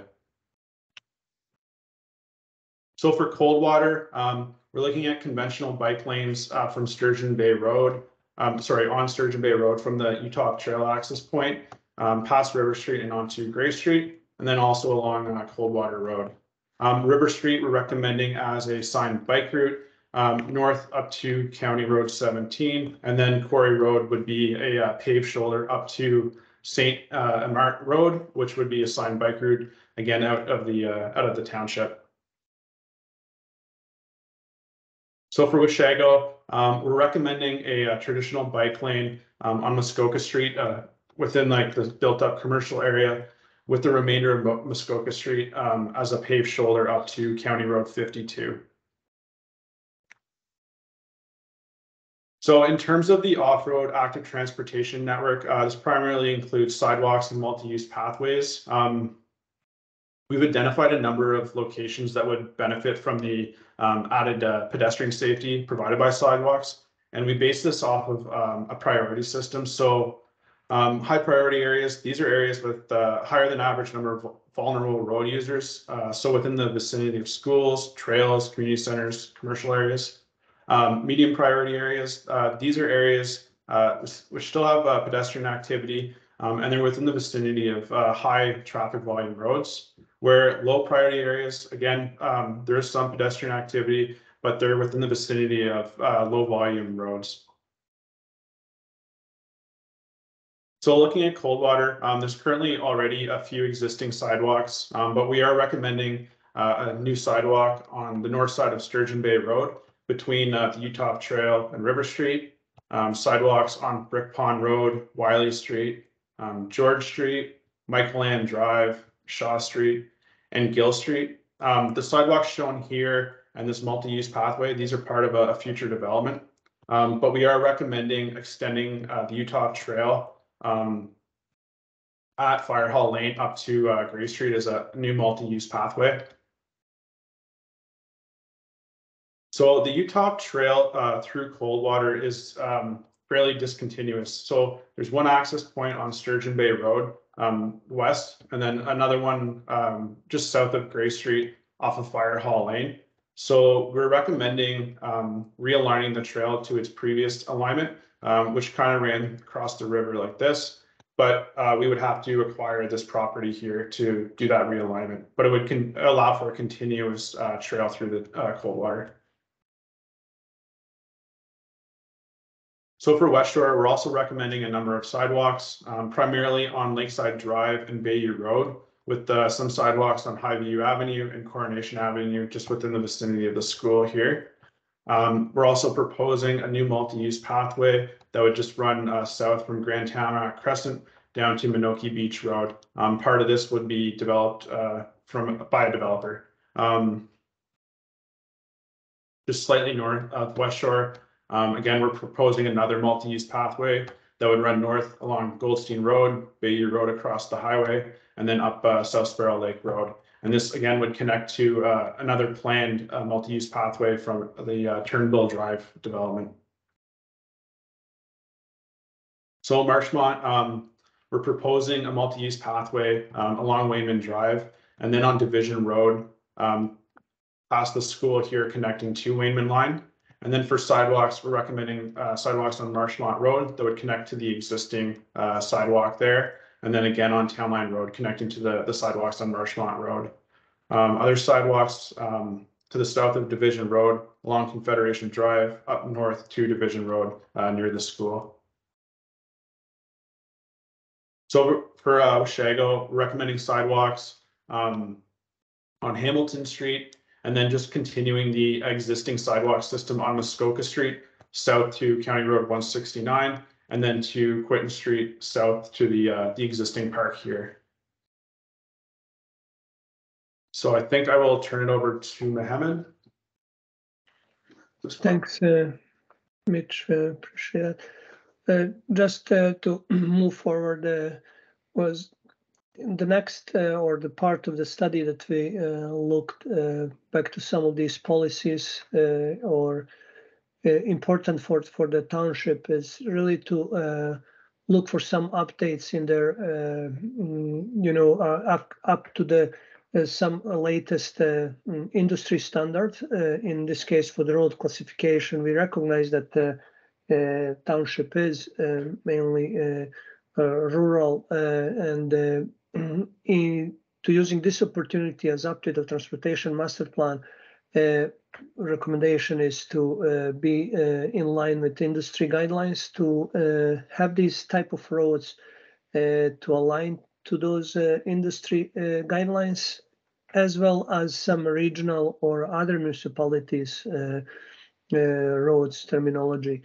So for Coldwater, um, we're looking at conventional bike lanes uh, from Sturgeon Bay Road, um, sorry, on Sturgeon Bay Road from the Uhthoff Trail access point, um, past River Street and onto Gray Street, and then also along uh, Coldwater Road. Um, River Street, we're recommending as a signed bike route um, north up to County Road 17, and then Quarry Road would be a uh, paved shoulder up to St. Uh, Road, which would be a signed bike route, again, out of the, uh, out of the township. So for Washago, um, we're recommending a, a, traditional bike lane um, on Muskoka Street uh, within like the built up commercial area with the remainder of Muskoka Street um, as a paved shoulder up to County Road 52. So in terms of the off-road active transportation network, uh, this primarily includes sidewalks and multi-use pathways. Um, we've identified a number of locations that would benefit from the um, added uh, pedestrian safety provided by sidewalks. And we base this off of um, a priority system. So um, high priority areas, these are areas with uh, higher than average number of vulnerable road users. Uh, so within the vicinity of schools, trails, community centers, commercial areas. Um, medium priority areas, uh, these are areas uh, which still have uh, pedestrian activity um, and they're within the vicinity of uh, high traffic volume roads. Where low priority areas, again, um, there is some pedestrian activity, but they're within the vicinity of uh, low volume roads. So looking at Coldwater, um, there's currently already a few existing sidewalks, um, but we are recommending uh, a new sidewalk on the north side of Sturgeon Bay Road between uh, the Uhthoff Trail and River Street, um, sidewalks on Brick Pond Road, Wiley Street, um, George Street, Michael Ann Drive, Shaw Street, and Gill Street. Um, the sidewalks shown here and this multi-use pathway, these are part of a, a future development. Um, but we are recommending extending uh, the Uhthoff Trail um, at Fire Hall Lane up to uh, Gray Street as a new multi-use pathway. So the Uhthoff Trail uh, through Coldwater is um, fairly discontinuous. So there's one access point on Sturgeon Bay Road um, west, and then another one um, just south of Gray Street off of Fire Hall Lane. So we're recommending um, realigning the trail to its previous alignment, um, which kind of ran across the river like this. But uh, we would have to acquire this property here to do that realignment. But it would allow for a continuous uh, trail through the uh, Coldwater. So for West Shore, we're also recommending a number of sidewalks, um, primarily on Lakeside Drive and Bayou Road, with uh, some sidewalks on Highview Avenue and Coronation Avenue, just within the vicinity of the school here. Um, we're also proposing a new multi-use pathway that would just run uh, south from Grand Tamarack Crescent down to Menoke Beach Road. Um, part of this would be developed, uh, from, by a developer. Um, just slightly north of West Shore, um, again, we're proposing another multi-use pathway that would run north along Goldstein Road, Bayview Road across the highway, and then up, uh, South Sparrow Lake Road. And this again would connect to, uh, another planned, uh, multi-use pathway from the, uh, Turnbull Drive development. So Marchmont, um, we're proposing a multi-use pathway, um, along Wayman Drive and then on Division Road, um, past the school here connecting to Wainman Line. And then for sidewalks, we're recommending, uh, sidewalks on Marchmont Road that would connect to the existing, uh, sidewalk there. And then again on Town Line Road, connecting to the, the sidewalks on Marchmont Road. Um, other sidewalks, um, to the south of Division Road, along Confederation Drive, up north to Division Road, uh, near the school. So for, uh, recommending sidewalks, um, on Hamilton Street, and then just continuing the existing sidewalk system on Muskoka Street, south to County Road one sixty-nine, and then to Quinton Street, south to the, uh, the existing park here. So I think I will turn it over to Mohammed. Thanks, uh, Mitch, uh, appreciate it. Uh, Just uh, to move forward, uh, was the next uh, or the part of the study that we uh, looked uh, back to some of these policies uh, or uh, important for for the township is really to uh, look for some updates in their mm, you know up up to the some latest mm, industry standard. In this case, for the road classification, we recognize that the township is mainly rural and in, to using this opportunity as update of transportation master plan, uh, recommendation is to uh, be uh, in line with industry guidelines to uh, have these type of roads uh, to align to those uh, industry guidelines, as well as some regional or other municipalities roads terminology.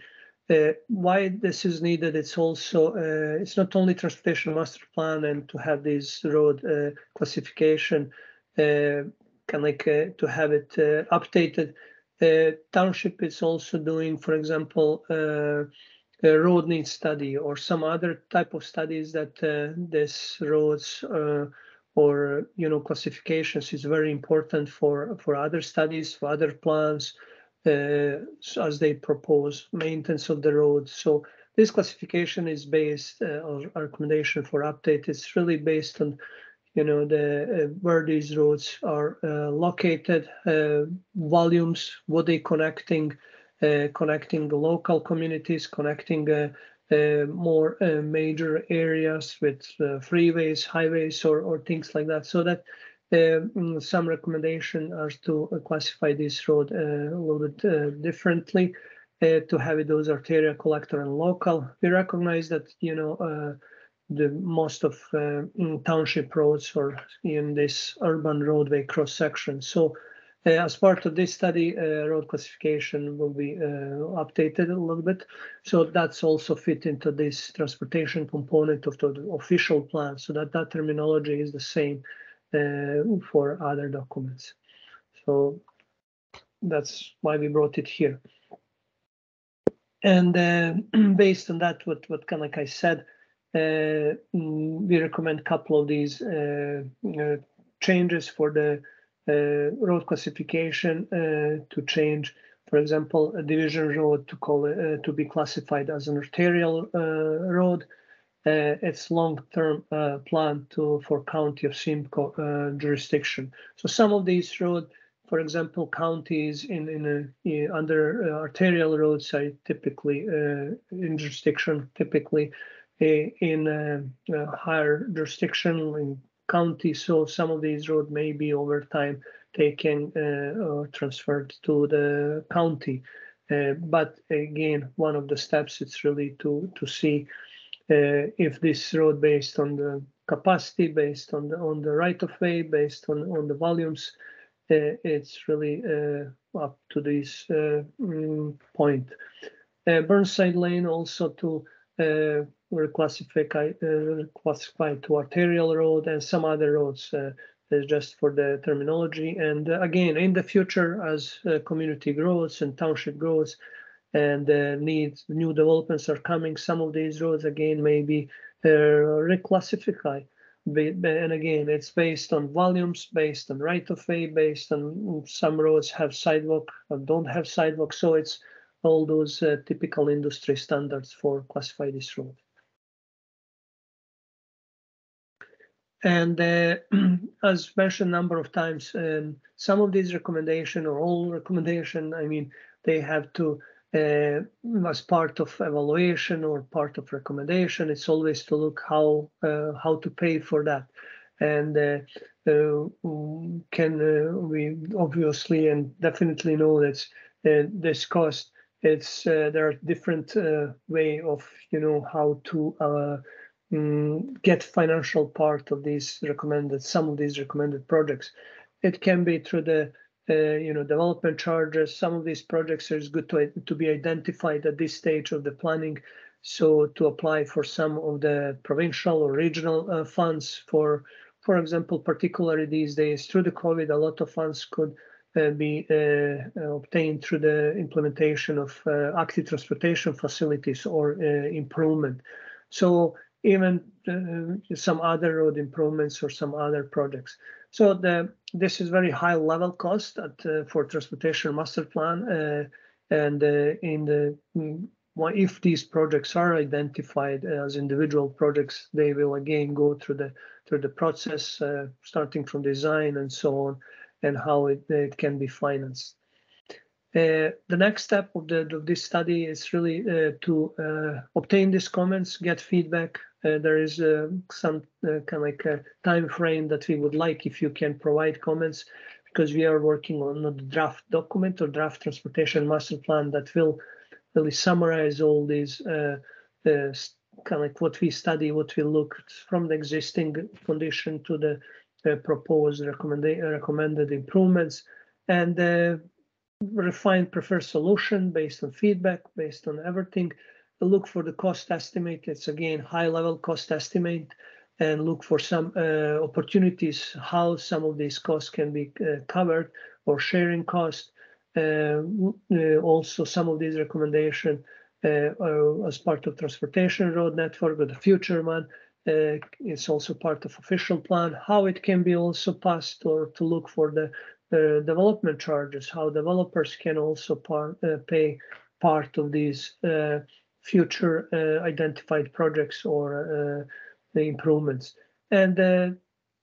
Uh, why this is needed, it's also, uh, it's not only transportation master plan and to have this road uh, classification, uh, of like uh, to have it uh, updated. Township is also doing, for example, a road need study or some other type of studies that uh, this roads or you know classifications is very important for for other studies, for other plans as they propose maintenance of the road. So this classification is based uh, or recommendation for update. It's really based on, you know, the uh, where these roads are uh, located, uh, volumes, what they connecting, uh, connecting the local communities, connecting uh, uh, more uh, major areas with uh, freeways, highways, or or things like that. So that uh, some recommendation are to uh, classify this road uh, a little bit uh, differently uh, to have it those arterial collector and local. We recognize that you know uh, the most of uh, mm, township roads or in this urban roadway cross section. So uh, as part of this study, uh, road classification will be uh, updated a little bit. So that's also fit into this transportation component of the official plan. So that that terminology is the same uh, for other documents. So that's why we brought it here. And uh, based on that, what what kind of like I said, uh, mm, we recommend a couple of these uh, uh, changes for the uh, road classification uh, to change. For example, a division road to call it uh, to be classified as an arterial uh, road uh, its long-term uh, plan to for county of Simcoe uh, jurisdiction. So some of these road, for example, counties in in, a, under uh, arterial roads are typically uh, in jurisdiction, typically uh, in uh, uh, higher jurisdiction in county. So some of these road may be over time taken uh, or transferred to the county. Uh, but again, one of the steps it's really to to see uh, if this road based on the capacity, based on the on the right of way, based on on the volumes, uh, it's really uh, up to this uh, mm, point. Uh, Burnside Lane also to uh, reclassify, uh, classified to arterial road and some other roads, uh, just for the terminology. And uh, again, in the future, as uh, community grows and township grows, and uh, needs new developments are coming, some of these roads again may be uh, ba- And again, it's based on volumes, based on right of way, based on some roads have sidewalk or don't have sidewalk. So it's all those uh, typical industry standards for classify this road. And uh, as mentioned a number of times, um, some of these recommendation or all recommendation, I mean, they have to, uh, as part of evaluation or part of recommendation, it's always to look how uh, how to pay for that. And uh, uh, can uh, we obviously and definitely know that uh, this cost it's uh, there are different uh, way of you know how to uh, mm, get financial part of these recommended some of these recommended projects it can be through the uh, you know development charges some of these projects is good to, to be identified at this stage of the planning so to apply for some of the provincial or regional uh, funds for for example particularly these days through the covid a lot of funds could uh, be uh, uh, obtained through the implementation of uh, active transportation facilities or improvement. So even uh, some other road improvements or some other projects. So the this is very high level cost at, uh, for transportation master plan uh, and uh, in the mm, why- if these projects are identified as individual projects, they will again go through the through the process, uh, starting from design and so on and how it, it can be financed. Uh, the next step of, the, of this study is really uh, to uh, obtain these comments, get feedback. Uh, there is uh, some kind of like a time frame that we would like if you can provide comments, because we are working on the draft document or draft transportation master plan that will really summarize all these kind of like what we study, what we look from the existing condition to the proposed recommended recommended improvements and uh, refine preferred solution based on feedback, based on everything. Look for the cost estimate. It's again high level cost estimate and look for some uh, opportunities how some of these costs can be uh, covered or sharing cost. Uh, uh, also, some of these recommendations uh, as part of transportation road network or the future one uh, it's also part of official plan, how it can be also passed or to look for the development charges, how developers can also uh, pay part of these uh, future uh, identified projects or the improvements. And,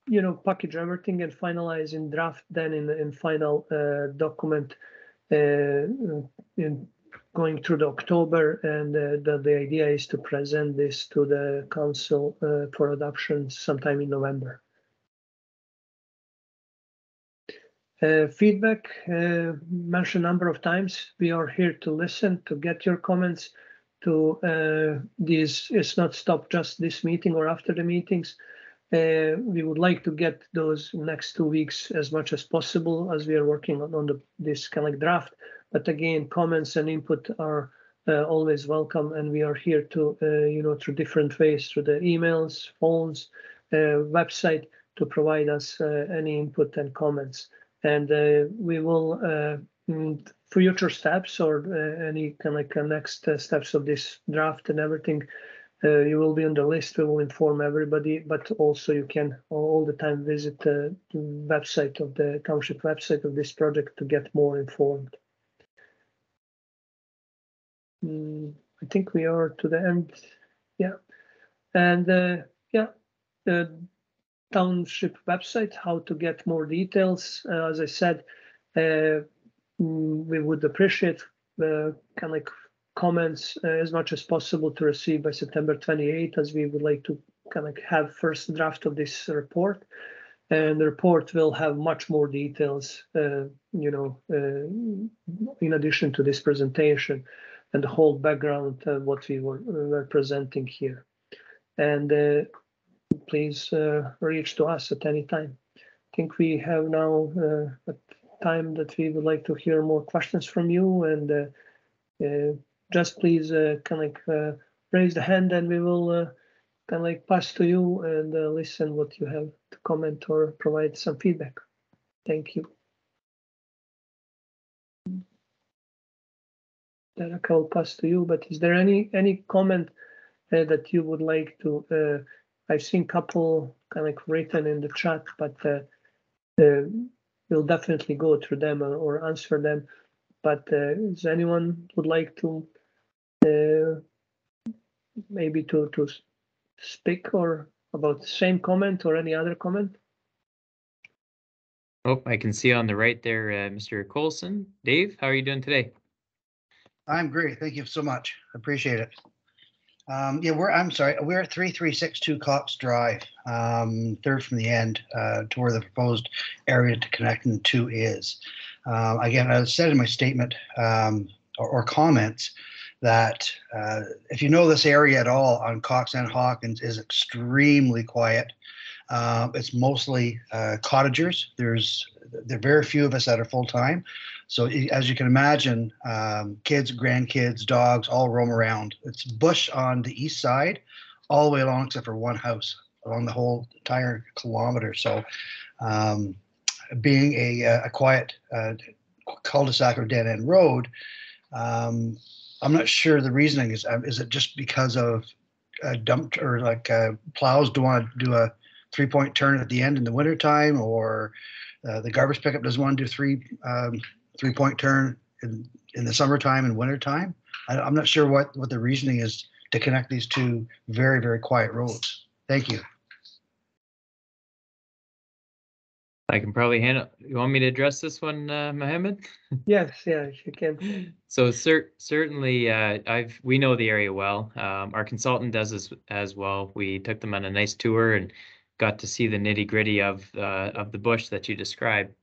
you know, package everything and finalize in draft, then in, in final document in going through the October, and uh, the, the idea is to present this to the council uh, for adoption sometime in November. Uh, feedback uh, mentioned a number of times. We are here to listen, to get your comments. To uh, these, it's not stop just this meeting or after the meetings. Uh, we would like to get those next two weeks as much as possible as we are working on, on the, this kind of draft but again, comments and input are uh, always welcome, and we are here to, uh, you know, through different ways, through the emails, phones, uh, website, to provide us uh, any input and comments. And uh, we will, uh, mm, future steps or any kind of like next steps of this draft and everything, uh, you will be on the list. We will inform everybody, but also you can all the time visit the website of the township website of this project to get more informed. Mm, I think we are to the end. Yeah. And uh, yeah, township website, how to get more details. Uh, as I said, uh, mm, we would appreciate uh, kind of comments uh, as much as possible to receive by September 28, as we would like to kind of have first draft of this report. And the report will have much more details, uh, you know, in addition to this presentation and the whole background of what we were, were presenting here. And please uh, reach to us at any time. I think we have now uh, a time that we would like to hear more questions from you and uh, just please kind of raise the hand and we will kind of like pass to you and uh, listen what you have to comment or provide some feedback. Thank you. Derek, I'll pass to you, but is there any, any comment uh, that you would like to, uh, I've seen a couple kind of like written in the chat, but uh, uh, we'll definitely go through them or, or answer them. But uh, is anyone would like to uh, maybe to to speak or about the same comment or any other comment? Oh, I can see on the right there, uh, Mr. Colson. Dave, how are you doing today? I'm great. Thank you so much. Appreciate it. Um, yeah, we're, I'm sorry, we're at 3362 Cox Drive, um, third from the end, uh, to where the proposed area to connect in two is. Uh, again, I said in my statement, um, or, or comments that, uh, if you know this area at all on Cox and Hawkins is extremely quiet. Uh, it's mostly, uh, cottagers. There's, there are very few of us that are full-time. So as you can imagine, um, kids, grandkids, dogs all roam around. It's bush on the east side, all the way along except for one house along the whole entire kilometer. So um, being a, uh, a quiet uh, cul-de-sac or dead end road, um, I'm not sure the reasoning is. um, Is it just because of uh, dumped or like uh, plows don't want to do a three-point turn at the end in the wintertime or uh, the garbage pickup doesn't want to do three um, three point turn in, in the summertime and wintertime. I, I'm not sure what, what the reasoning is to connect these two very, very quiet roads. Thank you. I can probably handle, you want me to address this one, uh, Mohammed? Yes, yeah, you can. So cer- certainly, uh, I've, we know the area well. Um, our consultant does as, as well. We took them on a nice tour and got to see the nitty gritty of, uh, of the bush that you described.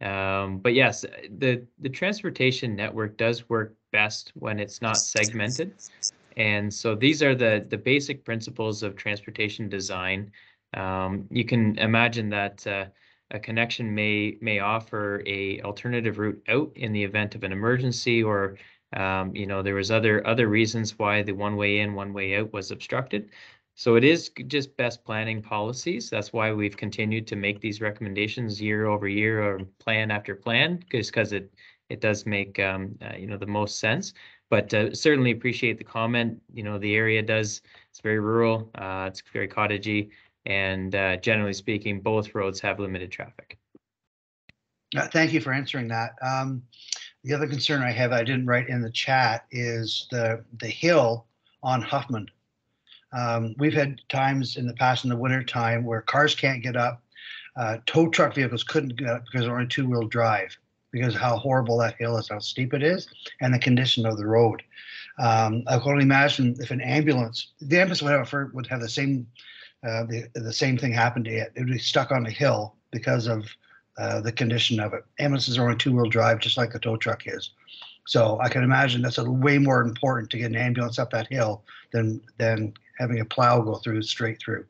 Um, but yes, the, the transportation network does work best when it's not segmented. And so these are the, the basic principles of transportation design. Um, you can imagine that, uh, a connection may may offer a alternative route out in the event of an emergency or um, you know there was other other reasons why the one way in one way out was obstructed so it is just best planning policies that's why we've continued to make these recommendations year over year or plan after plan just because it it does make um, uh, you know the most sense but uh, certainly appreciate the comment you know the area does it's very rural uh, it's very cottagey and uh, generally speaking, both roads have limited traffic. Uh, Thank you for answering that. Um, The other concern I have, I didn't write in the chat, is the, the hill on Huffman. Um, We've had times in the past in the winter time where cars can't get up. uh, Tow truck vehicles couldn't get up because they're only two-wheel drive because how horrible that hill is, how steep it is, and the condition of the road. Um, I can only imagine if an ambulance, the ambulance would have, would have the same, uh, the, the same thing happen to it. It would be stuck on a hill because of uh, the condition of it. Ambulances are only two-wheel drive, just like a tow truck is. So I can imagine that's a way more important to get an ambulance up that hill than than having a plow go through straight through.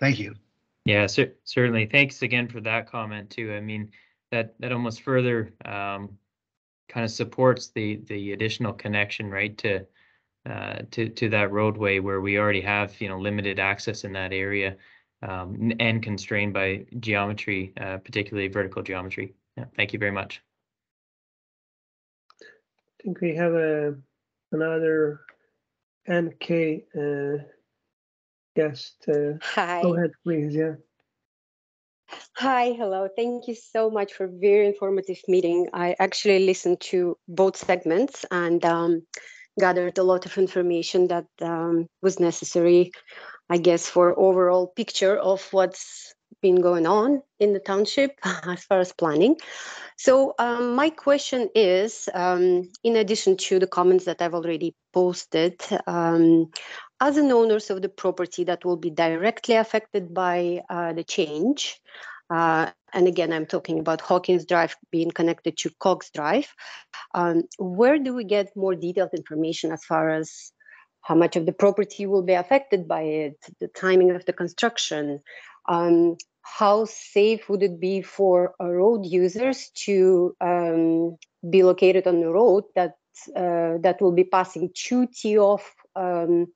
Thank you. Yeah, cer- certainly. Thanks again for that comment too. I mean, that that almost further um, kind of supports the the additional connection, right, to uh, to to that roadway where we already have you know limited access in that area um, and constrained by geometry, uh, particularly vertical geometry. Yeah, thank you very much. I think we have a another NK uh, guest. Uh, Hi. go ahead, please. Yeah. Hi, hello. Thank you so much for a very informative meeting. I actually listened to both segments and um, gathered a lot of information that um, was necessary, I guess, for overall picture of what's been going on in the township as far as planning. So um, my question is, um, in addition to the comments that I've already posted, um, as an owners of the property that will be directly affected by uh, the change, uh, and again, I'm talking about Hawkins Drive being connected to Cox Drive. Um, where do we get more detailed information as far as how much of the property will be affected by it, the timing of the construction? Um, how safe would it be for road users to um, be located on the road that uh, that will be passing two tee off um,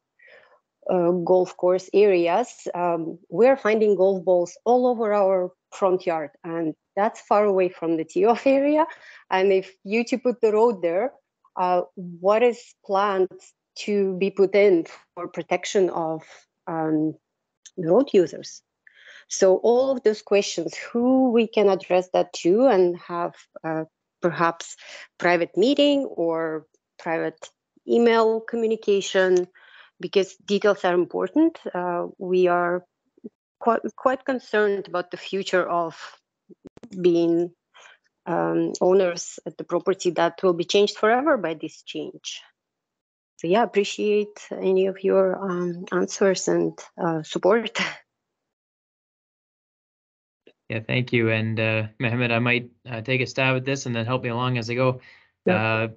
uh, golf course areas, um, we're finding golf balls all over our front yard, and that's far away from the tee off area. And if you to put the road there, uh, what is planned to be put in for protection of um, road users? So all of those questions, who we can address that to and have uh, perhaps private meeting or private email communication, because details are important. Uh, we are quite, quite concerned about the future of being um, owners at the property that will be changed forever by this change. So yeah, appreciate any of your um, answers and uh, support. Yeah, thank you. And uh, Mohammed, I might uh, take a stab at this and then help me along as I go. Yeah. Uh,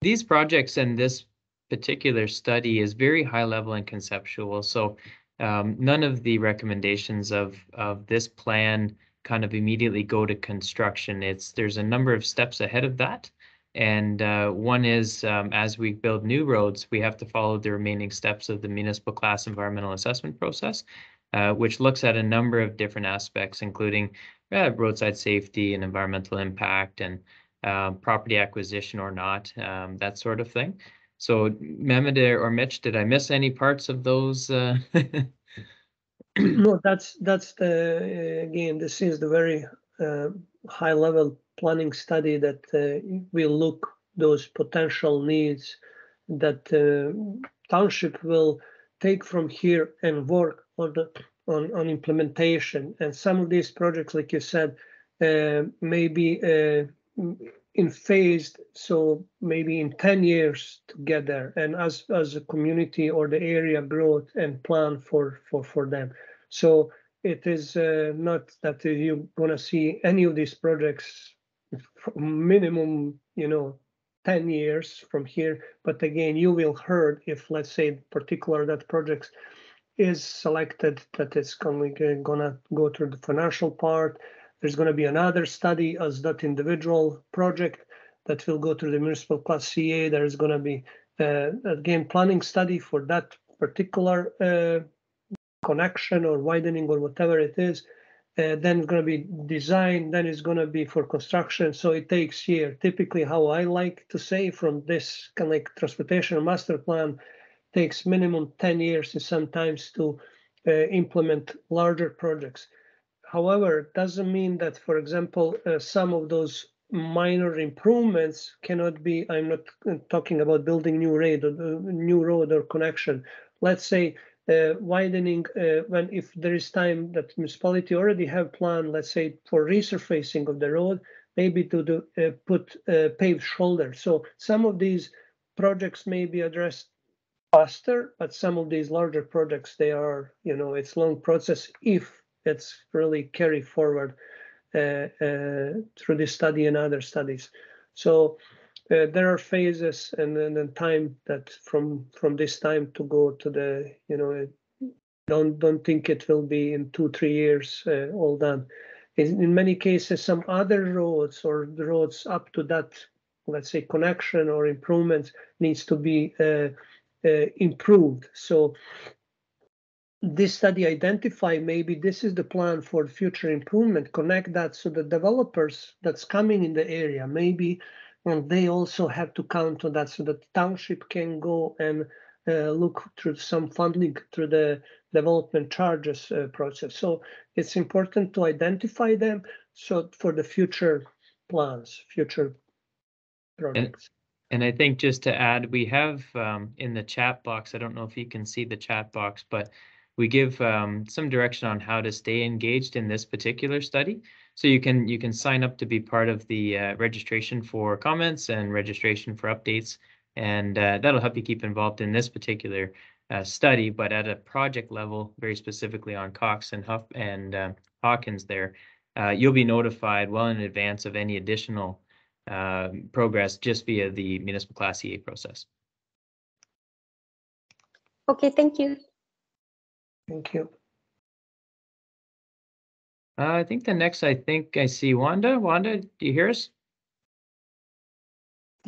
these projects and this particular study is very high level and conceptual. So um, none of the recommendations of of this plan kind of immediately go to construction. It's there's a number of steps ahead of that. And uh, one is um, as we build new roads, we have to follow the remaining steps of the municipal class environmental assessment process uh, which looks at a number of different aspects, including uh, roadside safety and environmental impact and um, property acquisition or not, um, that sort of thing. So Mehmet or Mitch, did I miss any parts of those? Uh, No, that's, that's the, uh, again, this is the very uh, high level planning study that uh, will look those potential needs that uh, township will take from here and work on the on, on implementation. And some of these projects, like you said, uh, maybe uh, in phased, so maybe in 10 years to get there. And as as a community or the area growth and plan for for for them. So it is uh, not that you're gonna see any of these projects minimum, you know, 10 years from here. But again, you will heard if let's say particular that projects is selected that it's gonna, gonna go through the financial part. There's gonna be another study as that individual project that will go through the municipal class EA. There is gonna be uh, again planning study for that particular uh, connection or widening or whatever it is. Uh, then it's going to be design, then it's going to be for construction. So it takes year. Typically, how I like to say from this kind of like transportation master plan takes minimum 10 years and sometimes to uh, implement larger projects. However, doesn't mean that, for example, uh, some of those minor improvements cannot be, I'm not uh, talking about building new road or uh, new road or connection. Let's say uh, widening uh, when if there is time that municipality already have plan, let's say for resurfacing of the road, maybe to do, uh, put uh, paved shoulder. So some of these projects may be addressed faster, but some of these larger projects, they are, you know, it's long process if it's really carried forward uh, uh, through this study and other studies. So uh, there are phases and then the time that from from this time to go to the, you know, don't don't think it will be in two three years uh, all done. In, in many cases, some other roads or the roads up to that, let's say, connection or improvements needs to be uh, uh, improved. So this study identify maybe this is the plan for future improvement, connect that so the developers that's coming in the area, maybe and they also have to count on that so that the township can go and uh, look through some funding through the development charges uh, process. So it's important to identify them so for the future plans, future projects. And I think just to add, we have um, in the chat box, I don't know if you can see the chat box, but we give um, some direction on how to stay engaged in this particular study. So you can you can sign up to be part of the uh, registration for comments and registration for updates, and uh, that'll help you keep involved in this particular uh, study. But at a project level, very specifically on Cox and Huff and uh, Hawkins, there, uh, you'll be notified well in advance of any additional um, progress just via the municipal class EA process. Okay, thank you. Thank you. Uh, I think the next, I think I see Wanda. Wanda, do you hear us?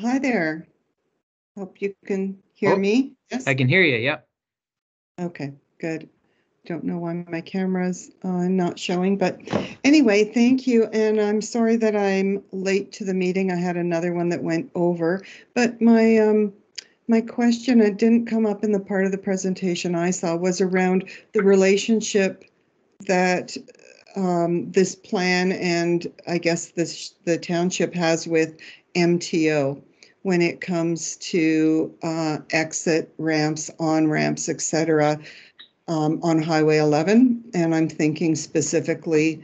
Hi there. Hope you can hear Oh, me. Yes. I can hear you. Yep. Okay, good. Don't know why my camera's uh, not showing, but anyway, thank you. And I'm sorry that I'm late to the meeting. I had another one that went over. But my, um, my question, it didn't come up in the part of the presentation I saw, was around the relationship that um, this plan and I guess this, the township has with MTO when it comes to uh, exit ramps, on ramps, et cetera, um, on Highway 11. And I'm thinking specifically,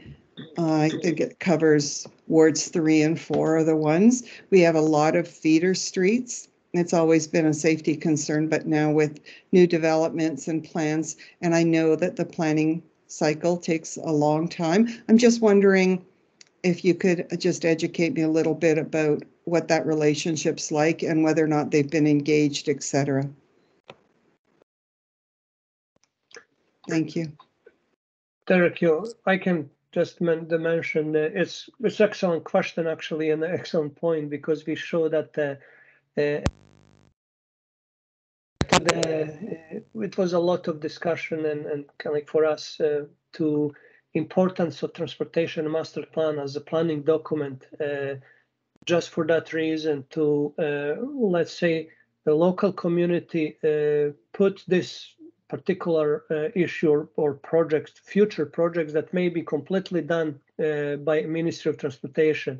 uh, I think it covers wards three and four are the ones. We have a lot of feeder streets. It's always been a safety concern, but now with new developments and plans, and I know that the planning cycle takes a long time. I'm just wondering if you could just educate me a little bit about what that relationship's like and whether or not they've been engaged, et cetera. Thank you. Derek, I can just men- mention, uh, it's, it's excellent question actually and an excellent point because we show that uh, the, uh, it was a lot of discussion and, and kind of like for us uh, to importance of transportation master plan as a planning document uh, just for that reason to uh, let's say the local community uh, put this particular uh, issue or, or projects future projects that may be completely done uh, by ministry of transportation.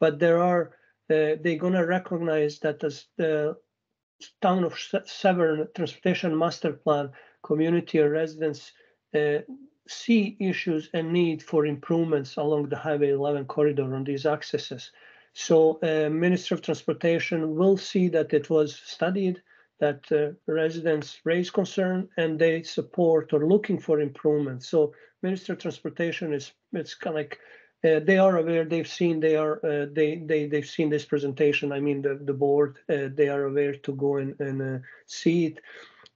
But there are uh, they're going to recognize that as the town of severn transportation master plan community or residents uh, see issues and need for improvements along the highway 11 corridor on these accesses so uh, Minister of Transportation will see that it was studied, that uh, residents raise concern and they support or looking for improvements. So Minister of Transportation is it's kind of like uh, they are aware. They've seen. They are. Uh, they they they've seen this presentation. I mean the the board. Uh, they are aware to go and and uh, see it.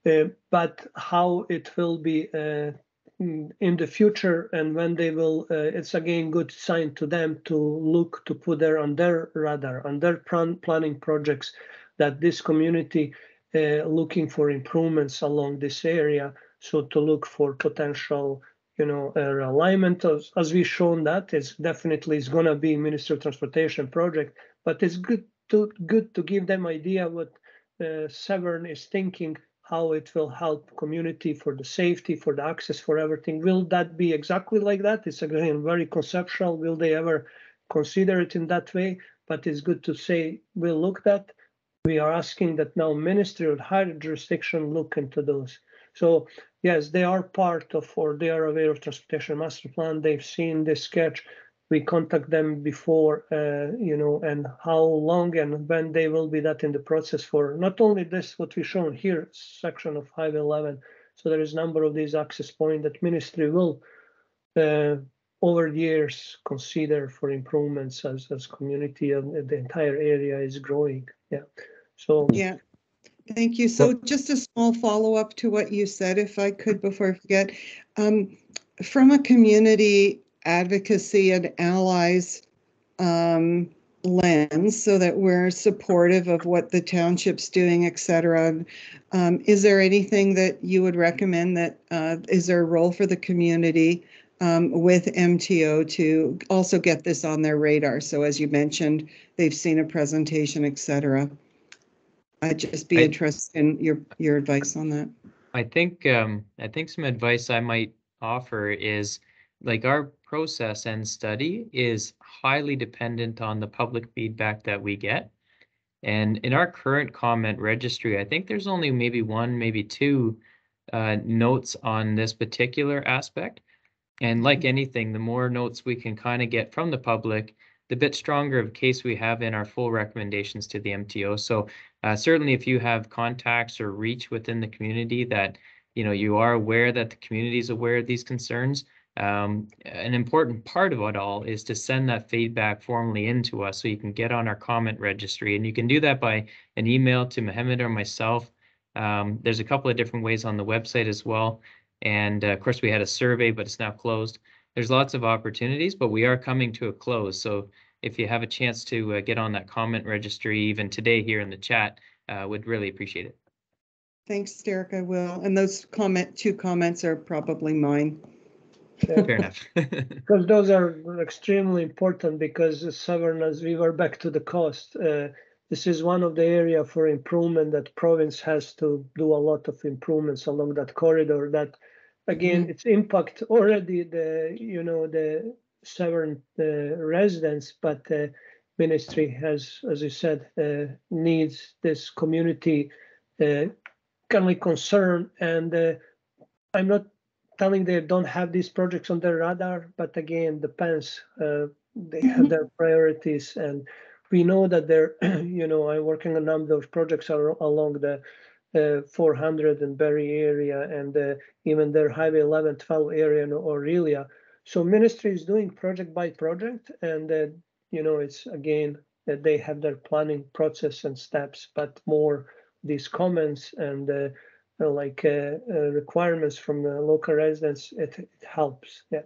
Uh, but how it will be uh, mm, in the future and when they will it's again good sign to them to look to put their on their radar on their plan, planning projects that this community looking for improvements along this area so to look for potential you know uh, alignment as, we've shown that it's definitely is going to be minister of transportation project but it's good to good to give them idea what uh, severn is thinking how it will help community for the safety, for the access, for everything. Will that be exactly like that? It's again very conceptual. Will they ever consider it in that way? But it's good to say we'll look at. We are asking that now ministry of higher jurisdiction look into those. So yes, they are part of or they are aware of transportation master plan. They've seen this sketch we contact them before, uh, you know, and how long and when they will be that in the process for not only this, what we shown here, section of Highway 11. So there is a number of these access points that ministry will, uh, over the years, consider for improvements as, as community and the entire area is growing. Yeah. So Yeah. Thank you. So just a small follow-up to what you said, if I could, before I forget. Um, From a community advocacy and allies um, lens, so that we're supportive of what the township's doing, et cetera, um, is there anything that you would recommend that, uh, is there a role for the community um, with MTO to also get this on their radar? So as you mentioned, they've seen a presentation, et cetera. I'd just be I- interested in your, your advice on that. I think um, I think some advice I might offer is like our process and study is highly dependent on the public feedback that we get. And in our current comment registry, I think there's only maybe one, maybe two uh, notes on this particular aspect. And like anything, the more notes we can kind of get from the public, the bit stronger of case we have in our full recommendations to the MTO. So uh, certainly if you have contacts or reach within the community that, you know, you are aware that the community is aware of these concerns, um, an important part of it all is to send that feedback formally into us so you can get on our comment registry. And you can do that by an email to Mohammed or myself. Um, there's a couple of different ways on the website as well. And uh, of course, we had a survey, but it's now closed. There's lots of opportunities, but we are coming to a close. So if you have a chance to uh, get on that comment registry even today here in the chat, uh, would really appreciate it. Thanks, Derek, I will. And those comment, two comments are probably mine. Fair enough. Because those are extremely important because Severn, as we were back to the cost, uh, this is one of the area for improvement that province has to do a lot of improvements along that corridor that again, it's impact already the, you know, the Severn uh, residents, but the ministry has, as you said, uh, needs this community uh, kind of concern and uh, I'm not telling they don't have these projects on their radar, but again, depends. Uh, they have their priorities, and we know that they're, you know, I'm working on a number of projects are along the uh, 400 and Barrie area, and uh, even their Highway 11, 12 area in Orillia. So ministry is doing project by project, and uh, you know, it's again that they have their planning process and steps, but more these comments and uh, uh, like uh, uh, requirements from the local residents, it, it helps. Yeah.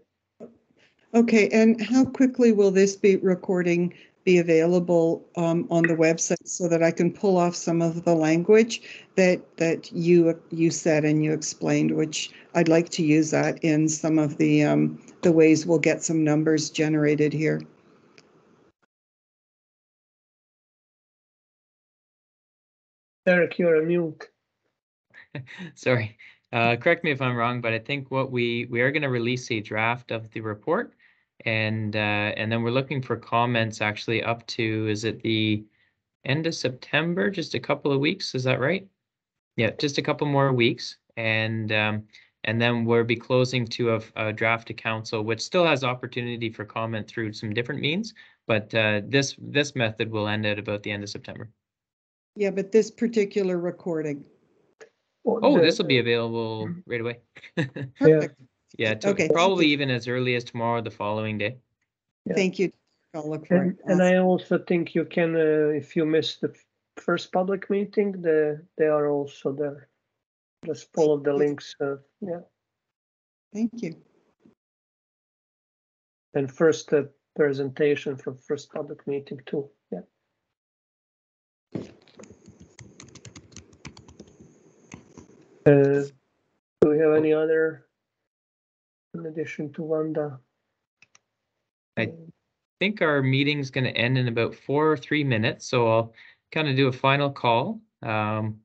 Okay, and how quickly will this be recording be available um, on the website so that I can pull off some of the language that that you you said and you explained, which I'd like to use that in some of the um, the ways we'll get some numbers generated here. Eric, you're a mute. Sorry. Uh, correct me if I'm wrong, but I think what we, we are going to release a draft of the report. And, uh, and then we're looking for comments actually up to, is it the end of September, just a couple of weeks? Is that right? Yeah, just a couple more weeks. And, um, and then we'll be closing to a, a draft to council, which still has opportunity for comment through some different means. But, uh, this, this method will end at about the end of September. Yeah, but this particular recording. Oh, this will be available right away. Perfect. Yeah, to- Okay, probably even as early as tomorrow, the following day. Yeah. Thank you. I'll look for And, it. and I also think you can, uh, if you missed the f- first public meeting, the, they are also there. Just follow the links, uh, yeah, Thank you. and first uh, presentation from first public meeting too, yeah. Uh, do we have any other in addition to Wanda? I think our meeting's gonna end in about four or three minutes, so I'll kind of do a final call. Um,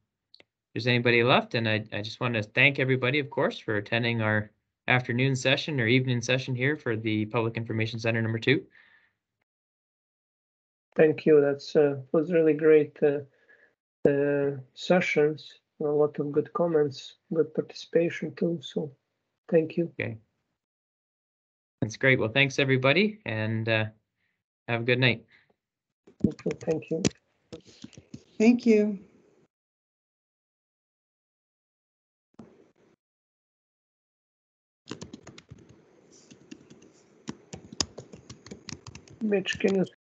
there's anybody left, and I, I just want to thank everybody, of course, for attending our afternoon session or evening session here for the Public Information Center number two. Thank you. That's uh, was really great uh, uh, sessions. A lot of good comments, good participation too. So, thank you. That's great. Well, thanks, everybody, and uh, have a good night. Thank you. Thank you. Thank you. Mitch, can you